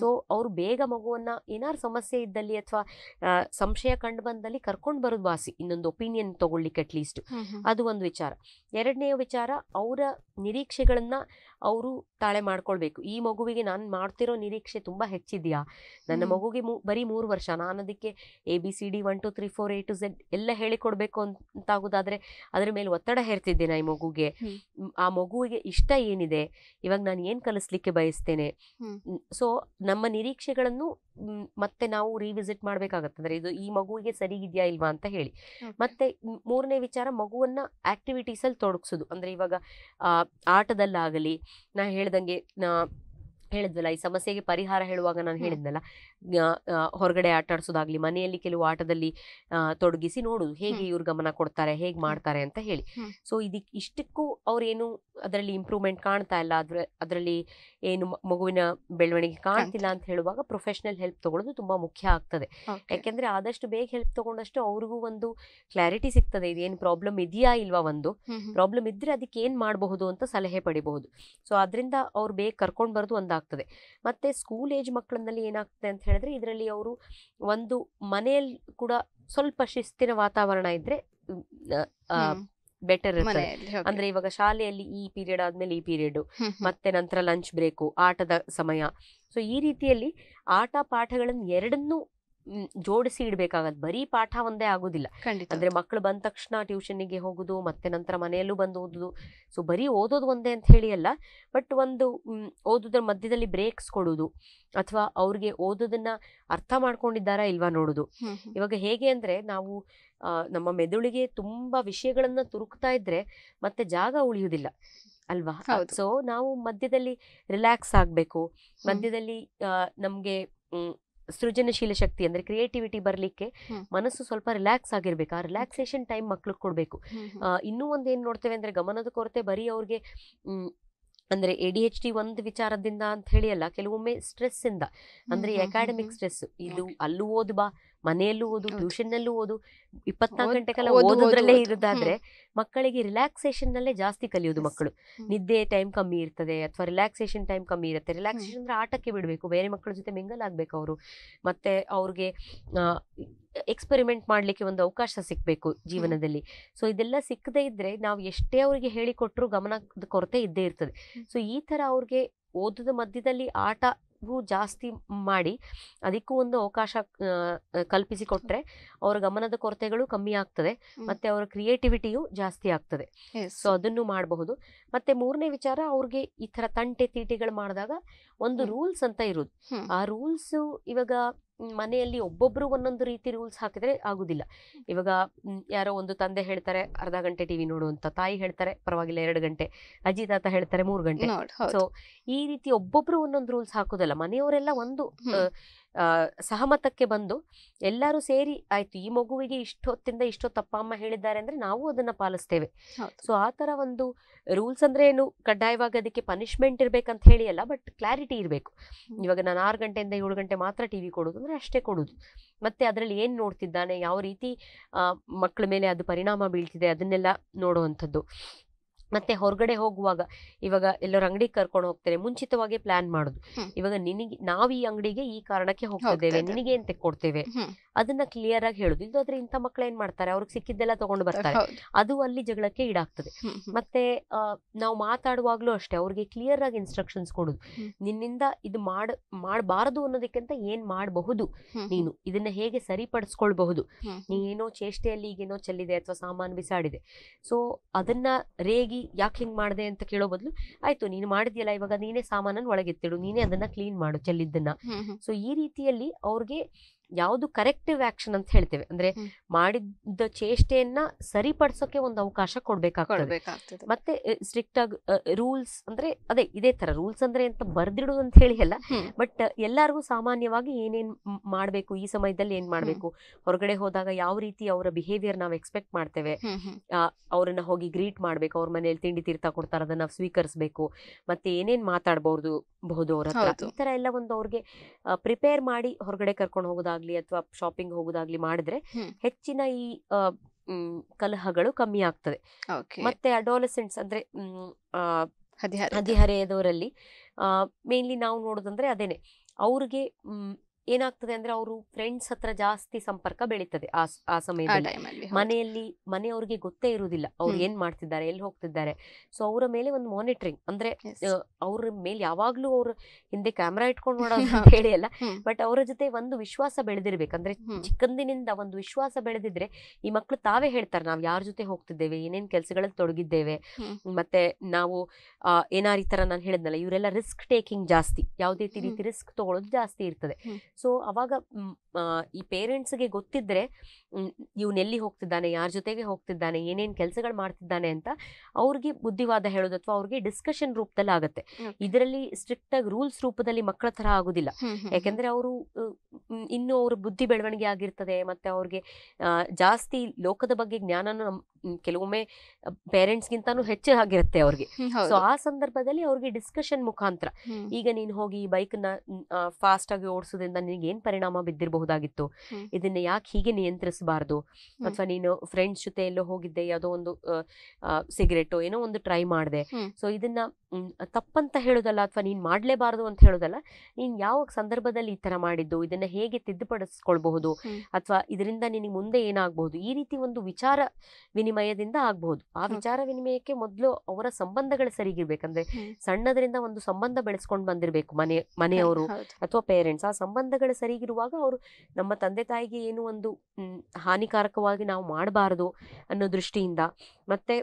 ಸೊ ಅವರು ಬೇಗ ಮಗುವನ್ನ ಏನಾರು ಸಮಸ್ಯೆ ಇದ್ದಲ್ಲಿ ಅಥವಾ ಸಂಶಯ ಕಂಡು ಬಂದಲ್ಲಿ ಕರ್ಕೊಂಡು ಬರೋದು ವಾಸಿ ಇನ್ನೊಂದು ಒಪಿನಿಯನ್ ತಗೊಳ್ಲಿಕ್ಕೆ ಅಟ್ಲೀಸ್ಟ್. ಅದು ಒಂದು ವಿಚಾರ ಎರಡನೆಯ ವಿಚಾರ ಅವರ ನಿರೀಕ್ಷೆಗಳನ್ನ ಅವರು ತಾಳೆ ಮಾಡ್ಕೊಳ್ಬೇಕು. ಈ ಮಗುವಿಗೆ ನಾನು ಮಾಡ್ತಿರೋ ನಿರೀಕ್ಷೆ ತುಂಬಾ ಹೆಚ್ಚಿದೆಯಾ? ನನ್ನ. ಮಗುಗೆ ಮೂ- ಬರೀ ಮೂರು ವರ್ಷ. ನಾನು ಅದಕ್ಕೆ A B C D one two three four eight to Z ಎಲ್ಲ ಹೇಳಿಕೊಡ್ಬೇಕು ಅಂತಾಗೋದಾದರೆ ಅದ್ರ ಮೇಲೆ ಒತ್ತಡ ಹೇರ್ತಿದ್ದೇನೆ ಈ ಮಗುಗೆ? ಆ ಮಗುವಿಗೆ ಇಷ್ಟ ಏನಿದೆ? ಇವಾಗ ನಾನು ಏನು ಕಲಿಸ್ಲಿಕ್ಕೆ ಬಯಸ್ತೇನೆ. ಸೊ ನಮ್ಮ ನಿರೀಕ್ಷೆಗಳನ್ನು ಮತ್ತೆ ನಾವು ರಿವಿಸಿಟ್ ಮಾಡ್ಬೇಕಾಗತ್ತೆ ಅಂದ್ರೆ ಇದು ಈ ಮಗುವಿಗೆ ಸರಿ ಇದೆಯಾ ಇಲ್ವಾ ಅಂತ ಹೇಳಿ. ಮತ್ತೆ ಮೂರನೇ ವಿಚಾರ ಮಗುವನ್ನ ಆಕ್ಟಿವಿಟೀಸ್ ಅಲ್ಲಿ ತೊಡಗಿಸೋದು. ಅಂದ್ರೆ ಇವಾಗ ಆ, ಆಟದಲ್ಲಾಗಲಿ ನಾ ಹೇಳ್ದಂಗೆ ನಾ ಹೇಳಿದ್ವಲ್ಲ ಈ ಸಮಸ್ಯೆಗೆ ಪರಿಹಾರ ಹೇಳುವಾಗ ನಾನು ಹೇಳಿದ್ನಲ್ಲ ಹೊರಗಡೆ ಆಟ ಆಡಿಸೋದಾಗ್ಲಿ ಮನೆಯಲ್ಲಿ ಕೆಲವು ಆಟದಲ್ಲಿ ತೊಡಗಿಸಿ ನೋಡುದು ಹೇಗೆ ಇವ್ರ ಗಮನ ಕೊಡ್ತಾರೆ ಹೇಗೆ ಮಾಡ್ತಾರೆ ಅಂತ ಹೇಳಿ. ಸೊ ಇದಕ್ಕೆ ಇಷ್ಟಕ್ಕೂ ಅವ್ರೇನು ಅದರಲ್ಲಿ ಇಂಪ್ರೂವ್ಮೆಂಟ್ ಕಾಣ್ತಾ ಇಲ್ಲ ಅದ್ರ ಅದರಲ್ಲಿ ಏನು ಮಗುವಿನ ಬೆಳವಣಿಗೆ ಕಾಣ್ತಿಲ್ಲ ಅಂತ ಹೇಳುವಾಗ ಪ್ರೊಫೆಷನಲ್ ಹೆಲ್ಪ್ ತಗೊಳ್ಳೋದು ತುಂಬಾ ಮುಖ್ಯ ಆಗ್ತದೆ. ಯಾಕೆಂದ್ರೆ ಆದಷ್ಟು ಬೇಗ ಹೆಲ್ಪ್ ತಗೊಂಡಷ್ಟು ಅವ್ರಿಗೂ ಒಂದು ಕ್ಲಾರಿಟಿ ಸಿಗ್ತದೆ. ಇದೇನು ಪ್ರಾಬ್ಲಮ್ ಇದೆಯಾ ಇಲ್ವಾ ಒಂದು. ಪ್ರಾಬ್ಲಮ್ ಇದ್ರೆ ಅದಕ್ಕೆ ಏನ್ ಮಾಡಬಹುದು ಅಂತ ಸಲಹೆ ಪಡಿಬಹುದು. ಸೊ ಅದರಿಂದ ಅವ್ರು ಬೇಗ ಕರ್ಕೊಂಡು ಬರೋದು ಒಂದಾಗ್ತದೆ. ಮತ್ತೆ ಸ್ಕೂಲ್ ಏಜ್ ಮಕ್ಕಳಲ್ಲಿ ಏನಾಗ್ತದೆ ಅಂತ ಹೇಳಿದ್ರೆ ಇದರಲ್ಲಿ ಅವರು ಒಂದು ಮನೆಯಲ್ಲಿ ಕೂಡ ಸ್ವಲ್ಪ ಶಿಸ್ತಿನ ವಾತಾವರಣ ಇದ್ರೆ. ಬೆಟರ್ ಇರ್ತದೆ. ಅಂದ್ರೆ ಇವಾಗ ಶಾಲೆಯಲ್ಲಿ ಈ ಪೀರಿಯಡ್ ಆದ್ಮೇಲೆ ಈ ಪೀರಿಯಡ್. ಮತ್ತೆ ನಂತರ ಲಂಚ್ ಬ್ರೇಕು ಆಟದ ಸಮಯ. ಸೊ ಈ ರೀತಿಯಲ್ಲಿ ಆಟ ಪಾಠಗಳನ್ನು ಎರಡನ್ನೂ ಜೋಡಿಸಿ ಇಡ್ಬೇಕಾಗತ್ತೆ ಬರೀ ಪಾಠ ಒಂದೇ ಆಗುದಿಲ್ಲ. ಅಂದ್ರೆ ಮಕ್ಕಳು ಬಂದ ತಕ್ಷಣ ಟ್ಯೂಷನ್ಗೆ ಹೋಗುದು ಮತ್ತೆ ನಂತರ ಮನೆಯಲ್ಲೂ ಬಂದು ಓದುದು. ಸೊ ಬರೀ ಓದೋದು ಒಂದೇ ಅಂತ ಹೇಳಿ ಅಲ್ಲ ಬಟ್ ಒಂದು ಓದೋದ್ರ ಮಧ್ಯದಲ್ಲಿ ಬ್ರೇಕ್ಸ್ ಕೊಡುದು. ಅಥವಾ ಅವ್ರಿಗೆ ಓದೋದನ್ನ ಅರ್ಥ ಮಾಡ್ಕೊಂಡಿದ್ದಾರಾ ಇಲ್ವಾ ನೋಡುದು. ಇವಾಗ ಹೇಗೆ ಅಂದ್ರೆ ನಾವು ನಮ್ಮ ಮೆದುಳಿಗೆ ತುಂಬಾ ವಿಷಯಗಳನ್ನ ತುರುಕ್ತಾ ಇದ್ರೆ ಮತ್ತೆ ಜಾಗ ಉಳಿಯುವುದಿಲ್ಲ. ಅಲ್ವಾ. ಸೊ ನಾವು ಮಧ್ಯದಲ್ಲಿ ರಿಲ್ಯಾಕ್ಸ್ ಆಗ್ಬೇಕು. ಮಧ್ಯದಲ್ಲಿ ನಮ್ಗೆ ಸೃಜನಶೀಲ ಶಕ್ತಿ ಅಂದ್ರೆ ಕ್ರಿಯೇಟಿವಿಟಿ ಬರ್ಲಿಕ್ಕೆ ಮನಸ್ಸು ಸ್ವಲ್ಪ ರಿಲ್ಯಾಕ್ಸ್ ಆಗಿರ್ಬೇಕು. ಆ ರಿಲ್ಯಾಕ್ಸೇಷನ್ ಟೈಮ್ ಮಕ್ಳಿಗೆ ಕೊಡ್ಬೇಕು. ಇನ್ನೂ ಒಂದ್ ಏನ್ ನೋಡ್ತೇವೆ ಅಂದ್ರೆ ಗಮನದ ಕೊರತೆ ಬರೀ ಅವ್ರಿಗೆ ಅಂದ್ರೆ ಎ ಡಿ ಎಚ್ ಡಿ ಒಂದು ವಿಚಾರದಿಂದ ಅಂತ ಹೇಳಿ ಅಲ್ಲ ಕೆಲವೊಮ್ಮೆ ಸ್ಟ್ರೆಸ್ ಇಂದ. ಅಂದ್ರೆ ಅಕಾಡೆಮಿಕ್ ಸ್ಟ್ರೆಸ್ ಇದು. ಅಲ್ಲೂ ಓದು ಬಾ. ಮನೆಯಲ್ಲೂ ಓದು. ಟ್ಯೂಷನ್ ನಲ್ಲೂ ಓದು ಇಪ್ಪತ್ನಾಲ್ಕು ಗಂಟೆ ಕಾಲ ಓದು, ಓದು, ಓದೋದ್ರಲ್ಲೇ ಇರೋದಾದ್ರೆ ಮಕ್ಕಳಿಗೆ ರಿಲ್ಯಾಕ್ಸೇಷನ್ ನಲ್ಲೇ ಜಾಸ್ತಿ ಕಲಿಯೋದು. ಮಕ್ಕಳು. ನಿದ್ದೆ ಟೈಮ್ ಕಮ್ಮಿ ಇರ್ತದೆ ಅಥವಾ ರಿಲ್ಯಾಕ್ಸೇಷನ್ ಟೈಮ್ ಕಮ್ಮಿ ಇರುತ್ತೆ. ರಿಲ್ಯಾಕ್ಸೇಷನ್ ಅಂದ್ರೆ ಆಟಕ್ಕೆ ಬಿಡಬೇಕು. ಬೇರೆ ಮಕ್ಕಳ ಜೊತೆ ಮಿಂಗಲ್ ಆಗ್ಬೇಕು ಅವರು. ಮತ್ತೆ ಅವ್ರಿಗೆ ಎಕ್ಸ್ಪೆರಿಮೆಂಟ್ ಮಾಡ್ಲಿಕ್ಕೆ ಒಂದು ಅವಕಾಶ ಸಿಕ್ಬೇಕು ಜೀವನದಲ್ಲಿ. ಸೊ ಇದೆಲ್ಲ ಸಿಕ್ಕದೇ ಇದ್ರೆ ನಾವು ಎಷ್ಟೇ ಅವ್ರಿಗೆ ಹೇಳಿಕೊಟ್ರು ಗಮನದ ಕೊರತೆ ಇದ್ದೇ ಇರ್ತದೆ. ಸೊ ಈ ತರ ಅವ್ರಿಗೆ ಓದದ ಮಧ್ಯದಲ್ಲಿ ಆಟವೂ ಜಾಸ್ತಿ ಮಾಡಿ ಅದಕ್ಕೂ ಒಂದು ಅವಕಾಶ ಕಲ್ಪಿಸಿಕೊಟ್ರೆ ಅವರ ಗಮನದ ಕೊರತೆಗಳು ಕಮ್ಮಿ ಆಗ್ತದೆ ಮತ್ತೆ ಅವರ ಕ್ರಿಯೇಟಿವಿಟಿಯು ಜಾಸ್ತಿ ಆಗ್ತದೆ. ಸೊ ಅದನ್ನು ಮಾಡಬಹುದು. ಮತ್ತೆ ಮೂರನೇ ವಿಚಾರ ಅವ್ರಿಗೆ ಈ ತರ ತಂಟೆ ತೀಟೆಗಳು ಮಾಡಿದಾಗ ಒಂದು ರೂಲ್ಸ್ ಅಂತ ಇರುದು. ಆ ರೂಲ್ಸ್ ಇವಾಗ ಮನೆಯಲ್ಲಿ ಒಬ್ಬೊಬ್ರು ಒಂದೊಂದು ರೀತಿ ರೂಲ್ಸ್ ಹಾಕಿದ್ರೆ ಆಗುದಿಲ್ಲ. ಇವಾಗ ಯಾರೋ ಒಂದು ತಂದೆ ಹೇಳ್ತಾರೆ ಅರ್ಧ ಗಂಟೆ ಟಿವಿ ನೋಡು ಅಂತ. ತಾಯಿ ಹೇಳ್ತಾರೆ ಪರವಾಗಿಲ್ಲ ಎರಡು ಗಂಟೆ. ಅಜ್ಜಿ ತಾತ ಹೇಳ್ತಾರೆ ಮೂರು ಗಂಟೆ. ಸೊ ಈ ರೀತಿ ಒಬ್ಬೊಬ್ರು ಒಂದೊಂದು ರೂಲ್ಸ್ ಹಾಕೋದಲ್ಲ ಮನೆಯವರೆಲ್ಲ ಒಂದು ಸಹಮತಕ್ಕೆ ಬಂದು ಎಲ್ಲರೂ ಸೇರಿ ಆಯ್ತು ಈ ಮಗುವಿಗೆ ಇಷ್ಟೊತ್ತಿಂದ ಇಷ್ಟೊತ್ತು ಅಪ್ಪ ಅಮ್ಮ ಹೇಳಿದ್ದಾರೆ ಅಂದ್ರೆ ನಾವು ಅದನ್ನ ಪಾಲಿಸ್ತೇವೆ. ಸೊ ಆ ತರ ಒಂದು ರೂಲ್ಸ್ ಅಂದ್ರೆ ಏನು ಕಡ್ಡಾಯವಾಗಿ ಅದಕ್ಕೆ ಪನಿಷ್ಮೆಂಟ್ ಇರ್ಬೇಕಂತ ಹೇಳಿ ಅಲ್ಲ ಬಟ್ ಕ್ಲಾರಿಟಿ ಇರಬೇಕು. ಇವಾಗ ನಾನು ಆರು ಗಂಟೆಯಿಂದ ಏಳು ಗಂಟೆ ಮಾತ್ರ ಟಿವಿ ಕೊಡೋದು ಅಂದ್ರೆ ಅಷ್ಟೇ ಕೊಡೋದು. ಮತ್ತೆ ಅದರಲ್ಲಿ ಏನ್ ನೋಡ್ತಿದ್ದಾನೆ ಯಾವ ರೀತಿ ಮಕ್ಕಳ ಮೇಲೆ ಅದು ಪರಿಣಾಮ ಬೀಳ್ತಿದೆ ಅದನ್ನೆಲ್ಲ ನೋಡುವಂಥದ್ದು. ಮತ್ತೆ ಹೊರಗಡೆ ಹೋಗುವಾಗ ಇವಾಗ ಎಲ್ಲರ ಅಂಗಡಿಗೆ ಕರ್ಕೊಂಡು ಹೋಗ್ತಾರೆ ಮುಂಚಿತವಾಗಿ ಪ್ಲಾನ್ ಮಾಡುದು. ಇವಾಗ ನಿನಗೆ ನಾವು ಈ ಅಂಗಡಿಗೆ ಈ ಕಾರಣಕ್ಕೆ ಹೋಗ್ತಿದ್ದೇವೆ ಹೋಗ್ತಾ ನಿನಗೆ ಏನ್ ತೆಕ್ಕೊಡ್ತೇವೆ ಅದನ್ನ ಕ್ಲಿಯರ್ ಆಗಿ ಹೇಳುದು. ಇಲ್ದಾದ್ರೆ ಇಂಥ ಮಕ್ಳು ಏನ್ ಮಾಡ್ತಾರೆ? ಅವ್ರಿಗೆ ಸಿಕ್ಕಿದ್ದೆಲ್ಲ ತಗೊಂಡು ಬರ್ತಾರೆ. ಅದು ಅಲ್ಲಿ ಜಗಳಕ್ಕೆ ಈಡಾಗ್ತದೆ. ಮತ್ತೆ ನಾವು ಮಾತಾಡುವಾಗ್ಲೂ ಅಷ್ಟೇ ಅವ್ರಿಗೆ ಕ್ಲಿಯರ್ ಆಗಿ ಇನ್ಸ್ಟ್ರಕ್ಷನ್ಸ್ ಕೊಡುದು. ನಿನ್ನಿಂದ ಇದು ಮಾಡ್ ಮಾಡಬಾರದು ಅನ್ನೋದಕ್ಕಿಂತ ಏನ್ ಮಾಡಬಹುದು ನೀನು? ಇದನ್ನ ಹೇಗೆ ಸರಿಪಡಿಸ್ಕೊಳ್ಬಹುದು? ನೀ ಏನೋ ಚೇಷ್ಟೆಯಲ್ಲಿ ಈಗೇನೋ ಚೆಲ್ಲಿದೆ ಅಥವಾ ಸಾಮಾನು ಬಿಸಾಡಿದೆ. ಸೊ ಅದನ್ನ ರೇಗಿ ಯಾಕೆ ಹಿಂಗ್ ಮಾಡಿದೆ ಅಂತ ಕೇಳೋ ಬದಲು ಆಯ್ತು ನೀನು ಮಾಡಿದ್ಯಲ್ಲ ಇವಾಗ ನೀನೇ ಸಾಮಾನನ್ನ ಒಳಗೆತ್ತಿಡು ನೀನೇ ಅದನ್ನ ಕ್ಲೀನ್ ಮಾಡು ಚೆಲ್ಲಿದ್ದನ್ನ. ಸೊ ಈ ರೀತಿಯಲ್ಲಿ ಅವ್ರಿಗೆ ಯಾವುದು ಕರೆಕ್ಟಿವ್ ಆಕ್ಷನ್ ಅಂತ ಹೇಳ್ತೇವೆ. ಅಂದ್ರೆ. ಮಾಡಿದ್ದ ಚೇಷ್ಟೆಯನ್ನ ಸರಿಪಡಿಸೋಕೆ ಒಂದು ಅವಕಾಶ ಕೊಡ್ಬೇಕಾಗ್ತದೆ. ಮತ್ತೆ ಸ್ಟ್ರಿಕ್ಟ್ ಆಗಿ ರೂಲ್ಸ್ ಅಂದ್ರೆ ಅದೇ ಇದೇ ತರ ರೂಲ್ಸ್ ಅಂದ್ರೆ ಅಂತ ಬರ್ದಿಡುದು ಅಂತ ಹೇಳಿ ಅಲ್ಲ. ಬಟ್ ಎಲ್ಲರಿಗೂ ಸಾಮಾನ್ಯವಾಗಿ ಏನೇನ್ ಮಾಡ್ಬೇಕು ಈ ಸಮಯದಲ್ಲಿ ಏನ್ ಮಾಡ್ಬೇಕು ಹೊರಗಡೆ ಹೋದಾಗ ಯಾವ ರೀತಿ ಅವರ ಬಿಹೇವಿಯರ್ ನಾವು ಎಕ್ಸ್ಪೆಕ್ಟ್ ಮಾಡ್ತೇವೆ. ಅವರನ್ನ ಹೋಗಿ ಗ್ರೀಟ್ ಮಾಡ್ಬೇಕು ಅವ್ರ ಮನೇಲಿ ತಿಂಡಿ ತೀರ್ಥ ಕೊಡ್ತಾರ ಅದನ್ನ ಸ್ವೀಕರಿಸಬೇಕು ಮತ್ತೆ ಏನೇನ್ ಮಾತಾಡಬಹುದು ಬಹುದು ಅವ್ರ ಹತ್ರ. ಈ ತರ ಎಲ್ಲ ಒಂದು ಅವ್ರಿಗೆ ಪ್ರಿಪೇರ್ ಮಾಡಿ ಹೊರಗಡೆ ಕರ್ಕೊಂಡು ಹೋಗೋದಾಗ್ಲಿ ಅಥವಾ ಶಾಪಿಂಗ್ ಹೋಗೋದಾಗ್ಲಿ ಮಾಡಿದ್ರೆ. ಹೆಚ್ಚಿನ ಈ ಕಲಹಗಳು ಕಮ್ಮಿ ಆಗ್ತದೆ. ಮತ್ತೆ ಅಡೋಲಸೆಂಟ್ಸ್ ಅಂದ್ರೆ. ಹದಿಹರೆಯದವರಲ್ಲಿ ಮೇನ್ಲಿ ನಾವು ನೋಡೋದಂದ್ರೆ ಅದೇನೆ ಅವ್ರಿಗೆ ಏನಾಗ್ತದೆ ಅಂದ್ರೆ ಅವರು ಫ್ರೆಂಡ್ಸ್ ಹತ್ರ ಜಾಸ್ತಿ ಸಂಪರ್ಕ ಬೆಳೀತದೆ ಆ ಆ ಸಮಯದಲ್ಲಿ. ಮನೆಯಲ್ಲಿ ಮನೆಯವ್ರಿಗೆ ಗೊತ್ತೇ ಇರುವುದಿಲ್ಲ ಅವ್ರು. ಏನ್ ಮಾಡ್ತಿದ್ದಾರೆ ಎಲ್ಲಿ ಹೋಗ್ತಿದ್ದಾರೆ. ಸೊ ಅವರ ಮೇಲೆ ಒಂದು ಮಾನಿಟರಿಂಗ್ ಅಂದ್ರೆ ಅವ್ರ ಮೇಲೆ ಯಾವಾಗ್ಲೂ ಅವ್ರ ಹಿಂದೆ ಕ್ಯಾಮ್ರಾ ಇಟ್ಕೊಂಡು ನೋಡೋದು ಅಂತ ಹೇಳಿ ಅಲ್ಲ ಬಟ್ ಅವರ ಜೊತೆ ಒಂದು ವಿಶ್ವಾಸ ಬೆಳೆದಿರ್ಬೇಕು. ಅಂದ್ರೆ ಚಿಕ್ಕಂದಿನಿಂದ ಒಂದು ವಿಶ್ವಾಸ ಬೆಳೆದಿದ್ರೆ ಈ ಮಕ್ಕಳು ತಾವೇ ಹೇಳ್ತಾರೆ ನಾವು ಯಾರ ಜೊತೆ ಹೋಗ್ತಿದ್ದೇವೆ ಏನೇನ್ ಕೆಲಸಗಳಲ್ಲಿ ತೊಡಗಿದ್ದೇವೆ? ಮತ್ತೆ ನಾವು ಏನಾರು ಈ ತರ ನಾನು ಹೇಳಿದ್ನಲ್ಲ ಇವರೆಲ್ಲ ರಿಸ್ಕ್ ಟೇಕಿಂಗ್ ಜಾಸ್ತಿ. ಯಾವುದೇ ರೀತಿ ರಿಸ್ಕ್ ತಗೊಳ್ಳೋದು ಜಾಸ್ತಿ ಇರ್ತದೆ. ಸೊ ಅವಾಗ ಈ ಪೇರೆಂಟ್ಸ್ಗೆ ಗೊತ್ತಿದ್ರೆ ಇವನೆಲ್ಲಿ ಹೋಗ್ತಿದ್ದಾನೆ ಯಾರ ಜೊತೆಗೆ ಹೋಗ್ತಿದ್ದಾನೆ ಏನೇನ್ ಕೆಲಸಗಳು ಮಾಡ್ತಿದ್ದಾನೆ ಅಂತ ಅವ್ರಿಗೆ ಬುದ್ಧಿವಾದ ಹೇಳೋದು ಅಥವಾ ಅವ್ರಿಗೆ ಡಿಸ್ಕಷನ್ ರೂಪದಲ್ಲಿ ಆಗುತ್ತೆ. ಇದರಲ್ಲಿ ಸ್ಟ್ರಿಕ್ಟ್ ಆಗಿ ರೂಲ್ಸ್ ರೂಪದಲ್ಲಿ ಮಕ್ಕಳ ತರ ಆಗುದಿಲ್ಲ. ಯಾಕೆಂದ್ರೆ ಅವರು ಇನ್ನು ಅವ್ರ ಬುದ್ಧಿ ಬೆಳವಣಿಗೆ ಆಗಿರ್ತದೆ ಮತ್ತೆ ಅವ್ರಿಗೆ ಜಾಸ್ತಿ ಲೋಕದ ಬಗ್ಗೆ ಜ್ಞಾನನೂ ಕೆಲವೊಮ್ಮೆ ಪೇರೆಂಟ್ಸ್ ಪೇರೆಂಟ್ಸ್ಗಿಂತಾನು ಹೆಚ್ಚು ಆಗಿರುತ್ತೆ ಅವ್ರಿಗೆ. ಸೊ ಆ ಸಂದರ್ಭದಲ್ಲಿ ಅವ್ರಿಗೆ ಡಿಸ್ಕಷನ್ ಮುಖಾಂತರ ಈಗ ನೀನು ಹೋಗಿ ಬೈಕ್ನ ಫಾಸ್ಟ್ ಆಗಿ ಓಡಿಸೋದ್ರಿಂದ ನಿನಗೆ ಏನ್ ಪರಿಣಾಮ ಬಿದ್ದಿರಬಹುದಾಗಿತ್ತು. ಇದನ್ನ ಯಾಕೆ ಹೀಗೆ ನಿಯಂತ್ರಿಸಬಾರ್ದು ಅಥವಾ ನೀನು ಫ್ರೆಂಡ್ಸ್ ಜೊತೆ ಎಲ್ಲೋ ಹೋಗಿದ್ದೆ ಯಾವುದೋ ಒಂದು ಸಿಗರೆಟ್ ಏನೋ ಒಂದು ಟ್ರೈ ಮಾಡಿದೆ. ಸೊ ಇದನ್ನ ತಪ್ಪಂತ ಹೇಳೋದಲ್ಲ ಅಥವಾ ನೀನು ಮಾಡಲೇಬಾರದು ಅಂತ ಹೇಳೋದಲ್ಲ ನೀನು ಯಾವ ಸಂದರ್ಭದಲ್ಲಿ ಈ ಥರ ಮಾಡಿದ್ದು ಇದನ್ನ ಹೇಗೆ ತಿದ್ದುಪಡಿಸ್ಕೊಳ್ಬಹುದು ಅಥವಾ ಇದರಿಂದ ನಿನಗೆ ಮುಂದೆ ಏನಾಗಬಹುದು ಈ ರೀತಿ ಒಂದು ವಿಚಾರ ವಿನಿಮಯದಿಂದ ಆಗಬಹುದು. ಆ ವಿಚಾರ ವಿನಿಮಯಕ್ಕೆ ಮೊದಲು ಅವರ ಸಂಬಂಧಗಳು ಸರಿಗಿರ್ಬೇಕಂದ್ರೆ. ಸಣ್ಣದರಿಂದ ಒಂದು ಸಂಬಂಧ ಬೆಳೆಸ್ಕೊಂಡು ಬಂದಿರಬೇಕು ಮನೆ ಮನೆಯವರು ಅಥವಾ ಪೇರೆಂಟ್ಸ್. ಆ ಸಂಬಂಧಗಳು ಸರಿಗಿರುವಾಗ ಅವರು ನಮ್ಮ ತಂದೆ ತಾಯಿಗೆ ಏನು ಒಂದು ಹಾನಿಕಾರಕವಾಗಿ ನಾವು ಮಾಡಬಾರದು ಅನ್ನೋ ದೃಷ್ಟಿಯಿಂದ ಮತ್ತೆ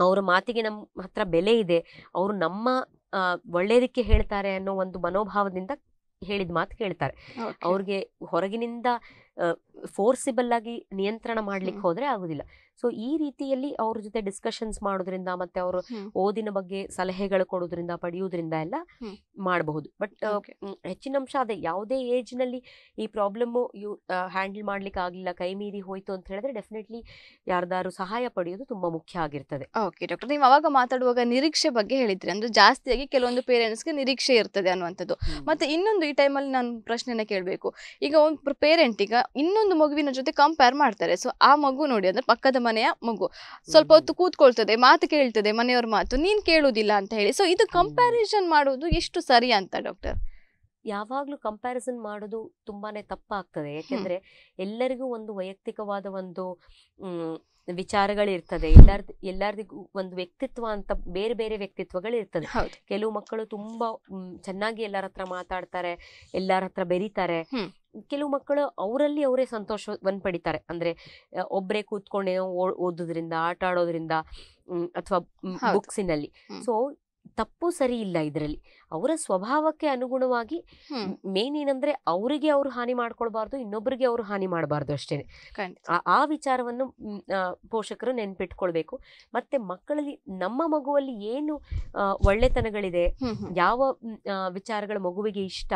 ಅವರ ಮಾತಿಗೆ ನಮ್ಮ ಹತ್ರ ಬೆಲೆ ಇದೆ ಅವರು ನಮ್ಮ ಒಳ್ಳೇದಕ್ಕೆ ಹೇಳ್ತಾರೆ ಅನ್ನೋ ಒಂದು ಮನೋಭಾವದಿಂದ ಹೇಳಿದ ಮಾತು ಕೇಳ್ತಾರೆ ಅವ್ರಿಗೆ ಹೊರಗಿನಿಂದ ಫೋರ್ಸಿಬಲ್ ಆಗಿ ನಿಯಂತ್ರಣ ಮಾಡ್ಲಿಕ್ಕೆ. ಹೋದ್ರೆ ಆಗುದಿಲ್ಲ. ಸೊ ಈ ರೀತಿಯಲ್ಲಿ ಅವ್ರ ಜೊತೆ ಡಿಸ್ಕಷನ್ಸ್ ಮಾಡೋದ್ರಿಂದ ಮತ್ತೆ ಅವರು ಓದಿನ ಬಗ್ಗೆ ಸಲಹೆಗಳು ಕೊಡೋದ್ರಿಂದ ಪಡೆಯೋದ್ರಿಂದ ಎಲ್ಲ ಮಾಡಬಹುದು. ಬಟ್. ಹೆಚ್ಚಿನ ಅಂಶ ಅದೇ ಯಾವುದೇ ಏಜ್ನಲ್ಲಿ ಈ ಪ್ರಾಬ್ಲಮ್ ಯು ಹ್ಯಾಂಡಲ್ ಮಾಡ್ಲಿಕ್ಕೆ ಆಗ್ಲಿಲ್ಲ ಕೈ ಮೀರಿ ಹೋಯ್ತು ಅಂತ ಹೇಳಿದ್ರೆ ಡೆಫಿನೆಟ್ಲಿ ಯಾರ್ದಾರು ಸಹಾಯ ಪಡೆಯೋದು ತುಂಬಾ ಮುಖ್ಯ ಆಗಿರ್ತದೆ. ಓಕೆ ಡಾಕ್ಟರ್ ನೀವು ಅವಾಗ ಮಾತಾಡುವಾಗ ನಿರೀಕ್ಷೆ ಬಗ್ಗೆ ಹೇಳಿದ್ರಿ. ಅಂದ್ರೆ ಜಾಸ್ತಿಯಾಗಿ ಕೆಲವೊಂದು ಪೇರೆಂಟ್ಸ್ಗೆ ನಿರೀಕ್ಷೆ ಇರ್ತದೆ ಅನ್ನುವಂಥದ್ದು. ಮತ್ತೆ ಇನ್ನೊಂದು ಈ ಟೈಮಲ್ಲಿ ನಾನು ಪ್ರಶ್ನೆನ ಕೇಳಬೇಕು. ಈಗ ಒಂದು ಪೇರೆಂಟ್ ಈಗ ಇನ್ನೊಂದು ಮಗುವಿನ ಜೊತೆ ಕಂಪೇರ್ ಮಾಡ್ತಾರೆ. ಸೊ ಆ ಮಗು ನೋಡಿ ಅಂದ್ರೆ ಪಕ್ಕದ ಮನೆಯ ಮಗು. ಸ್ವಲ್ಪ ಹೊತ್ತು ಕೂತ್ಕೊಳ್ತದೆ ಮಾತು ಕೇಳ್ತದೆ ಮನೆಯವ್ರ ಮಾತು ನೀನ್ ಕೇಳುವುದಿಲ್ಲ ಅಂತ ಹೇಳಿ. ಸೊ ಇದು ಕಂಪ್ಯಾರಿಸನ್ ಮಾಡುವುದು ಎಷ್ಟು ಸರಿ ಅಂತ ಡಾಕ್ಟರ್ ಯಾವಾಗ್ಲೂ ಕಂಪ್ಯಾರಿಸನ್ ಮಾಡೋದು ತುಂಬಾನೇ ತಪ್ಪಾಗ್ತದೆ. ಯಾಕೆಂದ್ರೆ ಎಲ್ಲರಿಗೂ ಒಂದು ವೈಯಕ್ತಿಕವಾದ ಒಂದು ವಿಚಾರಗಳಿರ್ತದೆ. ಎಲ್ಲಾರ್ ಎಲ್ಲಾರ್ದಿಗೂ ಒಂದು ವ್ಯಕ್ತಿತ್ವ ಅಂತ ಬೇರೆ ಬೇರೆ ವ್ಯಕ್ತಿತ್ವಗಳಿರ್ತದೆ. ಇರ್ತದೆ ಕೆಲವು ಮಕ್ಕಳು ತುಂಬಾ ಚೆನ್ನಾಗಿ ಎಲ್ಲರ ಹತ್ರ ಮಾತಾಡ್ತಾರೆ ಎಲ್ಲರ ಹತ್ರ ಬೆರೀತಾರೆ. ಕೆಲವು ಮಕ್ಕಳು ಅವರಲ್ಲಿ ಅವರೇ ಸಂತೋಷವನ್ನು ಪಡಿತಾರೆ. ಅಂದ್ರೆ ಒಬ್ಬರೇ ಕೂತ್ಕೊಂಡು ಕೂತ್ಕೊಂಡೇನೋ ಓದೋದ್ರಿಂದ ಆಟ ಆಡೋದ್ರಿಂದ ಅಥವಾ. ಬುಕ್ಸಿನಲ್ಲಿ. ಸೊ ತಪ್ಪು ಸರಿ ಇಲ್ಲ ಇದರಲ್ಲಿ. ಅವರ ಸ್ವಭಾವಕ್ಕೆ ಅನುಗುಣವಾಗಿ ಮೇನ್ ಏನಂದ್ರೆ ಅವರಿಗೆ ಅವರು ಹಾನಿ ಮಾಡ್ಕೊಳ್ಬಾರ್ದು ಇನ್ನೊಬ್ಬರಿಗೆ ಅವರು ಹಾನಿ ಮಾಡಬಾರ್ದು ಅಷ್ಟೇನೆ. ಆ- ವಿಚಾರವನ್ನು ಪೋಷಕರು ನೆನ್ಪಿಟ್ಕೊಳ್ಬೇಕು. ಮತ್ತೆ ಮಕ್ಕಳಲ್ಲಿ ನಮ್ಮ ಮಗುವಲ್ಲಿ ಏನು ಒಳ್ಳೆತನಗಳಿದೆ ಯಾವ ವಿಚಾರಗಳ ಮಗುವಿಗೆ ಇಷ್ಟ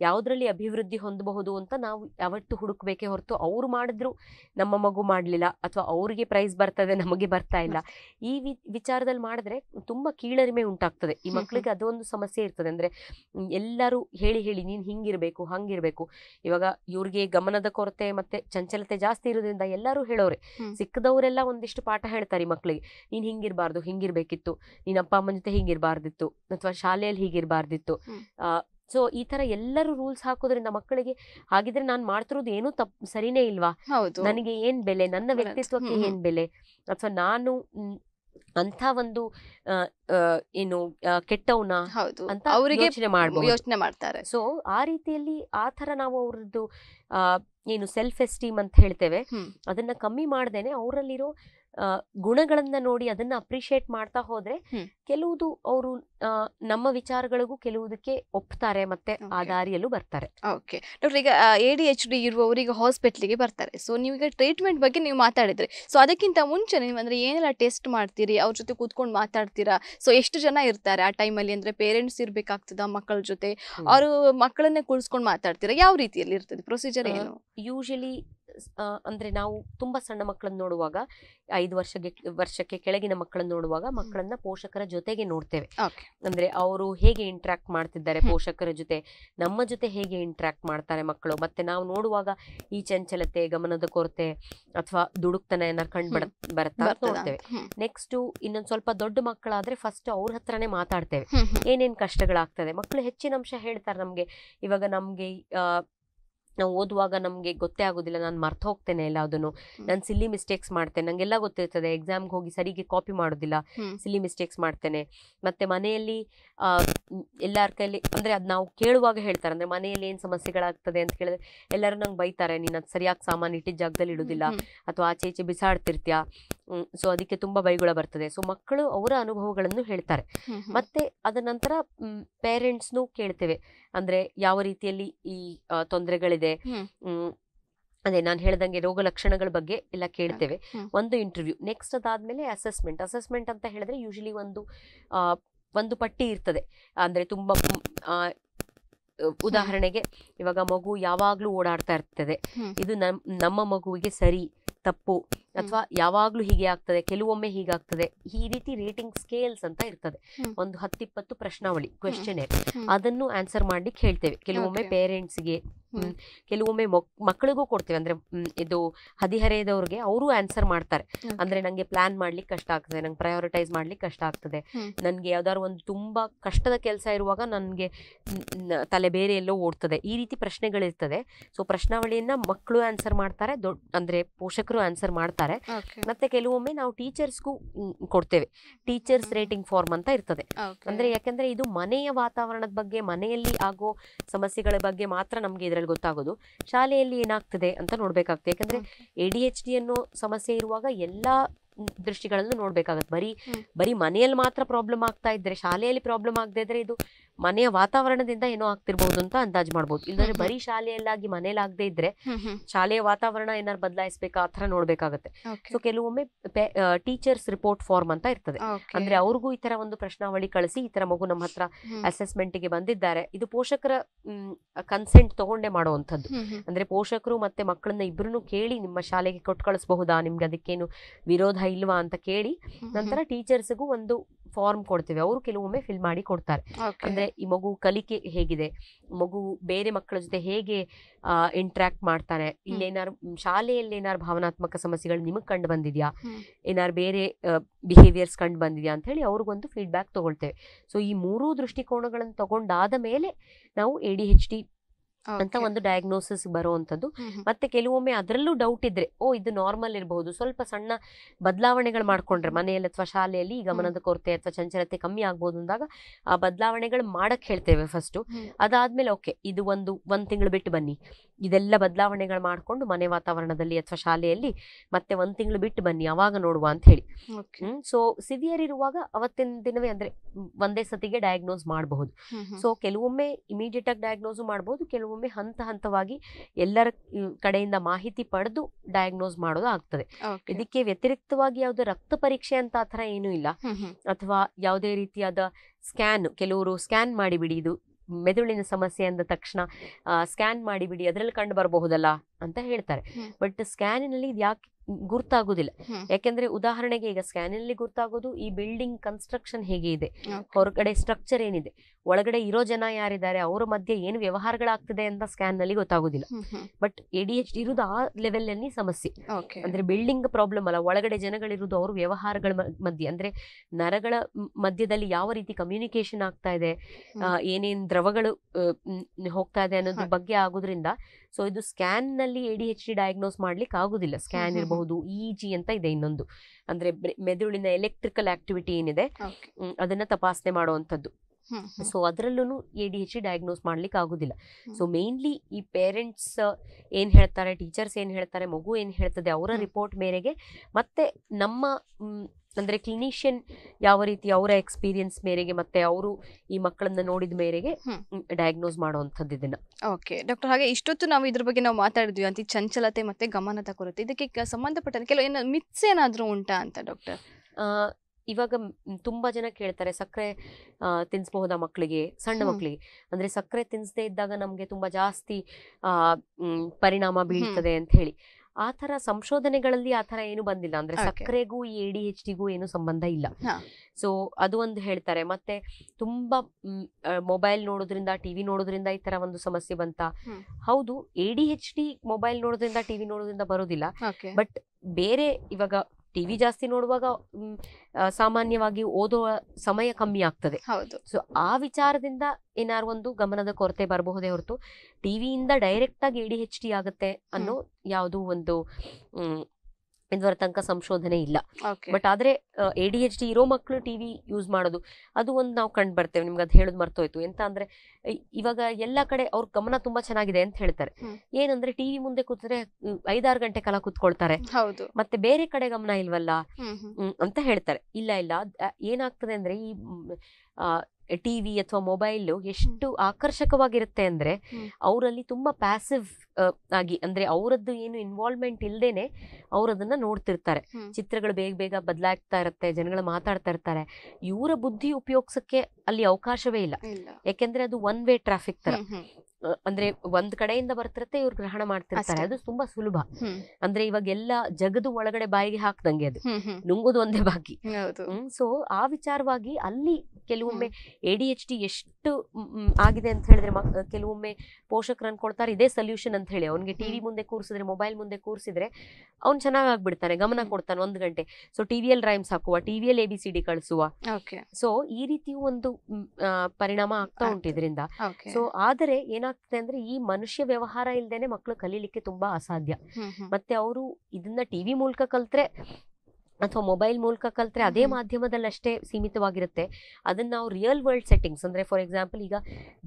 ಯಾವುದ್ರಲ್ಲಿ ಅಭಿವೃದ್ಧಿ ಹೊಂದಬಹುದು ಅಂತ ನಾವು ಯಾವತ್ತು ಹುಡುಕ್ಬೇಕೇ ಹೊರತು ಅವ್ರು ಮಾಡಿದ್ರು ನಮ್ಮ ಮಗು ಮಾಡ್ಲಿಲ್ಲ ಅಥವಾ ಅವ್ರಿಗೆ ಪ್ರೈಸ್ ಬರ್ತದೆ ನಮಗೆ ಬರ್ತಾ ಇಲ್ಲ. ಈ ವಿಚಾರದಲ್ಲಿ ಮಾಡಿದ್ರೆ ತುಂಬಾ ಕೀಳರಿಮೆ ಉಂಟಾಗ್ತದೆ. ಈ ಮಕ್ಕಳಿಗೆ ಅದೊಂದು ಸಮಸ್ಯೆ ಇರ್ತದೆ. ಅಂದ್ರೆ ಮ್, ಎಲ್ಲರೂ ಹೇಳಿ ಹೇಳಿ ನೀನ್ ಹಿಂಗಿರಬೇಕು ಹಂಗಿರ್ಬೇಕು. ಇವಾಗ ಇವ್ರಿಗೆ ಗಮನದ ಕೊರತೆ ಮತ್ತೆ ಚಂಚಲತೆ ಜಾಸ್ತಿ ಇರೋದ್ರಿಂದ ಎಲ್ಲರೂ ಹೇಳೋರೆ. ಸಿಕ್ಕದವರೆಲ್ಲ ಒಂದಿಷ್ಟು ಪಾಠ ಹೇಳ್ತಾರೆ ಈ ಮಕ್ಕಳಿಗೆ ನೀನ್ ಹಿಂಗಿರಬಾರ್ದು ಹಿಂಗಿರ್ಬೇಕಿತ್ತು. ನೀನ್ ಅಪ್ಪ ಅಮ್ಮನ ಜೊತೆ ಹಿಂಗಿರಬಾರ್ದಿತ್ತು ಅಥವಾ ಶಾಲೆಯಲ್ಲಿ ಹೀಗಿರ್ಬಾರ್ದಿತ್ತು. ಸೊ ಈ ತರ ಎಲ್ಲರೂ ರೂಲ್ಸ್ ಹಾಕೋದ್ರಿಂದ ಮಕ್ಕಳಿಗೆ ಹಾಗಿದ್ರೆ ನಾನು ಮಾಡ್ತಿರೋದು ಏನೂ ತಪ್ ಸರಿನೇ ಇಲ್ವಾ? ನನಗೆ ಏನ್ ಬೆಲೆ? ನನ್ನ ವ್ಯಕ್ತಿತ್ವಕ್ಕೆ. ಏನ್ ಬೆಲೆ? ಅಥವಾ ನಾನು ಅಂಥ ಒಂದು ಏನು ಕೆಟ್ಟವನ ಹೌದು. ಅಂತ ಅವರಿಗೆ ಯೋಚನೆ ಮಾಡ್ತಾರೆ. ಸೊ ಆ ರೀತಿಯಲ್ಲಿ ಆ ತರ ನಾವು ಅವ್ರದ್ದು ಏನು ಸೆಲ್ಫ್ ಎಸ್ಟೀಮ್ ಅಂತ ಹೇಳ್ತೇವೆ. ಅದನ್ನ ಕಮ್ಮಿ ಮಾಡ್ದೇನೆ ಅವರಲ್ಲಿರೋ ಗುಣಗಳನ್ನ ನೋಡಿ ಅದನ್ನ ಅಪ್ರಿಶಿಯೇಟ್ ಮಾಡ್ತಾ ಹೋದ್ರೆ. ಕೆಲವುದು ಅವರು ನಮ್ಮ ವಿಚಾರಗಳಿಗೂ ಕೆಲವುದಕ್ಕೆ ಒಪ್ತಾರೆ ಮತ್ತೆ ಆ ದಾರಿಯಲ್ಲೂ ಬರ್ತಾರೆ. ಓಕೆ ಡಾಕ್ಟರ್ ಈಗ ಎ ಡಿ ಎಚ್ ಡಿ ಇರುವವರಿಗೆ ಹಾಸ್ಪಿಟ್ಲಿಗೆ ಬರ್ತಾರೆ. ಸೊ ನೀವೀಗ ಟ್ರೀಟ್ಮೆಂಟ್ ಬಗ್ಗೆ ನೀವು ಮಾತಾಡಿದ್ರಿ. ಸೊ ಅದಕ್ಕಿಂತ ಮುಂಚೆ ನೀವು ಅಂದ್ರೆ ಏನೆಲ್ಲ ಟೆಸ್ಟ್ ಮಾಡ್ತೀರಿ? ಅವ್ರ ಜೊತೆ ಕೂತ್ಕೊಂಡು ಮಾತಾಡ್ತೀರಾ? ಸೊ ಎಷ್ಟು ಜನ ಇರ್ತಾರೆ ಆ ಟೈಮಲ್ಲಿ ಅಂದ್ರೆ ಪೇರೆಂಟ್ಸ್ ಇರ್ಬೇಕಾಗ್ತದ ಮಕ್ಕಳ ಜೊತೆ. ಅವರು ಮಕ್ಕಳನ್ನೇ ಕೂರಿಸ್ಕೊಂಡು ಮಾತಾಡ್ತೀರಾ? ಯಾವ ರೀತಿಯಲ್ಲಿ ಇರ್ತದೆ ಪ್ರೊಸೀಜರ್ ಏನು? ಯೂಶಲಿ ಅಂದ್ರೆ ನಾವು ತುಂಬಾ ಸಣ್ಣ ಮಕ್ಕಳನ್ನು ನೋಡುವಾಗ ಐದು ವರ್ಷಕ್ಕೆ ವರ್ಷಕ್ಕೆ ಕೆಳಗಿನ ಮಕ್ಕಳನ್ನು ನೋಡುವಾಗ ಮಕ್ಕಳನ್ನ ಪೋಷಕರ ಜೊತೆಗೆ ನೋಡ್ತೇವೆ. ಅಂದ್ರೆ ಅವರು ಹೇಗೆ ಇಂಟ್ರಾಕ್ಟ್ ಮಾಡ್ತಿದ್ದಾರೆ ಪೋಷಕರ ಜೊತೆ ನಮ್ಮ ಜೊತೆ ಹೇಗೆ ಇಂಟ್ರಾಕ್ಟ್ ಮಾಡ್ತಾರೆ ಮಕ್ಕಳು ಮತ್ತೆ ನಾವು ನೋಡುವಾಗ ಈ ಚಂಚಲತೆ ಗಮನದ ಕೊರತೆ ಅಥವಾ ದುಡುಕ್ತನ ಏನಾರು ಕಂಡು ಬಡ ಬರುತ್ತಾ ನೋಡ್ತೇವೆ. ನೆಕ್ಸ್ಟ್ ಇನ್ನೊಂದು ಸ್ವಲ್ಪ ದೊಡ್ಡ ಮಕ್ಕಳಾದ್ರೆ ಫಸ್ಟ್ ಅವ್ರ ಹತ್ರನೇ ಮಾತಾಡ್ತೇವೆ. ಏನೇನ್ ಕಷ್ಟಗಳಾಗ್ತದೆ? ಮಕ್ಕಳು ಹೆಚ್ಚಿನ ಅಂಶ ಹೇಳ್ತಾರೆ ನಮ್ಗೆ. ಇವಾಗ ನಮ್ಗೆ ನಾವು ಓದುವಾಗ ನಮಗೆ ಗೊತ್ತೇ ಆಗೋದಿಲ್ಲ ನಾನು ಮರ್ತು ಹೋಗ್ತೇನೆ ಎಲ್ಲಾದನ್ನು. ನಾನು ಸಿಲ್ಲಿ ಮಿಸ್ಟೇಕ್ಸ್ ಮಾಡ್ತೇನೆ ನಂಗೆಲ್ಲ ಗೊತ್ತಿರ್ತದೆ ಎಕ್ಸಾಮ್ಗೆ ಹೋಗಿ ಸರಿಗೆ ಕಾಪಿ ಮಾಡೋದಿಲ್ಲ ಸಿಲ್ಲಿ ಮಿಸ್ಟೇಕ್ಸ್ ಮಾಡ್ತೇನೆ. ಮತ್ತೆ ಮನೆಯಲ್ಲಿ ಎಲ್ಲಾರ ಕೈಲಿ ಅಂದ್ರೆ ಅದು ನಾವು ಕೇಳುವಾಗ ಹೇಳ್ತಾರೆ. ಅಂದ್ರೆ ಮನೆಯಲ್ಲಿ ಏನು ಸಮಸ್ಯೆಗಳಾಗ್ತದೆ ಅಂತ ಕೇಳಿದ್ರೆ ಎಲ್ಲರೂ ನಂಗೆ ಬೈತಾರೆ ನೀನು ಅದು ಸರಿಯಾಗಿ ಸಾಮಾನು ಇಟ್ಟಿದ್ದ ಜಾಗದಲ್ಲಿ ಇಡುದಿಲ್ಲ ಅಥವಾ ಆಚೆ ಈಚೆ ಬಿಸಾಡ್ತಿರ್ತೀಯ? ಸೊ ಅದಕ್ಕೆ ತುಂಬಾ ಬೈಗುಳ ಬರ್ತದೆ. ಸೊ ಮಕ್ಕಳು ಅವರ ಅನುಭವಗಳನ್ನು ಹೇಳ್ತಾರೆ. ಮತ್ತೆ ಅದ ನಂತರ ಪೇರೆಂಟ್ಸ್ನು ಕೇಳ್ತೇವೆ. ಅಂದ್ರೆ ಯಾವ ರೀತಿಯಲ್ಲಿ ಈ ತೊಂದರೆಗಳಿದೆ? ಅದೇ ನಾನು ಹೇಳ್ದಂಗೆ ರೋಗ ಲಕ್ಷಣಗಳ ಬಗ್ಗೆ ಎಲ್ಲ ಕೇಳ್ತೇವೆ. ಒಂದು ಇಂಟರ್ವ್ಯೂ. ನೆಕ್ಸ್ಟ್ ಅದಾದ್ಮೇಲೆ ಅಸೆಸ್ಮೆಂಟ್. ಅಸೆಸ್ಮೆಂಟ್ ಅಂತ ಹೇಳಿದ್ರೆ ಯೂಶಲಿ ಒಂದು ಒಂದು ಪಟ್ಟಿ ಇರ್ತದೆ. ಅಂದ್ರೆ ತುಂಬಾ ಆ, ಉದಾಹರಣೆಗೆ ಇವಾಗ ಮಗು ಯಾವಾಗಲೂ ಓಡಾಡ್ತಾ ಇರ್ತದೆ. ಇದು ನಮ್ ನಮ್ಮ ಮಗುವಿಗೆ ಸರಿ ತಪ್ಪು ಅಥವಾ ಯಾವಾಗ್ಲೂ ಹೀಗೆ ಆಗ್ತದೆ ಕೆಲವೊಮ್ಮೆ ಹೀಗಾಗ್ತದೆ ಈ ರೀತಿ ರೇಟಿಂಗ್ ಸ್ಕೇಲ್ಸ್ ಅಂತ ಇರ್ತದೆ. ಒಂದು ಹತ್ತಿಪ್ಪತ್ತು ಪ್ರಶ್ನಾವಳಿ ಕ್ವೆಶನ್. ಅದನ್ನು ಆನ್ಸರ್ ಮಾಡ್ಲಿಕ್ಕೆ ಹೇಳ್ತೇವೆ ಕೆಲವೊಮ್ಮೆ. ಪೇರೆಂಟ್ಸ್ಗೆ. ಕೆಲವೊಮ್ಮೆ ಮಕ್- ಮಕ್ಕಳಿಗೂ ಕೊಡ್ತೇವೆ. ಅಂದ್ರೆ ಇದು ಹದಿಹರೆಯದವ್ರಿಗೆ ಅವರು ಆನ್ಸರ್ ಮಾಡ್ತಾರೆ. ಅಂದ್ರೆ ನಂಗೆ ಪ್ಲಾನ್ ಮಾಡ್ಲಿಕ್ಕೆ ಕಷ್ಟ ಆಗ್ತದೆ ನಂಗೆ ಪ್ರಯೋರಿಟೈಸ್ ಮಾಡ್ಲಿಕ್ಕೆ ಕಷ್ಟ ಆಗ್ತದೆ. ನನ್ಗೆ ಯಾವ್ದಾದ್ರು ಒಂದು ತುಂಬಾ ಕಷ್ಟದ ಕೆಲಸ ಇರುವಾಗ ನನ್ಗೆ ತಲೆ ಬೇರೆ ಎಲ್ಲೋ ಓಡ್ತದೆ. ಈ ರೀತಿ ಪ್ರಶ್ನೆಗಳಿರ್ತದೆ. ಸೊ ಪ್ರಶ್ನಾವಳಿಯನ್ನ ಮಕ್ಕಳು ಆನ್ಸರ್ ಮಾಡ್ತಾರೆ ದೊಡ್ಡ ಅಂದ್ರೆ ಪೋಷಕರು ಆನ್ಸರ್ ಮಾಡ್ತಾರೆ. Okay. ಮತ್ತೆ ಕೆಲವೊಮ್ಮೆ ನಾವು ಟೀಚರ್ಸ್ಗೂ ಕೊಡ್ತೇವೆ. ಟೀಚರ್ಸ್ ರೇಟಿಂಗ್ ಫಾರ್ಮ್ ಅಂತ ಇರ್ತದೆ. ಅಂದ್ರೆ ಯಾಕಂದ್ರೆ ಇದು ಮನೆಯ ವಾತಾವರಣದ ಬಗ್ಗೆ ಮನೆಯಲ್ಲಿ ಆಗೋ ಸಮಸ್ಯೆಗಳ ಬಗ್ಗೆ ಮಾತ್ರ ನಮ್ಗೆ ಇದರಲ್ಲಿ ಗೊತ್ತಾಗೋದು. ಶಾಲೆಯಲ್ಲಿ ಏನಾಗ್ತದೆ ಅಂತ ನೋಡ್ಬೇಕಾಗ್ತದೆ. ಯಾಕಂದ್ರೆ ಎ ಡಿ ಎಚ್ ಡಿ ಅನ್ನೋ ಸಮಸ್ಯೆ ಇರುವಾಗ ಎಲ್ಲಾ ದೃಷ್ಟಿಗಳನ್ನು ನೋಡ್ಬೇಕಾಗತ್ತೆ. ಬರೀ. ಬರೀ ಮನೆಯಲ್ಲಿ ಮಾತ್ರ ಪ್ರಾಬ್ಲಮ್ ಆಗ್ತಾ ಇದ್ರೆ ಶಾಲೆಯಲ್ಲಿ ಪ್ರಾಬ್ಲಮ್ ಆಗದೆ ಇದ್ರೆ ಇದು ಮನೆಯ ವಾತಾವರಣದಿಂದ ಏನೋ ಆಗ್ತಿರ್ಬಹುದು ಅಂತ ಅಂದಾಜು ಮಾಡ್ಬೋದು. ಇಲ್ಲಾಂದ್ರೆ. ಬರೀ ಶಾಲೆಯಲ್ಲಾಗಿ ಮನೇಲಿ ಆಗದೆ ಇದ್ರೆ. ಶಾಲೆಯ ವಾತಾವರಣ ಏನಾರು ಬದಲಾಯಿಸಬೇಕಾ? ಆ ತರ ನೋಡ್ಬೇಕಾಗತ್ತೆ. ಸೊ ಕೆಲವೊಮ್ಮೆ ಟೀಚರ್ಸ್ ರಿಪೋರ್ಟ್ ಫಾರ್ಮ್ ಅಂತ ಇರ್ತದೆ. ಅಂದ್ರೆ ಅವ್ರಿಗೂ ಈ ತರ ಒಂದು ಪ್ರಶ್ನಾವಳಿ ಕಳಿಸಿ ಈ ತರ ಮಗು ನಮ್ಮ ಹತ್ರ. ಅಸೆಸ್ಮೆಂಟ್ಗೆ ಬಂದಿದ್ದಾರೆ. ಇದು ಪೋಷಕರ ಕನ್ಸೆಂಟ್ ತಗೊಂಡೇ ಹ್ಮ್. ಅಂದ್ರೆ ಪೋಷಕರು ಮತ್ತೆ ಮಕ್ಕಳನ್ನ ಇಬ್ರು ಕೇಳಿ ನಿಮ್ಮ ಶಾಲೆಗೆ ಕೊಟ್ಟು ಕಳಿಸಬಹುದಾ? ನಿಮ್ಗೆ ಅದಕ್ಕೇನು ವಿರೋಧ ಇಲ್ವಾ ಅಂತ ಕೇಳಿ ನಂತರ ಟೀಚರ್ಸ್ಗೂ ಒಂದು ಫಾರ್ಮ್ ಕೊಡ್ತೇವೆ. ಅವರು ಕೆಲವೊಮ್ಮೆ ಫಿಲ್ ಮಾಡಿ ಕೊಡ್ತಾರೆ. ಅಂದ್ರೆ ಈ ಮಗು ಕಲಿಕೆ ಹೇಗಿದೆ? ಮಗು ಬೇರೆ ಮಕ್ಕಳ ಜೊತೆ ಹೇಗೆ ಇಂಟ್ರಾಕ್ಟ್ ಮಾಡ್ತಾನೆ? ಇಲ್ಲೇನಾರು ಶಾಲೆಯಲ್ಲಿ ಏನಾರು ಭಾವನಾತ್ಮಕ ಸಮಸ್ಯೆಗಳು ನಿಮಗೆ ಕಂಡು ಬಂದಿದ್ಯಾ. ಏನಾರು ಬೇರೆ ಬಿಹೇವಿಯರ್ಸ್ ಕಂಡು ಬಂದಿದ್ಯಾ ಅಂತ ಹೇಳಿ ಅವ್ರಿಗೊಂದು ಫೀಡ್ಬ್ಯಾಕ್ ತಗೊಳ್ತೇವೆ. ಸೊ ಈ ಮೂರೂ ದೃಷ್ಟಿಕೋನಗಳನ್ನು ತಗೊಂಡಾದ ಮೇಲೆ ನಾವು ಎ ಡಿ ಹೆಚ್ ಡಿ ಅಂತ ಒಂದು ಡಯಾಗ್ನೋಸಿಸ್ ಹ್ಮ್. ಮತ್ತೆ ಕೆಲವೊಮ್ಮೆ ಅದರಲ್ಲೂ ಡೌಟ್ ಇದ್ರೆ ಓ ಇದು ನಾರ್ಮಲ್ ಇರಬಹುದು. ಸ್ವಲ್ಪ ಸಣ್ಣ ಬದಲಾವಣೆಗಳು ಮಾಡ್ಕೊಂಡ್ರೆ ಮನೆಯಲ್ಲಿ ಅಥವಾ ಶಾಲೆಯಲ್ಲಿ ಈ ಗಮನದ ಕೊರತೆ ಅಥವಾ ಚಂಚಲತೆ ಕಮ್ಮಿ ಆಗ್ಬೋದು ಅಂದಾಗ ಆ ಬದಲಾವಣೆಗಳು ಮಾಡಕ್ ಹೇಳ್ತೇವೆ ಫಸ್ಟ್. ಅದಾದ್ಮೇಲೆ ಓಕೆ ಇದು ಒಂದು ಒಂದ್ ತಿಂಗಳು ಬಿಟ್ಟು ಬನ್ನಿ. ಇದೆಲ್ಲ ಬದಲಾವಣೆಗಳು ಮಾಡ್ಕೊಂಡು ಮನೆ ವಾತಾವರಣದಲ್ಲಿ ಅಥವಾ ಶಾಲೆಯಲ್ಲಿ ಮತ್ತೆ ಒಂದ್ ತಿಂಗಳು ಬಿಟ್ಟು ಬನ್ನಿ ಅವಾಗ ನೋಡುವ ಅಂತ ಹೇಳಿ. ಸೊ ಸಿವಿಯರ್ ಇರುವಾಗ ಅವತ್ತಿನ ದಿನವೇ ಅಂದ್ರೆ ಒಂದೇ ಸತಿಗೆ ಡಯಾಗ್ನೋಸ್ ಮಾಡಬಹುದು. ಸೊ ಕೆಲವೊಮ್ಮೆ ಇಮಿಡಿಯೇಟ್ ಆಗಿ ಡಯಾಗ್ನೋಸ್ ಮಾಡಬಹುದು ಕೆಲವೊಮ್ಮೆ ಹಂತ ಹಂತವಾಗಿ ಎಲ್ಲರ ಕಡೆಯಿಂದ ಮಾಹಿತಿ ಪಡೆದು ಡಯಾಗ್ನೋಸ್ ಮಾಡೋದು ಆಗ್ತದೆ. ಇದಕ್ಕೆ ವ್ಯತಿರಿಕ್ತವಾಗಿ ಯಾವುದೇ ರಕ್ತ ಪರೀಕ್ಷೆ ಅಂತ ಆ ಥರ ಏನೂ ಇಲ್ಲ. ಅಥವಾ ಯಾವುದೇ ರೀತಿಯಾದ ಸ್ಕ್ಯಾನ್ ಕೆಲವರು ಸ್ಕ್ಯಾನ್ ಮಾಡಿಬಿಡಿ ಇದು ಮೆದುಳಿನ ಸಮಸ್ಯೆ ಅಂದ ತಕ್ಷಣ ಸ್ಕ್ಯಾನ್ ಮಾಡಿಬಿಡಿ ಅದರಲ್ಲಿ ಕಂಡು ಬರಬಹುದಲ್ಲ? ಅಂತ ಹೇಳ್ತಾರೆ. ಬಟ್ ಸ್ಕ್ಯಾನಿನಲ್ಲಿ ಇದು ಯಾಕೆ ಗುರ್ತಾಗೋದಿಲ್ಲ. ಯಾಕೆಂದ್ರೆ ಉದಾಹರಣೆಗೆ ಈಗ ಸ್ಕ್ಯಾನಿನಲ್ಲಿ ಗುರ್ತಾಗೋದು ಈ ಬಿಲ್ಡಿಂಗ್ ಕನ್ಸ್ಟ್ರಕ್ಷನ್ ಹೇಗೆ ಇದೆ? ಹೊರಗಡೆ ಸ್ಟ್ರಕ್ಚರ್ ಏನಿದೆ? ಒಳಗಡೆ ಇರೋ ಜನ ಯಾರಿದ್ದಾರೆ? ಅವರ ಮಧ್ಯೆ ಏನು ವ್ಯವಹಾರಗಳಾಗ್ತಿದೆ ಅಂತ ಸ್ಕ್ಯಾನ್ನಲ್ಲಿ ಗೊತ್ತಾಗೋದಿಲ್ಲ. But A D H D ಇರುವುದು ಆ ಲೆವೆಲ್ ಅಲ್ಲಿ ಸಮಸ್ಯೆ ಅಂದ್ರೆ ಬಿಲ್ಡಿಂಗ್ ಪ್ರಾಬ್ಲಮ್ ಅಲ್ಲ ಒಳಗಡೆ ಜನಗಳಿರುವುದು ಅವ್ರ ವ್ಯವಹಾರಗಳ ಮಧ್ಯೆ. ಅಂದ್ರೆ ನರಗಳ ಮಧ್ಯದಲ್ಲಿ ಯಾವ ರೀತಿ ಕಮ್ಯುನಿಕೇಶನ್ ಆಗ್ತಾ ಇದೆ? ಏನೇನ್ ದ್ರವಗಳು ಹೋಗ್ತಾ ಇದೆ ಅನ್ನೋದ್ರ ಬಗ್ಗೆ ಆಗೋದ್ರಿಂದ ಸೊ ಇದು ಸ್ಕ್ಯಾನ್ನಲ್ಲಿ A D H D diagnose ಮಾಡ್ಲಿಕ್ಕೆ ಆಗುದಿಲ್ಲ. ಸ್ಕ್ಯಾನ್ ಇರಬಹುದು ಇ ಜಿ ಅಂತ ಇದೆ ಇನ್ನೊಂದು. ಅಂದ್ರೆ ಮೆದುಳಿನ ಎಲೆಕ್ಟ್ರಿಕಲ್ ಆಕ್ಟಿವಿಟಿ ಏನಿದೆ ಅದನ್ನ ತಪಾಸಣೆ ಮಾಡುವಂತದ್ದು. ಸೊ ಅದರಲ್ಲೂ A D H D diagnose ಮಾಡ್ಲಿಕ್ಕೆ ಆಗುದಿಲ್ಲ. ಸೊ ಮೇನ್ಲಿ ಈ ಪೇರೆಂಟ್ಸ್ ಏನ್ ಹೇಳ್ತಾರೆ ಟೀಚರ್ಸ್ ಏನ್ ಹೇಳ್ತಾರೆ ಮಗು ಏನ್ ಹೇಳ್ತದೆ ಅವರ ರಿಪೋರ್ಟ್ ಮೇರೆಗೆ ಮತ್ತೆ ನಮ್ಮ ಅಂದ್ರೆ ಕ್ಲಿನಿಷಿಯನ್ ಯಾವ ರೀತಿ ಅವರ ಎಕ್ಸ್ಪೀರಿಯನ್ಸ್ ಮೇರೆಗೆ ಮತ್ತೆ ಅವರು ಈ ಮಕ್ಕಳನ್ನ ನೋಡಿದ ಮೇರೆಗೆ ಡಯಾಗ್ನೋಸ್ ಮಾಡುವಂಥದ್ದು ಇದನ್ನ. ಓಕೆ ಡಾಕ್ಟರ್ ಹಾಗೆ ಇಷ್ಟೊತ್ತು ನಾವು ಇದ್ರ ಬಗ್ಗೆ ನಾವು ಮಾತಾಡಿದ್ವಿ ಅಂತ ಚಂಚಲತೆ ಮತ್ತೆ ಗಮನದ ಕೊರತೆ. ಇದಕ್ಕೆ ಸಂಬಂಧಪಟ್ಟ ಸಂಬಂಧಪಟ್ಟಂತೆ ಕೆಲವು ಏನೋ ಮಿತ್ಸ್ ಏನಾದರೂ ಉಂಟಾ ಅಂತ ಡಾಕ್ಟರ್ ಆ, ಇವಾಗ ತುಂಬಾ ಜನ ಕೇಳ್ತಾರೆ ಸಕ್ಕರೆ ತಿನ್ಸ್ಬಹುದಾ ಮಕ್ಕಳಿಗೆ ಸಣ್ಣ. ಮಕ್ಕಳಿಗೆ ಅಂದ್ರೆ ಸಕ್ಕರೆ ತಿನ್ಸದೇ ಇದ್ದಾಗ ನಮ್ಗೆ ತುಂಬಾ ಜಾಸ್ತಿ ಪರಿಣಾಮ ಬೀಳ್ತದೆ ಅಂತ ಹೇಳಿ. ಆ ತರ ಸಂಶೋಧನೆಗಳಲ್ಲಿ ಆ ತರ ಏನು ಬಂದಿಲ್ಲ. ಅಂದ್ರೆ. ಸಕ್ಕರೆಗೂ ಈ ಎ ಡಿ ಎಚ್ ಡಿಗೂ ಏನು ಸಂಬಂಧ ಇಲ್ಲ. ಸೊ ಅದು ಒಂದು ಹೇಳ್ತಾರೆ. ಮತ್ತೆ ತುಂಬಾ ಮೊಬೈಲ್ ನೋಡೋದ್ರಿಂದ ಟಿವಿ ನೋಡೋದ್ರಿಂದ ಈ ತರ ಒಂದು ಸಮಸ್ಯೆ ಬಂತ? ಹೌದು A D H D mobile ನೋಡೋದ್ರಿಂದ ಟಿವಿ ನೋಡೋದ್ರಿಂದ ಬರೋದಿಲ್ಲ. ಬಟ್ ಬೇರೆ ಇವಾಗ ಟಿವಿ ಜಾಸ್ತಿ ನೋಡುವಾಗ ಸಾಮಾನ್ಯವಾಗಿ ಓದೋ ಸಮಯ ಕಮ್ಮಿ ಆಗ್ತದೆ. ಹೌದು. ಸೊ ಆ ವಿಚಾರದಿಂದ ಏನಾರು ಒಂದು ಗಮನದ ಕೊರತೆ ಬರಬಹುದೇ ಹೊರತು ಟಿವಿಯಿಂದ ಡೈರೆಕ್ಟ್ ಆಗಿ ಎ ಡಿ ಹೆಚ್ ಡಿ ಆಗುತ್ತೆ ಅನ್ನೋ ಯಾವುದು ಒಂದು ಇದುವರೆ ತನಕ ಸಂಶೋಧನೆ ಇಲ್ಲ. ಬಟ್ ಆದ್ರೆ ಎ ಡಿ ಎಚ್ ಡಿ ಇರೋ ಮಕ್ಕಳು ಟಿವಿ ಯೂಸ್ ಮಾಡೋದು ಅದು ಒಂದು ನಾವು ಕಂಡು ಬರ್ತೇವೆ ನಿಮ್ಗೆ ಅದು ಹೇಳೋದು ಮರ್ತೋಯ್ತು. ಎಂತ ಅಂದ್ರೆ ಇವಾಗ ಎಲ್ಲ ಕಡೆ ಅವ್ರ ಗಮನ ತುಂಬಾ ಚೆನ್ನಾಗಿದೆ ಅಂತ ಹೇಳ್ತಾರೆ. ಏನಂದ್ರೆ ಟಿವಿ ಮುಂದೆ ಕೂತ್ರೆ ಐದಾರು ಗಂಟೆ ಕಾಲ ಕೂತ್ಕೊಳ್ತಾರೆ. ಹೌದು. ಮತ್ತೆ ಬೇರೆ ಕಡೆ ಗಮನ ಇಲ್ವಲ್ಲ? ಅಂತ ಹೇಳ್ತಾರೆ. ಇಲ್ಲ ಇಲ್ಲ. ಏನಾಗ್ತದೆ ಅಂದ್ರೆ ಈ ಟಿವಿ ಅಥವಾ ಮೊಬೈಲ್ ಎಷ್ಟು ಆಕರ್ಷಕವಾಗಿರುತ್ತೆ ಅಂದ್ರೆ. ಅವರಲ್ಲಿ ತುಂಬಾ ಪ್ಯಾಸಿವ್ ಆಗಿ ಅಂದ್ರೆ ಅವರದ್ದು ಏನು ಇನ್ವಾಲ್ವ್ಮೆಂಟ್ ಇಲ್ದೇನೆ ಅವ್ರು ಅದನ್ನ ನೋಡ್ತಿರ್ತಾರೆ. ಚಿತ್ರಗಳು ಬೇಗ ಬೇಗ ಬದಲಾಗ್ತಾ ಇರುತ್ತೆ ಜನಗಳು ಮಾತಾಡ್ತಾ ಇರ್ತಾರೆ. ಇವರ ಬುದ್ಧಿ ಉಪಯೋಗಿಸಕ್ಕೆ ಅಲ್ಲಿ ಅವಕಾಶವೇ ಇಲ್ಲ. ಯಾಕೆಂದ್ರೆ ಅದು ಒನ್ ವೇ ಟ್ರಾಫಿಕ್ ತರ. ಅಂದ್ರೆ ಒಂದ್ ಕಡೆಯಿಂದ ಬರ್ತಿರತ್ತೆ ಇವ್ರು ಗ್ರಹಣ ಮಾಡ್ತಿರ್ತಾರೆ. ಅದು ತುಂಬಾ ಸುಲಭ. ಅಂದ್ರೆ ಇವಾಗ ಎಲ್ಲ ಜಗದು ಒಳಗಡೆ ಬಾಯಿಗೆ ಹಾಕ್ದಂಗೆ ಅದು. ನುಂಗೋದು ಒಂದೇ ಬಾಕಿ. ಸೊ ಆ ವಿಚಾರವಾಗಿ ಅಲ್ಲಿ ಕೆಲವೊಮ್ಮೆ ಎ ಡಿ ಎಚ್ ಡಿ ಎಷ್ಟು ಆಗಿದೆ ಅಂತ ಹೇಳಿದ್ರೆ ಕೆಲವೊಮ್ಮೆ ಪೋಷಕರು ಅನ್ಕೊಳ್ತಾರೆ ಇದೇ ಸೊಲ್ಯೂಷನ್ ಅಂತ ಹೇಳಿ. ಅವ್ನಿಗೆ ಟಿವಿ ಮುಂದೆ ಕೂರಿಸಿದ್ರೆ ಮೊಬೈಲ್ ಮುಂದೆ ಕೂರಿಸಿದ್ರೆ ಅವ್ನು ಚೆನ್ನಾಗಿ ಆಗ್ಬಿಡ್ತಾನೆ ಗಮನ ಕೊಡ್ತಾನೆ ಒಂದ್ ಗಂಟೆ. ಸೊ ಟಿವಿಯಲ್ಲಿ ರೈಮ್ಸ್ ಹಾಕುವ ಟಿವಿಯಲ್ಲಿ ಎ ಬಿ ಸಿ ಡಿ ಕಳಿಸುವ. ಸೊ ಈ ರೀತಿಯೂ ಒಂದು ಪರಿಣಾಮ ಆಗ್ತಾ ಉಂಟು. ಇದರಿಂದ. ಸೊ ಆದರೆ ಏನಾಗ್ತದೆ ಅಂದ್ರೆ ಈ ಮನುಷ್ಯ ವ್ಯವಹಾರ ಇಲ್ದೇನೆ ಮಕ್ಕಳು ಕಲೀಲಿಕ್ಕೆ ತುಂಬಾ ಅಸಾಧ್ಯ. ಮತ್ತೆ ಅವರು ಇದನ್ನ ಟಿವಿ ಮೂಲಕ ಕಲ್ತ್ರೆ ಅಥವಾ ಮೊಬೈಲ್ ಮೂಲಕ ಕಲ್ತ್ರೆ ಅದೇ ಮಾಧ್ಯಮದಲ್ಲಷ್ಟೇ ಮಾಧ್ಯಮದಲ್ಲಿ ಅಷ್ಟೇ ಸೀಮಿತವಾಗಿರುತ್ತೆ. ಅದನ್ನ ನಾವು ರಿಯಲ್ ವರ್ಲ್ಡ್ ಸೆಟ್ಟಿಂಗ್ಸ್ ಅಂದ್ರೆ ಫಾರ್ ಎಕ್ಸಾಂಪಲ್ ಈಗ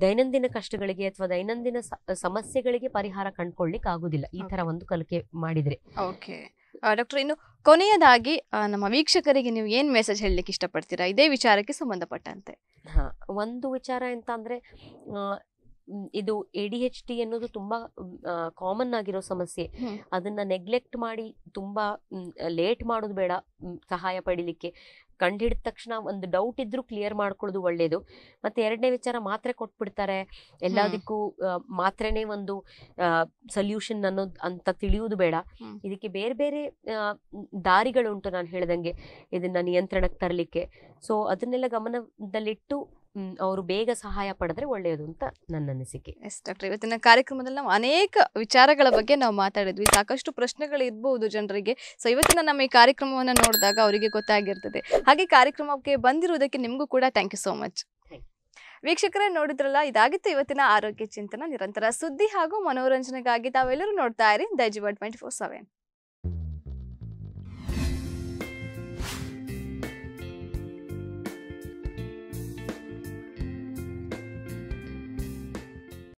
ದೈನಂದಿನ ಕಷ್ಟಗಳಿಗೆ ಅಥವಾ ದೈನಂದಿನ ಸಮಸ್ಯೆಗಳಿಗೆ ಪರಿಹಾರ ಕಂಡ್ಕೊಳ್ಳಿಕ್ ಆಗುದಿಲ್ಲ ಈ ತರ ಒಂದು ಕಲಿಕೆ ಮಾಡಿದ್ರೆ. ಓಕೆ ಡಾಕ್ಟರ್ ಇನ್ನು ಕೊನೆಯದಾಗಿ ನಮ್ಮ ವೀಕ್ಷಕರಿಗೆ ನೀವು ಏನ್ ಮೆಸೇಜ್ ಹೇಳಲಿಕ್ಕೆ ಇಷ್ಟಪಡ್ತೀರಾ? ಇದೇ ವಿಚಾರಕ್ಕೆ ಸಂಬಂಧಪಟ್ಟಂತೆ. ಹಾ ಒಂದು ವಿಚಾರ ಎಂತ ಅಂದ್ರೆ ಇದು ಎ ಡಿ ಎಚ್ ಡಿ ಅನ್ನೋದು ತುಂಬಾ ಕಾಮನ್ ಆಗಿರೋ ಸಮಸ್ಯೆ. ಅದನ್ನ ನೆಗ್ಲೆಕ್ಟ್ ಮಾಡಿ ತುಂಬಾ ಲೇಟ್ ಮಾಡೋದು ಬೇಡ ಸಹಾಯ ಪಡಿಲಿಕ್ಕೆ. ಕಂಡಿಡಿದ ತಕ್ಷಣ ಒಂದು ಡೌಟ್ ಇದ್ರೂ ಕ್ಲಿಯರ್ ಮಾಡ್ಕೊಳ್ಳೋದು ಒಳ್ಳೇದು. ಮತ್ತೆ ಎರಡನೇ ವಿಚಾರ ಮಾತ್ರೆ ಕೊಟ್ಬಿಡ್ತಾರೆ. ಎಲ್ಲದಕ್ಕೂ ಮಾತ್ರನೇ ಒಂದು ಸೊಲ್ಯೂಷನ್ ಅನ್ನೋದು ಅಂತ ತಿಳಿಯುವುದು ಬೇಡ. ಇದಕ್ಕೆ ಬೇರೆ ಬೇರೆ ದಾರಿಗಳುಂಟು ನಾನು ಹೇಳ್ದಂಗೆ. ಇದನ್ನ ನಿಯಂತ್ರಣಕ್ಕೆ ತರಲಿಕ್ಕೆ. ಸೊ ಅದನ್ನೆಲ್ಲ ಗಮನದಲ್ಲಿಟ್ಟು ಅವರು ಬೇಗ ಸಹಾಯ ಪಡೆದ್ರೆ ಒಳ್ಳೆಯದು ಅಂತ ನನ್ನ ಅನಿಸಿಕೆ. ಎಸ್ ಡಾಕ್ಟರ್ ಇವತ್ತಿನ ಕಾರ್ಯಕ್ರಮದಲ್ಲಿ ನಾವು ಅನೇಕ ವಿಚಾರಗಳ ಬಗ್ಗೆ ನಾವು ಮಾತಾಡಿದ್ವಿ. ಸಾಕಷ್ಟು ಪ್ರಶ್ನೆಗಳು ಇರಬಹುದು ಜನರಿಗೆ. ಸೊ ಇವತ್ತಿನ ನಮ್ಮ ಈ ಕಾರ್ಯಕ್ರಮವನ್ನು ನೋಡಿದಾಗ ಅವರಿಗೆ ಗೊತ್ತಾಗಿರ್ತದೆ. ಹಾಗೆ ಕಾರ್ಯಕ್ರಮಕ್ಕೆ ಬಂದಿರುವುದಕ್ಕೆ ನಿಮಗೂ ಕೂಡ ಥ್ಯಾಂಕ್ ಯು ಸೋ ಮಚ್ ವೀಕ್ಷಕರೇ ನೋಡಿದ್ರಲ್ಲ ಇದಾಗಿತ್ತು ಇವತ್ತಿನ ಆರೋಗ್ಯ ಚಿಂತನ. ನಿರಂತರ ಸುದ್ದಿ ಹಾಗೂ ಮನೋರಂಜನೆಗಾಗಿ ತಾವೆಲ್ಲರೂ ನೋಡ್ತಾ ಇರಿ. ದೈಜಿವ ಟ್ವೆಂಟಿ ಫೋರ್ ಸೆವೆನ್